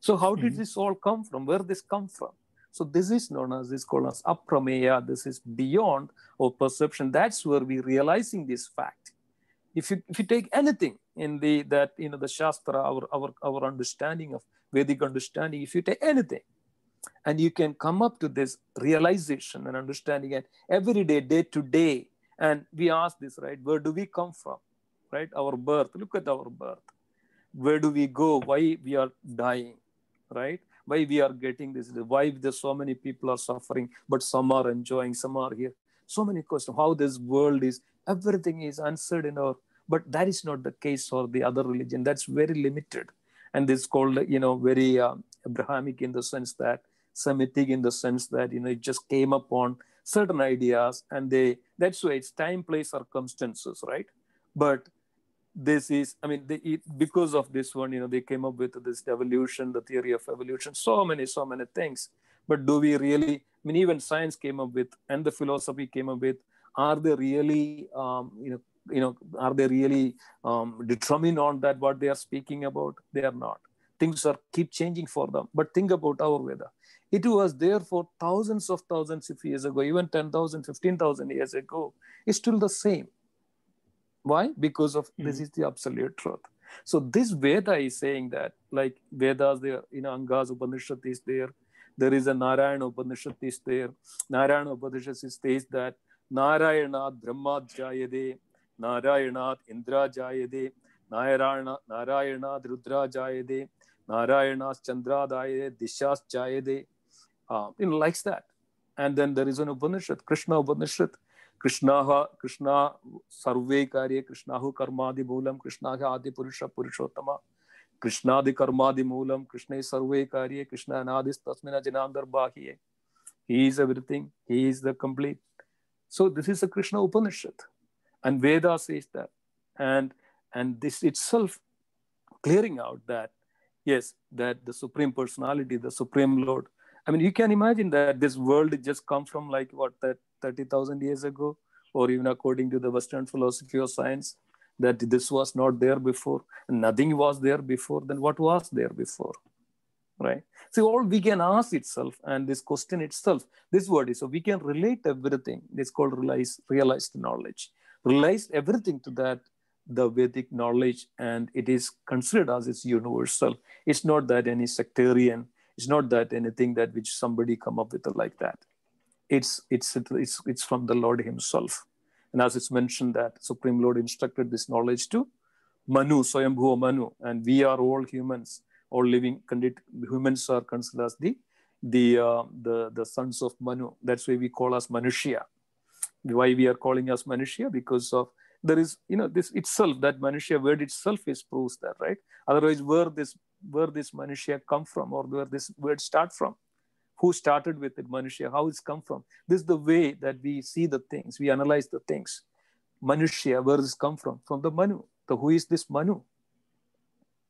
So how did mm-hmm. this all come from? Where this come from? So this is known as this called as aprameya. This is beyond our perception. That's where we realizing this fact. If you if you take anything in the that you know the shastra, our our our understanding of Vedic understanding, if you take anything, and you can come up to this realization and understanding and every day, day to day, and we ask this right, where do we come from? Right, our birth. Look at our birth. Where do we go? Why we are dying? Right? why we are getting this, why there's so many people are suffering, but some are enjoying, some are here. So many questions, how this world is, everything is answered in our, but that is not the case for the other religion. That's very limited. And this called, you know, very uh, Abrahamic in the sense that Semitic in the sense that, you know, it just came upon certain ideas and they, that's why it's time, place, circumstances, right? But this is i mean they, it, because of this one you know they came up with this evolution the theory of evolution so many so many things. But do we really i mean even science came up with and the philosophy came up with are they really um, you know you know are they really um, determined on that what they are speaking about? They are not. Things are keep changing for them. But think about our weather it was there for thousands of thousands of years ago even 10000 15000 years ago it's still the same why? Because of mm-hmm. this is the absolute truth. So this Veda is saying that, like Vedas, there, you know, Angas Upanishad is there. There is a Narayana Upanishad is there. Narayana Upanishad says that Narayana Brahma Jayade, Narayana Indra Jayade, Narayana Narayana Rudra Jayade, Narayana Chandra Jayade, Dishas Jayade uh, you know, likes that. And then there is an Upanishad, Krishna Upanishad, Krishnaha, Krishna Sarve Karya, Krishnahu Karmadi Moolam, Krishnaha Adi Purusha Purushottama, Krishna Krishnadi Karmadi Moolam, Krishna Sarve Karya, Krishna Anadis Tasmina Janandar Bahiye. He is everything, He is the complete. So this is a Krishna Upanishad. And Veda says that. And and this itself clearing out that yes, that the Supreme Personality, the Supreme Lord, i mean you can imagine that this world just come from like what that 30,000 years ago, or even according to the Western philosophy of science, that this was not there before, nothing was there before, then what was there before? Right? So all we can ask itself, and this question itself, this word is so we can relate everything. It's called realize, realized knowledge. Realized everything to that the Vedic knowledge, and it is considered as it's universal. It's not that any sectarian, it's not that anything that which somebody come up with like that it's, it's, it's, it's from the Lord himself. And as it's mentioned that Supreme Lord instructed this knowledge to Manu, Swayambhuva Manu, and we are all humans, all living humans are considered as the the uh, the the sons of Manu. That's why we call us Manushya. Why we are calling us Manushya? Because of there is you know this itself that Manushya word itself is proves that right. Otherwise, where this where this Manushya come from or where this word start from? who started with it, Manushya, how it's come from. This is the way that we see the things, we analyze the things. Manushya, where does this come from? From the Manu. So who is this Manu?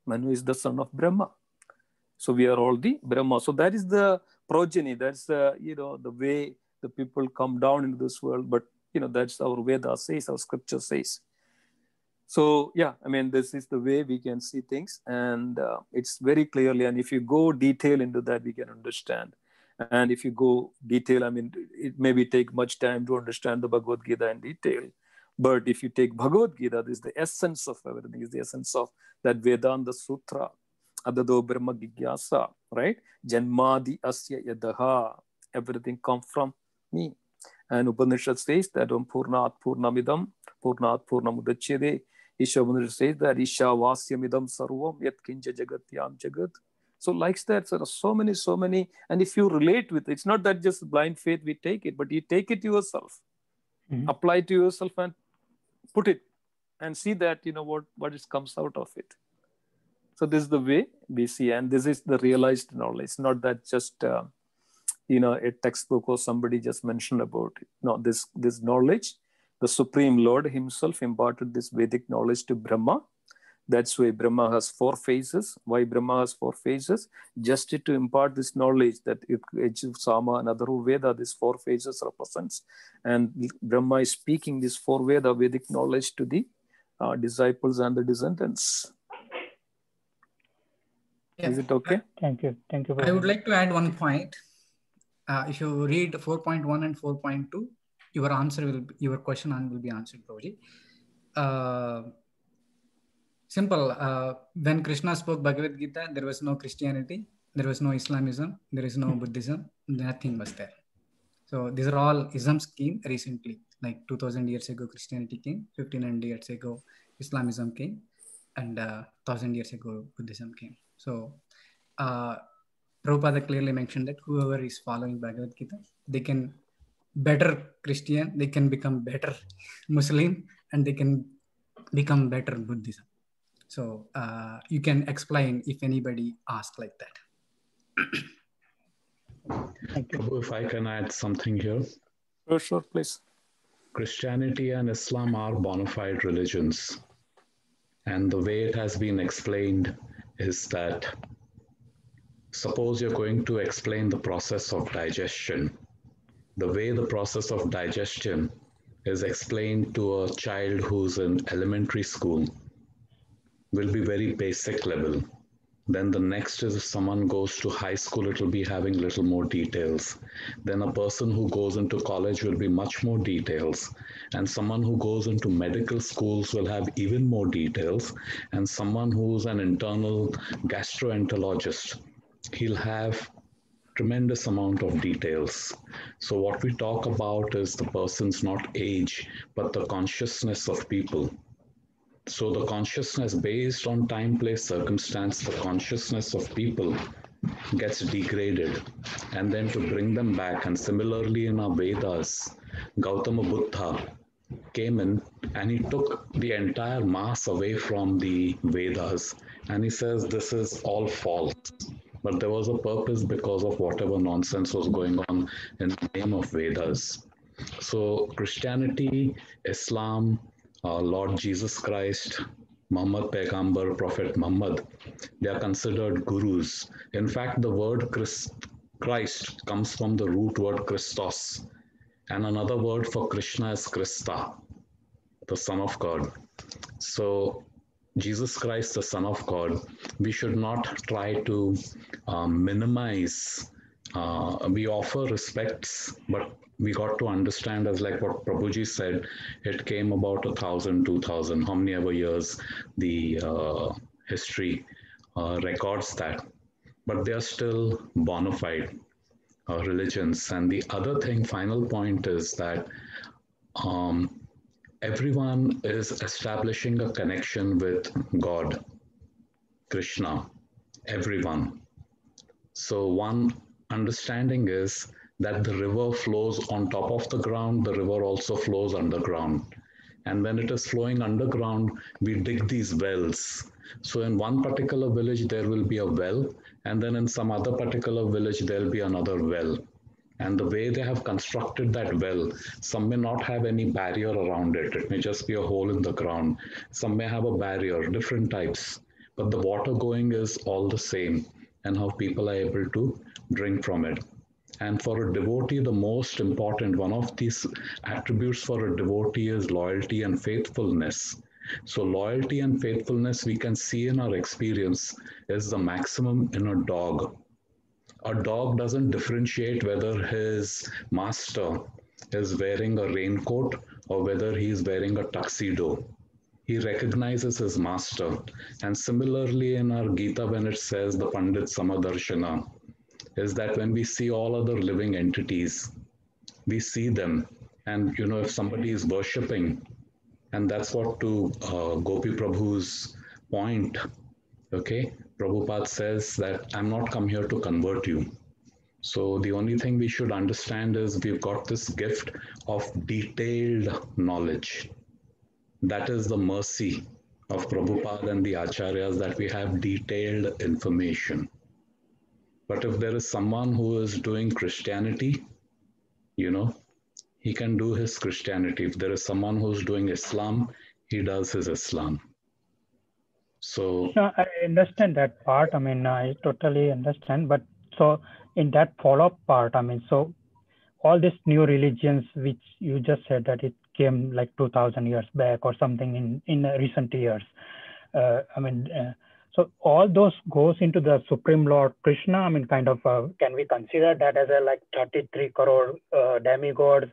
Manu is the son of Brahma. So we are all the Brahma. So that is the progeny. That's the, you know, the way the people come down into this world. But, you know, that's our Veda says, our scripture says. So yeah, I mean, this is the way we can see things, and uh, it's very clearly. And if you go detail into that, we can understand. And if you go detail, I mean, it maybe take much time to understand the Bhagavad Gita in detail. But if you take Bhagavad Gita, this is the essence of everything, is the essence of that Vedanta Sutra, Adado Brahma Jijnasa, right? Janmadi Asya Yadaha, everything come from me. And Upanishad says that on Purnat Purnamidam, Purnat Purnamudachyade, Isha says that Isha Vasyamidam Sarvam Yat Kinja Jagatyam Jagat. So, like that, are so many, so many. And if you relate with it, it's not that just blind faith we take it, but you take it yourself, Mhm. apply it to yourself, and put it and see that you know what what is comes out of it. So this is the way we see, and this is the realized knowledge, It's not that just uh, you know a textbook or somebody just mentioned about it. No, this this knowledge, the Supreme Lord Himself imparted this Vedic knowledge to Brahma. That's why Brahma has four phases. Why Brahma has four phases? Just to impart this knowledge that Yajur, Sama, and other Veda, these four phases represents. And Brahma is speaking this four Veda Vedic knowledge to the uh, disciples and the descendants. Yeah. Is it okay? Thank you. Thank you. I would Prabhuji. like to add one point. Uh, if you read 4.1 and 4.2, your answer will be, your question and will be answered, Prabhuji. Uh, simple. Uh, when Krishna spoke Bhagavad Gita, there was no Christianity, there was no Islamism, there is no Buddhism, nothing was there. So these are all isms came recently, like 2000 years ago Christianity came, 1500 years ago Islamism came, and uh, 1000 years ago Buddhism came. So uh, Prabhupada clearly mentioned that whoever is following Bhagavad Gita, they can better Christian, they can become better Muslim, and they can become better Buddhism. So uh, you can explain if anybody asks like that. Thank you. If I can add something here. Sure, sure, please. Christianity and Islam are bona fide religions. And the way it has been explained is that suppose you're going to explain the process of digestion. The way the process of digestion is explained to a child who's in elementary school will be very basic level. Then the next is if someone goes to high school, it will be having little more details. Then a person who goes into college will be much more details. And someone who goes into medical schools will have even more details. And someone who's an internal gastroenterologist, he'll have tremendous amount of details. So what we talk about is the person's not age, but the consciousness of people. So the consciousness based on time, place, circumstance, the consciousness of people gets degraded and then to bring them back. And similarly in our Vedas, Gautama Buddha came in and he took the entire mass away from the Vedas and he says this is all false. But there was a purpose because of whatever nonsense was going on in the name of Vedas. So Christianity, Islam, uh, Lord Jesus Christ, Muhammad Paigambar, Prophet Muhammad, they are considered gurus. In fact, the word Christ, Christ comes from the root word Christos, and another word for Krishna is Krista, the Son of God. So, Jesus Christ, the Son of God, we should not try to um, minimize. Uh, we offer respects, but we got to understand as like what Prabhuji said, it came about a thousand, two thousand, how many ever years the uh, history uh, records that, but they are still bona fide uh, religions. And the other thing, final point is that um, everyone is establishing a connection with God, Krishna, everyone. So one understanding is that the river flows on top of the ground, the river also flows underground. And when it is flowing underground, we dig these wells. So in one particular village, there will be a well, and then in some other particular village, there'll be another well. And the way they have constructed that well, some may not have any barrier around it. It may just be a hole in the ground. Some may have a barrier, different types. But the water going is all the same, and how people are able to drink from it. And for a devotee, the most important one of these attributes for a devotee is loyalty and faithfulness. So, loyalty and faithfulness we can see in our experience is the maximum in a dog. A dog doesn't differentiate whether his master is wearing a raincoat or whether he is wearing a tuxedo. He recognizes his master. And similarly, in our Gita, when it says the Pandit Samadarshana, is that when we see all other living entities, we see them And you know, if somebody is worshipping, and that's what to uh, Gopi Prabhu's point, okay, Prabhupada says that I'm not come here to convert you. So the only thing we should understand is we've got this gift of detailed knowledge. That is the mercy of Prabhupada and the Acharyas that we have detailed information. But if there is someone who is doing Christianity, you know, he can do his Christianity. If there is someone who's doing Islam, he does his Islam. So, No, I understand that part. I mean, I totally understand. But so in that follow-up part, I mean, so all these new religions, which you just said that it came like 2000 years back or something in, in recent years. Uh, I mean, uh, so all those goes into the Supreme Lord Krishna. I mean, kind of, uh, can we consider that as a like 33 crore uh, demigods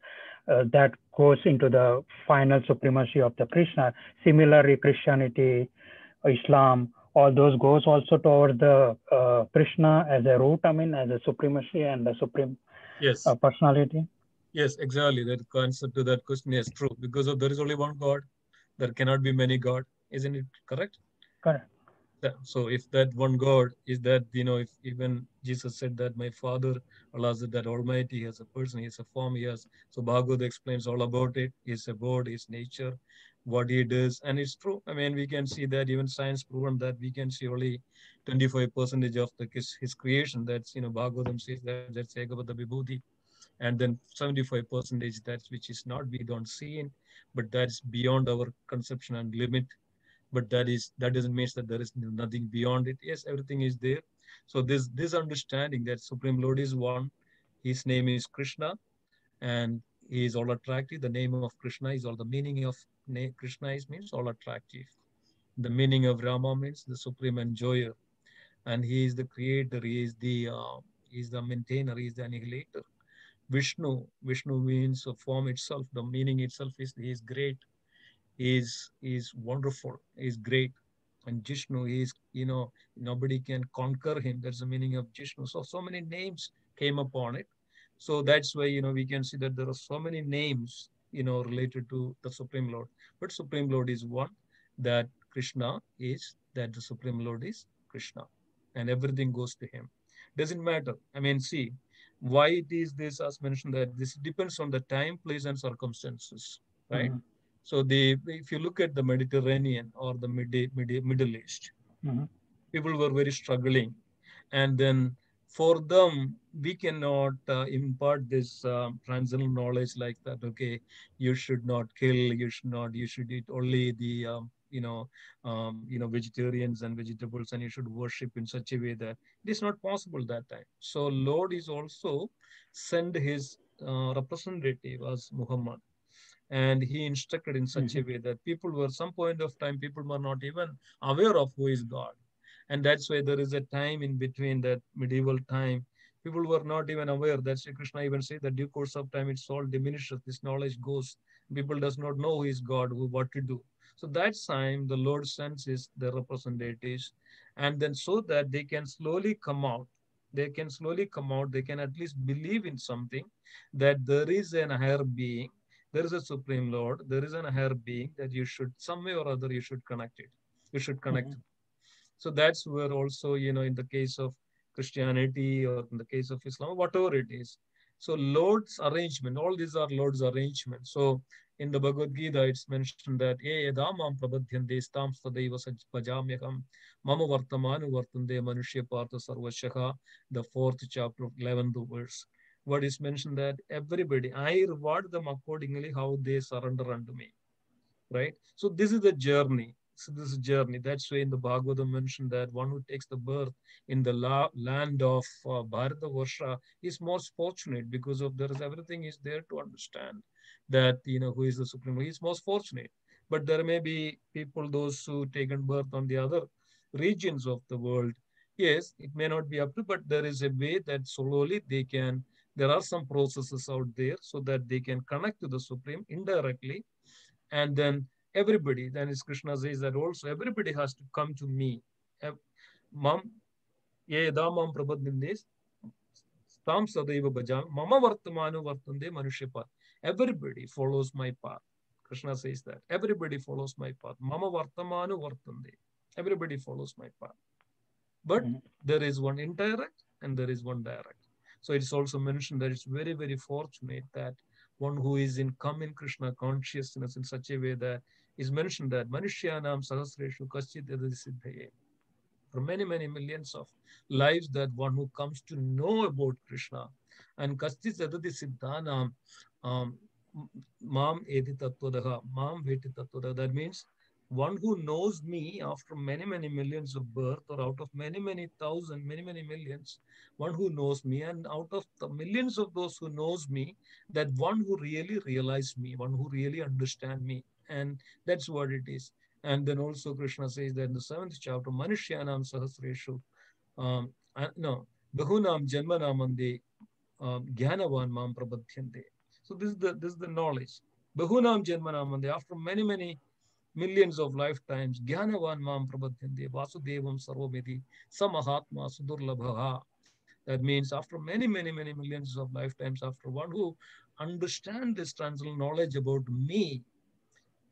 uh, that goes into the final supremacy of the Krishna? Similarly, Christianity, Islam, all those goes also toward the uh, Krishna as a root. I mean, as a supremacy and the supreme Yes. uh, personality. Yes, exactly. That answer to that question is true because of there is only one God. There cannot be many God. Isn't it correct? Correct. That- So if that one God is that, you know, if even Jesus said that my Father Allah said that Almighty has a person, he has a form, he has. So Bhagavad explains all about it. His abode, his nature, what he does. And it's true. I mean, we can see that even science proven that we can see only 25 percentage of the his, his creation. That's, you know, Bhagavatam says that that's Ekavada Vibhuti. And then 75 percentage that's which is not, we don't see it, but that's beyond our conception and limit but that is that doesn't mean that there is nothing beyond it yes everything is there so this this understanding that supreme lord is one his name is krishna and he is all attractive the name of krishna is all the meaning of krishna is means all attractive the meaning of rama means the supreme enjoyer and he is the creator he is the uh, he is the maintainer he is the annihilator vishnu vishnu means a form itself the meaning itself is he is great is is wonderful, is great. And Jishnu is, you know, nobody can conquer him. That's the meaning of Jishnu. So so many names came upon it. So that's why you know we can see that there are so many names, you know, related to the Supreme Lord. But Supreme Lord is one, that Krishna is, that the Supreme Lord is Krishna. And everything goes to him. Doesn't matter. I mean, see, why it is this as mentioned that this depends on the time, place, and circumstances, right? Mhm. So the if you look at the Mediterranean or the Mid- Mid- Middle East, Mhm. people were very struggling, and then for them we cannot uh, impart this um, transcendental knowledge like that. Okay, you should not kill, you should not, you should eat only the um, you know um, you know vegetarians and vegetables, and you should worship in such a way that it is not possible that time. So Lord is also send his uh, representative as Muhammad and he instructed in such a way that people were some point of time people were not even aware of who is god and that's why there is a time in between that medieval time. People were not even aware that krishna even said that due course of time it's all diminishes. This knowledge goes. People does not know who is god who what to do. So that time the lord sends his the representatives. And then so that they can slowly come out they can slowly come out they can at least believe in something that there is an higher being there is a supreme lord there is an higher being that you should some way or other you should connect it. You should connect mm-hmm. So that's where also you know in the case of christianity or in the case of islam whatever it is so lord's arrangement all these are lord's arrangement so in the bhagavad gita it's mentioned that ye yadamam prabadhyante stam tadaiva sajamyakam mama vartamanu vartande manushya partha sarvashakha the fourth chapter of 11th verse what is mentioned that everybody, I reward them accordingly how they surrender unto me. Right? So this is the journey. So this is journey. That's why in the Bhagavatam mentioned that one who takes the birth in the la- land of uh, Bharata Varsha is most fortunate because of there is everything is there to understand that you know who is the supreme. He is most fortunate. But there may be people, those who taken birth on the other regions of the world. Yes, it may not be up to, but there is a way that slowly they can there are some processes out there so that they can connect to the supreme indirectly and then everybody then as krishna says that also everybody has to come to me mam yedamam prabhadindes tam sadaiva bhajam mama vartamanu vartande manushyapat Everybody follows my path. Krishna says that. Everybody follows my path. Mama vartamanu vartande. Everybody follows my path. But Mhm. there is one indirect and there is one direct. So it's also mentioned that it's very, very fortunate that one who is in common Krishna consciousness in such a way that is mentioned that Manushyanam Sahasreshu Kaschit Siddhaye. For many, many millions of lives, that one who comes to know about Krishna and Kaschit Adati Siddhanam um, Mam Edi Tattvadaha, Mam Veti Tattvadaha. That means one who knows me after many, many millions of birth or out of many, many thousand, many, many millions, one who knows me and out of the millions of those who knows me, that one who really realized me, one who really understand me. And that's what it is. And then also Krishna says that in the seventh chapter, Manushyanam Sahasreshu, um, uh, no, Bahunam Janmanamande, um, Gyanavan Mam Prabhadyante. So this is the this is the knowledge. Bahunam Janmanamande, after many, many millions of lifetimes, Gyanavan Mam Prabhadyante, Vasudevam Sarvamiti, Samahatma Sudurlabhaha. That means after many, many, many millions of lifetimes, after one who understand this transcendental knowledge about me,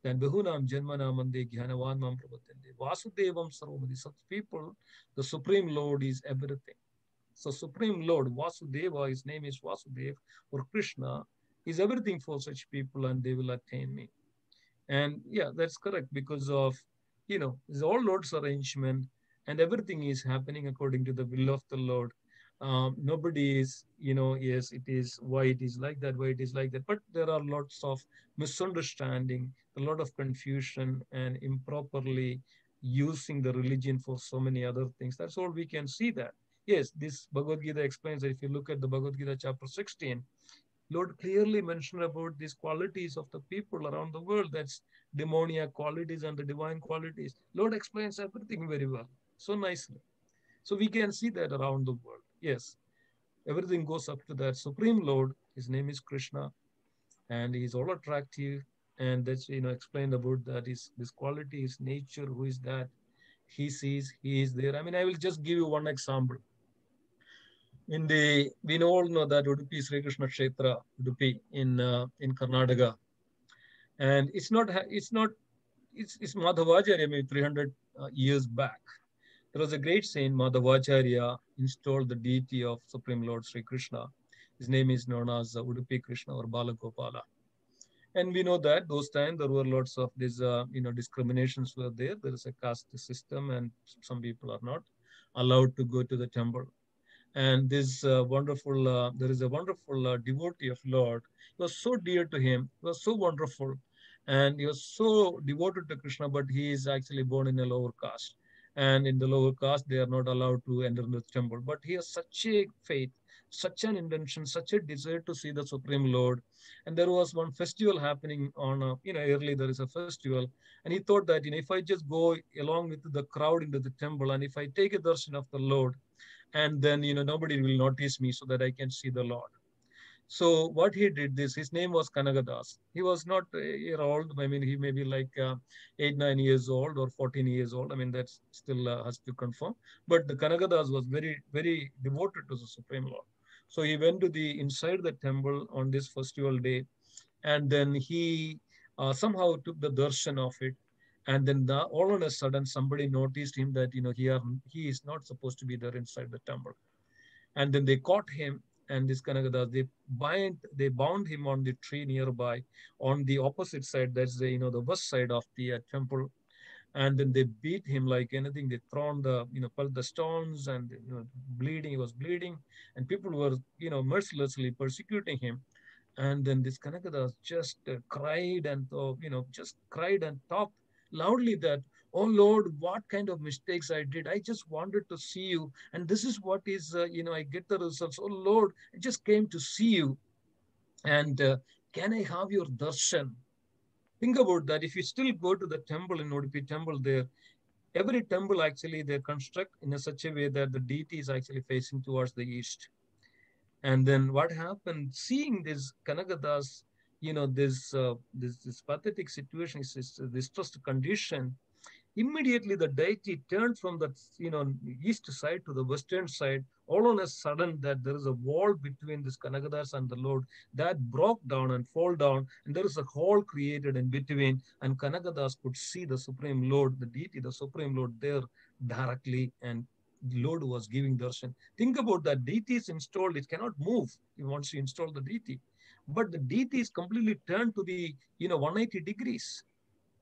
then Bahunam Janmanamande Gyanavan Mam Prabhadyante, Vasudevam Sarvamiti. Such people, the Supreme Lord is everything. So Supreme Lord Vasudeva, his name is Vasudev or Krishna, is everything for such people and they will attain me. And yeah, that's correct because of, you know, it's all Lord's arrangement and everything is happening according to the will of the Lord. Um, nobody is, you know, yes, it is why it is like that, why it is like that. But there are lots of misunderstanding, a lot of confusion and improperly using the religion for so many other things. That's all we can see that. Yes, this Bhagavad Gita explains that if you look at the Bhagavad Gita chapter 16, Lord clearly mentioned about these qualities of the people around the world. That's demoniac qualities and the divine qualities. Lord explains everything very well, so nicely. So we can see that around the world. Yes, everything goes up to that Supreme Lord. His name is Krishna, and he's all attractive. And that's you know explained about that is this quality, his nature, who is that? He sees, he is there. I mean, I will just give you one example in the we know all know that Udupi Sri Krishna Kshetra, Udupi in uh, in Karnataka, and it's not it's not it's it's Madhavacharya maybe 300 uh, years back. There was a great saint Madhavacharya installed the deity of Supreme Lord Sri Krishna. His name is known as uh, Udupi Krishna or Balagopala. And we know that those times there were lots of these, uh, you know, discriminations were there. There is a caste system, and some people are not allowed to go to the temple and this uh, wonderful uh, there is a wonderful uh, devotee of lord. He was so dear to him. He was so wonderful. And he was so devoted to krishna but he is actually born in a lower caste. And in the lower caste they are not allowed to enter the temple. But he has such a faith such an intention such a desire to see the supreme lord. And there was one festival happening on a, you know early there is a festival. And he thought that you know if i just go along with the crowd into the temple and if i take a darshan of the lord and then you know nobody will notice me so that I can see the Lord. So what he did this, his name was Kanagadas. He was not a year old. I mean, he may be like uh, eight, nine years old or 14 years old. I mean, that's still uh, has to confirm. But the Kanagadas was very, very devoted to the Supreme Lord. So he went to the inside the temple on this festival day, and then he uh, somehow took the darshan of it and then the, all on a sudden somebody noticed him that you know he are, he is not supposed to be there inside the temple. And then they caught him and this kanagadas they bind they bound him on the tree nearby on the opposite side. That's the you know the west side of the uh, temple. And then they beat him like anything. They thrown the you know the stones and you know bleeding he was bleeding. And people were you know mercilessly persecuting him. And then this kanagadas just uh, cried and uh, you know just cried and talked loudly that, oh Lord, what kind of mistakes I did. I just wanted to see you. And this is what is, uh, you know, I get the results. Oh Lord, I just came to see you. And uh, can I have your darshan? Think about that. If you still go to the temple in Udupi temple there, every temple actually they construct in a such a way that the deity is actually facing towards the east. And then what happened, seeing this Kanagadas you know this uh, this this pathetic situation is this distressed condition immediately the deity turned from the you know east side to the western side. All on a sudden that there is a wall between this kanagadas and the lord that broke down and fall down. And there is a hole created in between and kanagadas could see the supreme lord the deity the supreme lord there directly. And the lord was giving darshan. Think about that. Deity is installed. It cannot move. Once you install the deity but the deity is completely turned to the you know 180 degrees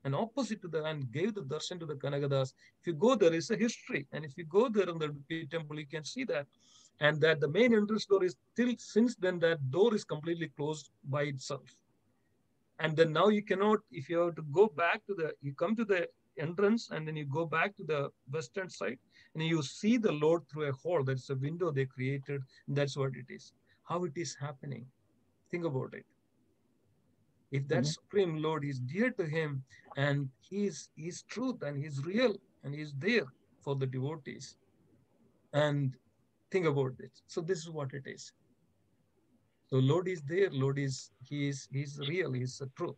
and opposite to the and gave the darshan to the Kanagadas. If you go there, is a history. And if you go there in the temple, you can see that. And that the main entrance door is still, since then, that door is completely closed by itself. And then now you cannot, if you have to go back to the, you come to the entrance and then you go back to the western side and you see the Lord through a hole. That's a window they created. that's what it is. How it is happening. Think about it. If that mm-hmm. supreme lord is dear to him and he's he's truth and he's real and he's there for the devotees. And think about it so this is what it is. So lord is there lord is he is he's real he's the truth.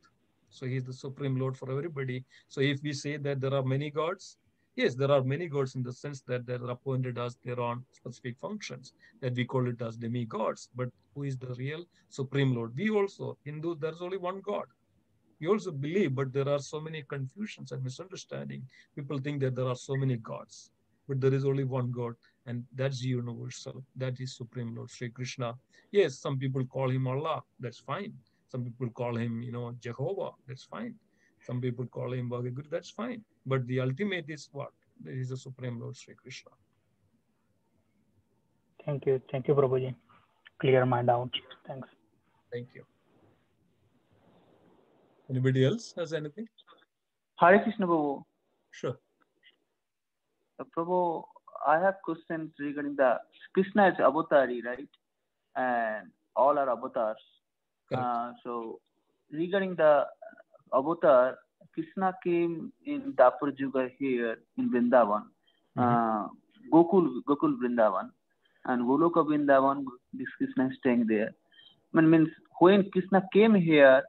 So he's the supreme lord for everybody. So if we say that there are many gods yes there are many gods in the sense that they're appointed as their own specific functions that we call it as demigods. But who is the real supreme lord we also Hindus, there's only one god we also believe but there are so many confusions and misunderstanding people think that there are so many gods but there is only one god and that's universal that is supreme lord sri krishna yes some people call him allah that's fine some people call him you know jehovah that's fine some people call him Bhagavad that's fine. But the ultimate is what? There is the Supreme Lord Sri Krishna. Thank you. Thank you, Prabhuji. Clear my doubt. Thanks. Thank you. Anybody else has anything? Hare Krishna Prabhu. Sure. Uh, Prabhu, I have questions regarding the Krishna is avatari, right? And all are avatars. Uh, so regarding the avatar, Krishna came in Dwapar Yuga here in Vrindavan, mm-hmm. uh, Gokul, Gokul Vrindavan, and Goloka Vrindavan, this Krishna is staying there. I mean, means when Krishna came here,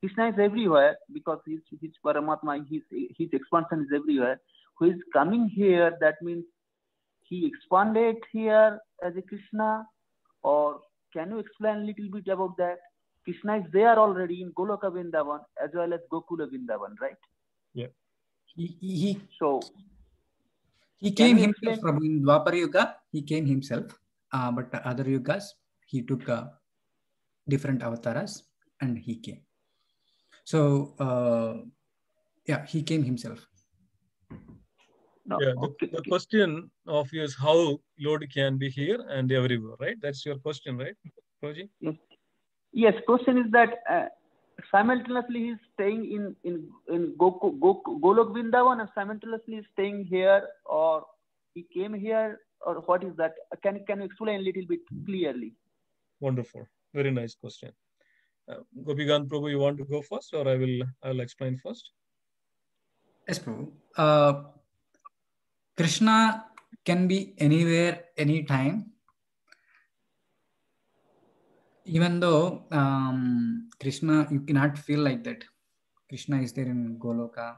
Krishna is everywhere because his, his Paramatma, his, his expansion is everywhere. Who is coming here, that means he expanded here as a Krishna, or can you explain a little bit about that? Krishna is there already in Goloka Vrindavan as well as Gokula Vrindavan, right? Yeah. He, he so he came himself from in Dwapar Yuga. He came himself, uh, but other yugas he took uh, different avatars and he came. So uh, yeah, he came himself. No, yeah, the, okay, the question of you is how Lord can be here and everywhere, right? That's your question, right, Proji? Yes. Yes, question is that uh, simultaneously he's staying in in in Goku, Goku, Golok Vrindavan and simultaneously staying here, or he came here, or what is that? Can can you explain a little bit clearly? Wonderful, very nice question. Uh, Gopikant Prabhu, you want to go first, or I will I will explain first. Yes, Prabhu. Uh, Krishna can be anywhere, anytime even though um, Krishna, you cannot feel like that. Krishna is there in Goloka.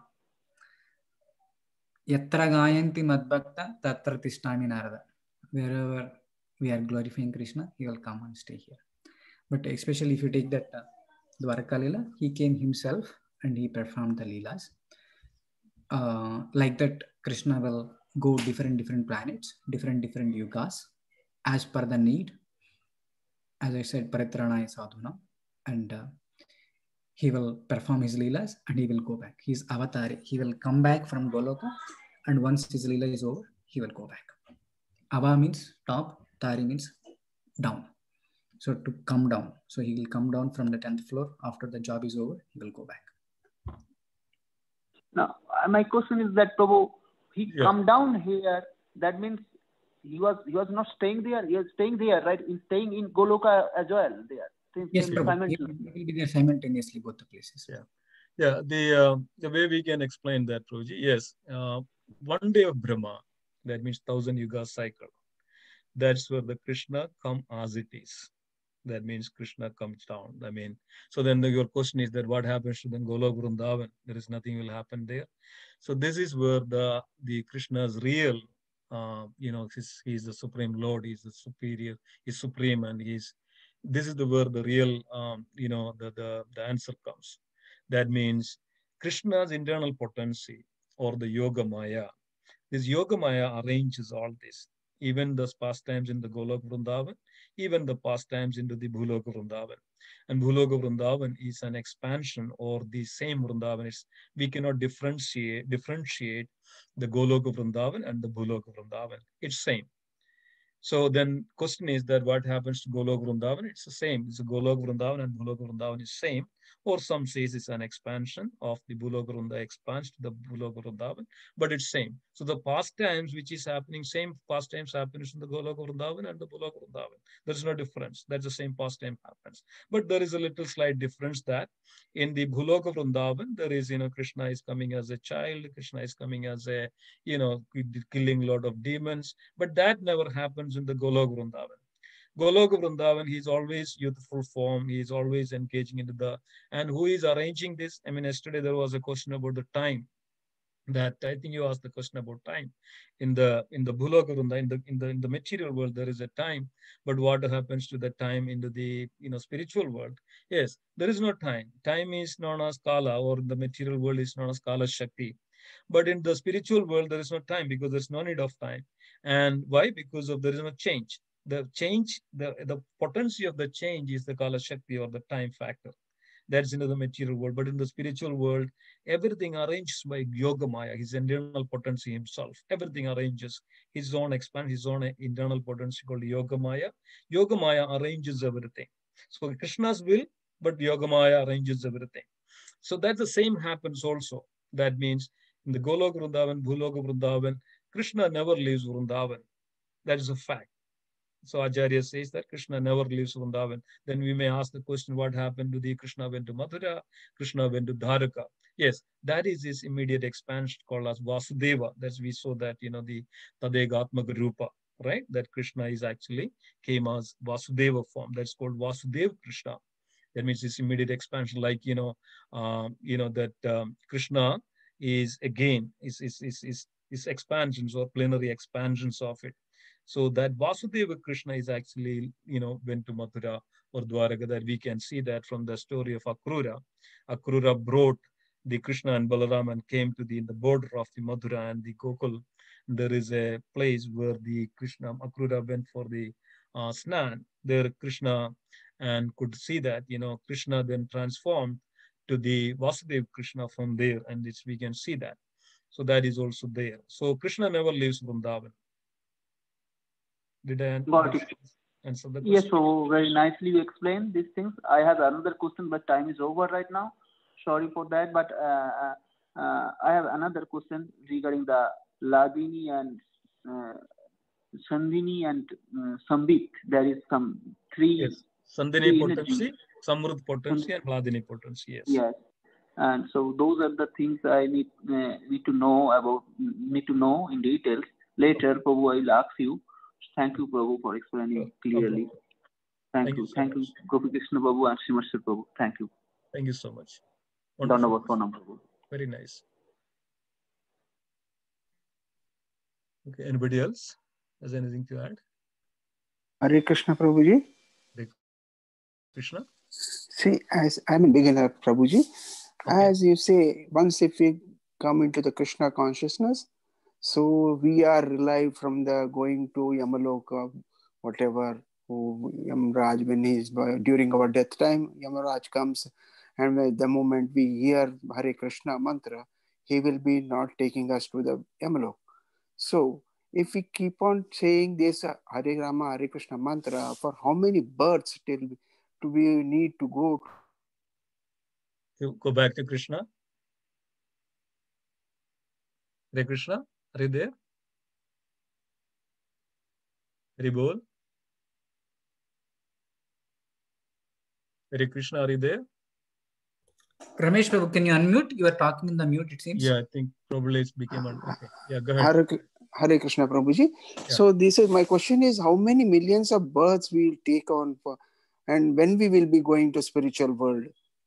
Yatra gayanti madbhakta tatra tishtami narada. Wherever we are glorifying Krishna, he will come and stay here. But especially if you take that uh, Dwarka Lila, he came himself and he performed the Leelas. Uh, like that, Krishna will go different different planets, different different yugas, as per the need as I said, Paritranaya Sadhuna, and uh, he will perform his leelas and he will go back. He's avatar. He will come back from Goloka, and once his leela is over, he will go back. Ava means top, Tari means down. So to come down. So he will come down from the 10th floor. After the job is over, he will go back. Now, my question is that Prabhu, he yeah. come down here, that means he was he was not staying there. He was staying there, right? He's staying in Goloka as well there. Yes, simultaneously. He will be there simultaneously both the places. Yeah, yeah. The uh, the way we can explain that, Proji, yes, uh, one day of Brahma, that means thousand yuga cycle. That's where the Krishna come as it is. That means Krishna comes down. I mean, so then the, your question is that what happens to then Golok Vrindavan? There is nothing will happen there. So this is where the the Krishna's real, uh, you know, he's, he's the supreme Lord. He's the superior. He's supreme, and he's this is the where the real, um, you know, the the the answer comes. That means Krishna's internal potency or the Yoga Maya. This Yoga Maya arranges all this even the pastimes in the Golok Vrindavan, even the pastimes into the Bhuloka Vrindavan. And Bhuloka Vrindavan is an expansion or the same Vrindavan. It's, we cannot differentiate differentiate the Golok Vrindavan and the Bhuloka Vrindavan. It's same. So then question is that what happens to Golok Vrindavan? It's the same. It's a Golok Vrindavan and Bhulok Vrindavan is same or some says it's an expansion of the Bulogarunda expands to the Bhuloka Vrindavan, but it's same. So the pastimes which is happening, same pastimes happens in the Goloka Vrindavan and the Bhuloka Vrindavan. There is no difference. That's the same pastime happens. But there is a little slight difference that in the Bhuloga there is, you know, Krishna is coming as a child, Krishna is coming as a, you know, killing lot of demons, but that never happens in the Golok Goloka Vrindavan, he's always youthful form. He's always engaging into the, and who is arranging this? I mean, yesterday there was a question about the time that I think you asked the question about time. In the in the Bhulokarunda, in the in the in the material world, there is a time, but what happens to the time into the you know spiritual world? Yes, there is no time. Time is known as Kala, or in the material world is known as Kala Shakti. But in the spiritual world, there is no time because there's no need of time. And why? Because of there is no change the change, the, the potency of the change is the Kala Shakti or the time factor. That's into the material world. But in the spiritual world, everything arranged by Yoga Maya, his internal potency himself. Everything arranges his own expand, his own internal potency called Yoga Maya. Yoga Maya arranges everything. So Krishna's will, but Yoga Maya arranges everything. So that the same happens also. That means in the Golok Vrindavan, Bhuloka Vrindavan, Krishna never leaves Vrindavan. That is a fact. So Acharya says that Krishna never leaves Vrindavan. Then we may ask the question, what happened to the Krishna went to Mathura, Krishna went to Dwaraka. Yes, that is his immediate expansion called as Vasudeva. That's we saw that, you know, the Tadegatmaka Rupa, right? That Krishna is actually came as Vasudeva form. That's called Vasudeva Krishna. That means his immediate expansion, like, you know, um, you know, that um, Krishna is again, is, is, is, is, is expansions or plenary expansions of it. So that Vasudeva Krishna is actually, you know, went to Mathura or Dwaraka, that we can see that from the story of Akrura. Akrura brought the Krishna and Balaram and came to the, the border of the Mathura and the Gokul. There is a place where the Krishna, Akrura went for the uh, snan. There Krishna and could see that, you know, Krishna then transformed to the Vasudeva Krishna from there, and it's, we can see that. So that is also there. So Krishna never leaves Vrindavan. Did I answer the question? Yes, so very nicely you explained these things. I have another question, but time is over right now. Sorry for that, but uh, uh, uh I have another question regarding the Ladini and uh, Sandhini and uh, Sambit. There is some three. Yes, Sandhini potency, Samrudh potency, and Ladini potency. Yes. Yes. And so those are the things I need uh, need to know about, need to know in details. Later, Prabhu, I will ask you Thank you, Prabhu, for explaining clearly. Thank, Thank you. you so Thank much. you, Gopi Krishna Babu and Srimashri Prabhu. Thank you. Thank you so much. Prabhu. Very nice. Okay, anybody else has anything to add? Hare Krishna Prabhuji. Hare Krishna. See, as I'm a beginner, Prabhuji, okay. as you say, once if we come into the Krishna consciousness, so we are relieved from the going to Yamaloka, whatever, who Yamraj, when he's uh, during our death time, Yamaraj comes, and the moment we hear Hare Krishna mantra, he will be not taking us to the Yamalok. So if we keep on saying this Hare Rama, Hare Krishna mantra, for how many births till do we need to go? To go back to Krishna. Hare Krishna. Are you there? Haribol? Hare Krishna, are you there? Ramesh Prabhu, can you unmute? You are talking in the mute, it seems. Yeah, I think probably it's became un- okay. Yeah, go ahead. Hare, Hare Krishna Prabhuji. Yeah. So this is my question is how many millions of births we will take on for and when we will be going to spiritual world.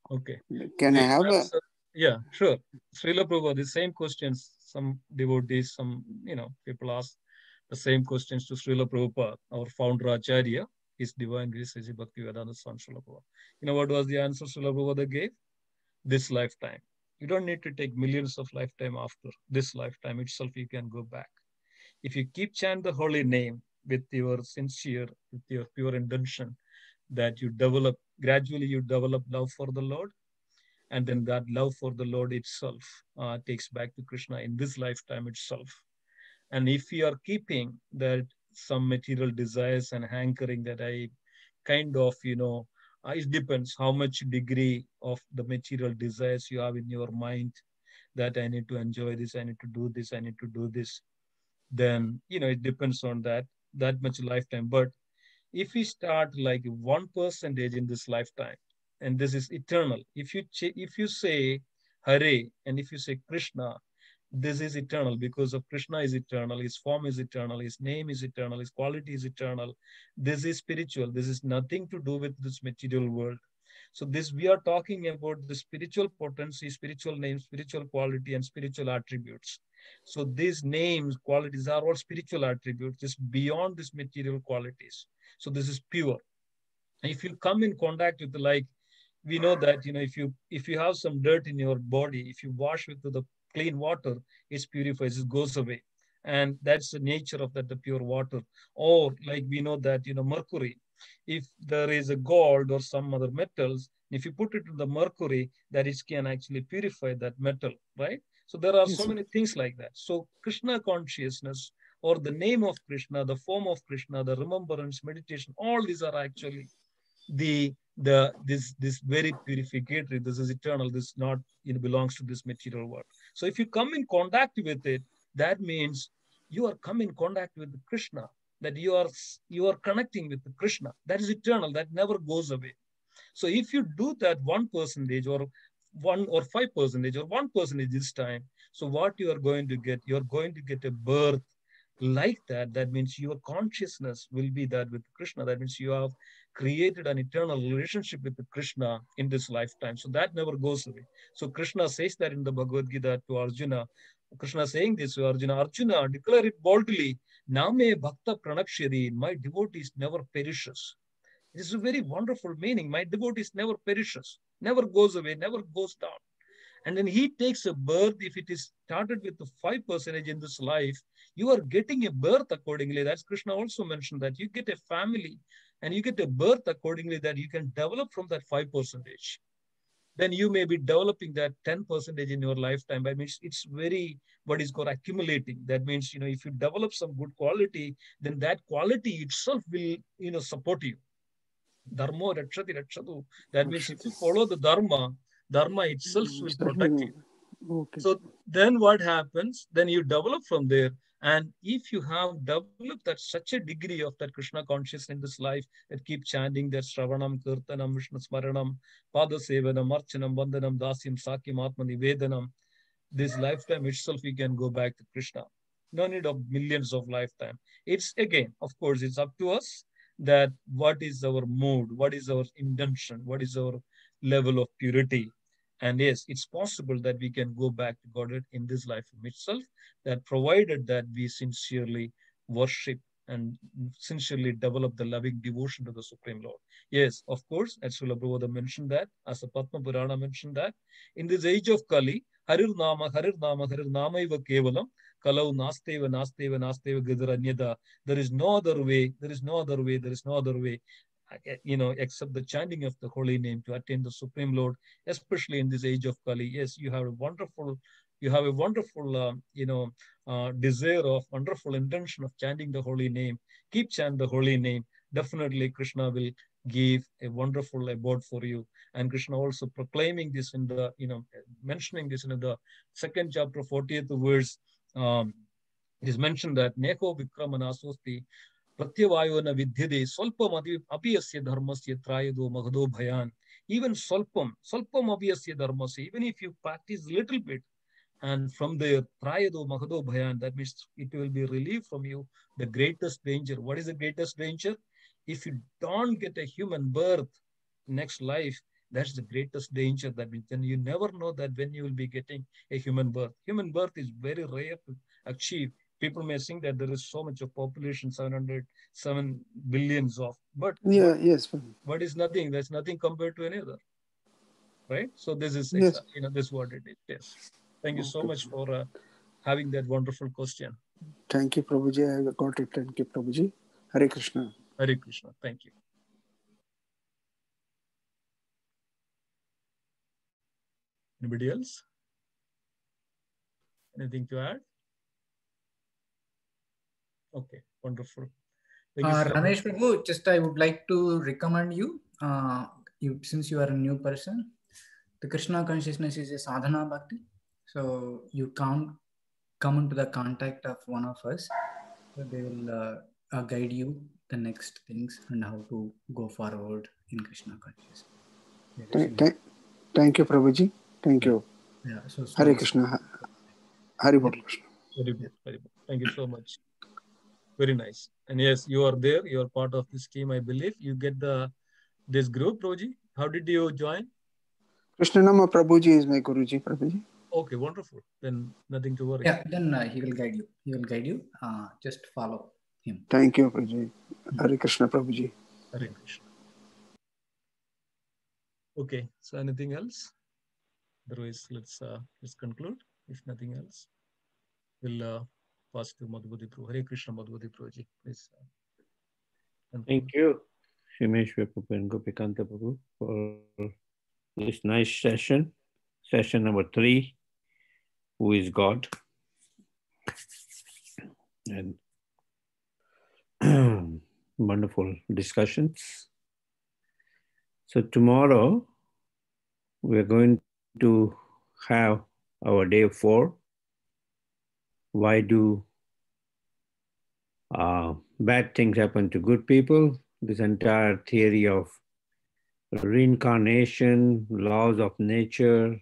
Okay. Can I have a? Yeah, sure. Srila Prabhupada, the same questions, some devotees, some, you know, people ask the same questions to Srila Prabhupada, our founder Acharya, His Divine Grace Sri Bhakti Vedanta Swami Srila Prabhupada. You know what was the answer Srila Prabhupada gave? This lifetime. You don't need to take millions of lifetime after this lifetime itself, you can go back. If you keep chant the holy name with your sincere, with your pure intention, that you develop, gradually you develop love for the Lord, and then that love for the Lord itself uh, takes back to Krishna in this lifetime itself. And if you are keeping that some material desires and hankering that I kind of, you know, uh, it depends how much degree of the material desires you have in your mind that I need to enjoy this, I need to do this, I need to do this, then, you know, it depends on that, that much lifetime. But if we start like one percentage in this lifetime, and this is eternal. If you if you say Hare and if you say Krishna, this is eternal because of Krishna is eternal, his form is eternal, his name is eternal, his quality is eternal. This is spiritual. This is nothing to do with this material world. So this we are talking about the spiritual potency, spiritual name, spiritual quality, and spiritual attributes. So these names, qualities are all spiritual attributes, just beyond these material qualities. So this is pure. If you come in contact with like we know that you know if you if you have some dirt in your body if you wash with the clean water it purifies it goes away. And that's the nature of that the pure water. Or like we know that you know mercury if there is a gold or some other metals if you put it in the mercury that it can actually purify that metal right? So there are Yes, so many things like that. So krishna consciousness or the name of krishna the form of krishna the remembrance meditation all these are actually the the this this very purificatory this is eternal this not you know belongs to this material world. So if you come in contact with it that means you are come in contact with krishna that you are you are connecting with krishna. That is eternal that never goes away. So if you do that one percentage or one or five percentage or one percentage this time so what you are going to get? You're going to get a birth like that. That means your consciousness will be that with krishna. That means you have created an eternal relationship with Krishna in this lifetime. So that never goes away. So Krishna says that in the Bhagavad Gita to Arjuna. Krishna saying this to Arjuna, Arjuna, declare it boldly. Name bhakta pranakshari, my devotees never perishes. This is a very wonderful meaning. My devotees never perishes, never goes away, never goes down. And then he takes a birth. If it is started with the five percentage in this life, you are getting a birth accordingly. That's Krishna also mentioned that you get a family and you get a birth accordingly that you can develop from that 5%. Then you may be developing that 10% in your lifetime. That means it's very what is called accumulating. That means, you know, if you develop some good quality, then that quality itself will, you know, support you. Dharma rakshati rakshatu. That means if you follow the dharma, dharma itself will protect you. Okay. So then what happens? Then you develop from there. And if you have developed that such a degree of that Krishna consciousness in this life, that keep chanting that Shravanam, Kirtanam, Vishnu Smaranam, Pada Sevanam, Archanam, Vandanam, Dasyam, Sakyam, Atma Nivedanam, this lifetime itself we can go back to Krishna. No need of millions of lifetime. It's again, of course, it's up to us that what is our mood, what is our intention, what is our level of purity, and yes, it's possible that we can go back to Godhead in this life itself, that provided that we sincerely worship and sincerely develop the loving devotion to the Supreme Lord. Yes, of course, as Srila Prabhupada mentioned that, as the Padma Purana mentioned that, in this age of Kali, Harir Nama, Harir Nama, Harir Nama Iva Kevalam, Kalau Nasteva, Nasteva, Nasteva Gidaranyada. There is no other way, there is no other way, there is no other way you know, except the chanting of the holy name to attain the Supreme Lord, especially in this age of Kali. Yes, you have a wonderful, you have a wonderful, uh, you know, uh, desire of wonderful intention of chanting the holy name. Keep chant the holy name. Definitely, Krishna will give a wonderful abode for you. And Krishna also proclaiming this in the, you know, mentioning this in the second chapter, 40th verse. Um, it is mentioned that Neko Vikramana ಪ್ರತ್ಯವಾಯೋನ ವಿದ್ಯದೆ ಸ್ವಲ್ಪಂ ಅಪಿ ಅಪಿಯಸ್ಯ ಧರ್ಮಸ್ಯ ತ್ರಾಯದೋ ಮಗದೋ ಭಯಾನ್ even solpam, solpam obviously dharmas, even if you practice little bit, and from the prayado mahado bhayan, that means it will be relieved from you the greatest danger. What is the greatest danger? If you don't get a human birth next life, that's the greatest danger. That means you never know that when you will be getting a human birth. Human birth is very rare to achieve. People may think that there is so much of population, 700, 7 billions of, but yeah, yes. But it's nothing. That's nothing compared to any other. Right? So this is, Yes. you know, this is what it is. Yes. Thank you so much for uh, having that wonderful question. Thank you, Prabhuji. I got it. Thank you, Prabhuji. Hare Krishna. Hare Krishna. Thank you. Anybody else? Anything to add? Okay, wonderful. Thank Uh, so much. Ramesh Prabhu, just I would like to recommend you, uh, you since you are a new person, the Krishna consciousness is a sadhana bhakti. So you can't come into the contact of one of us. So they will uh, uh, guide you the next things and how to go forward in Krishna consciousness. Thank, thank, thank you, Prabhuji. Thank you. Yeah, so Hare Krishna. Hare Bol Krishna. Very good, very good. Thank you so much. Very nice. And yes, you are there. You are part of this team, I believe. You get the this group, Roji. How did you join? Krishna Nama Prabhuji is my Guruji, Prabhuji. Okay, wonderful. Then nothing to worry. Yeah, then uh, he will guide you. He will guide you. Uh, just follow him. Thank you, Prabhuji. Hare Krishna, Prabhuji. Hare Krishna. Okay, so anything else? Otherwise, let's uh, let's conclude. If nothing else, we'll uh, pass to Madhubadi Prabhu. Hare Krishna, Prabhuji. Please. Conclude. Thank you, Simheshwar Prabhu and Gopikanta Prabhu, for this nice session. Session number three Who is God? And wonderful discussions. So, tomorrow we're going to have our day four. Why do uh, bad things happen to good people? This entire theory of reincarnation, laws of nature,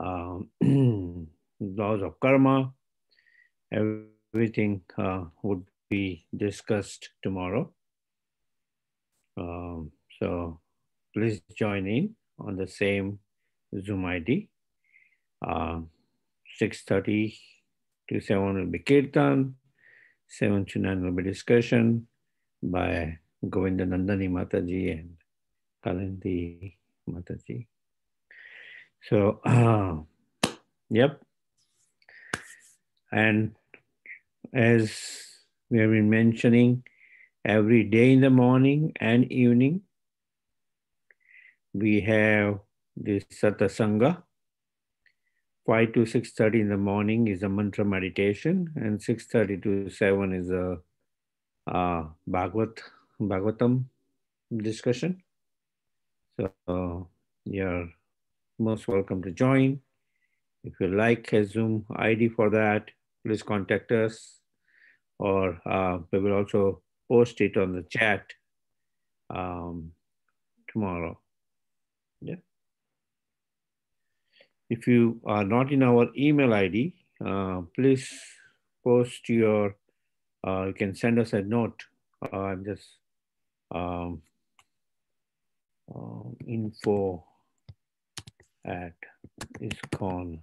um, laws of karma, everything uh, would be discussed tomorrow. Um, so please join in on the same Zoom ID. Uh, 6.30 to 7 will be Kirtan, 7 to 9 will be discussion by Govinda Nandani Mataji and Kalandi Mataji. So, uh, yep. And as we have been mentioning, every day in the morning and evening, we have this Satasanga. 5 to 6.30 in the morning is a mantra meditation and 6.30 to 7 is a uh, Bhagavad, Bhagavatam discussion. So you're most welcome to join. If you like a Zoom ID for that, please contact us or uh, we will also post it on the chat um, tomorrow. Yeah. If you are not in our email ID, uh, please post your, uh, you can send us a note. Uh, I'm just um, uh, info at iskconnj.com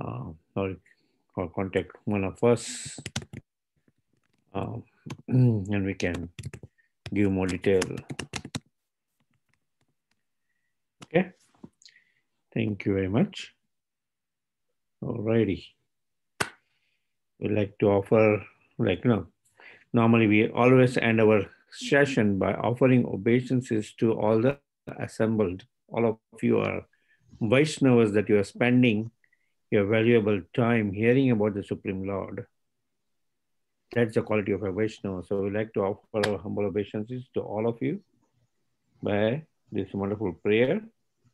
uh, or, or contact one of us um, and we can give more detail. Okay, thank you very much. Alrighty. We like to offer, like, you know, normally we always end our session by offering obeisances to all the assembled. All of you are Vaishnavas that you are spending your valuable time hearing about the Supreme Lord. That's the quality of a Vaishnava. So we like to offer our humble obeisances to all of you by this wonderful prayer.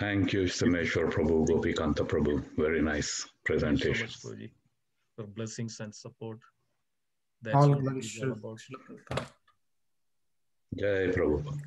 Thank you. Thank you, Simheshwar Prabhu, Gopikanta Prabhu. Very nice presentation. Thank you so much, Prabhuji, for blessings and support. All That's what glories it is all to about. Jai Prabhupada.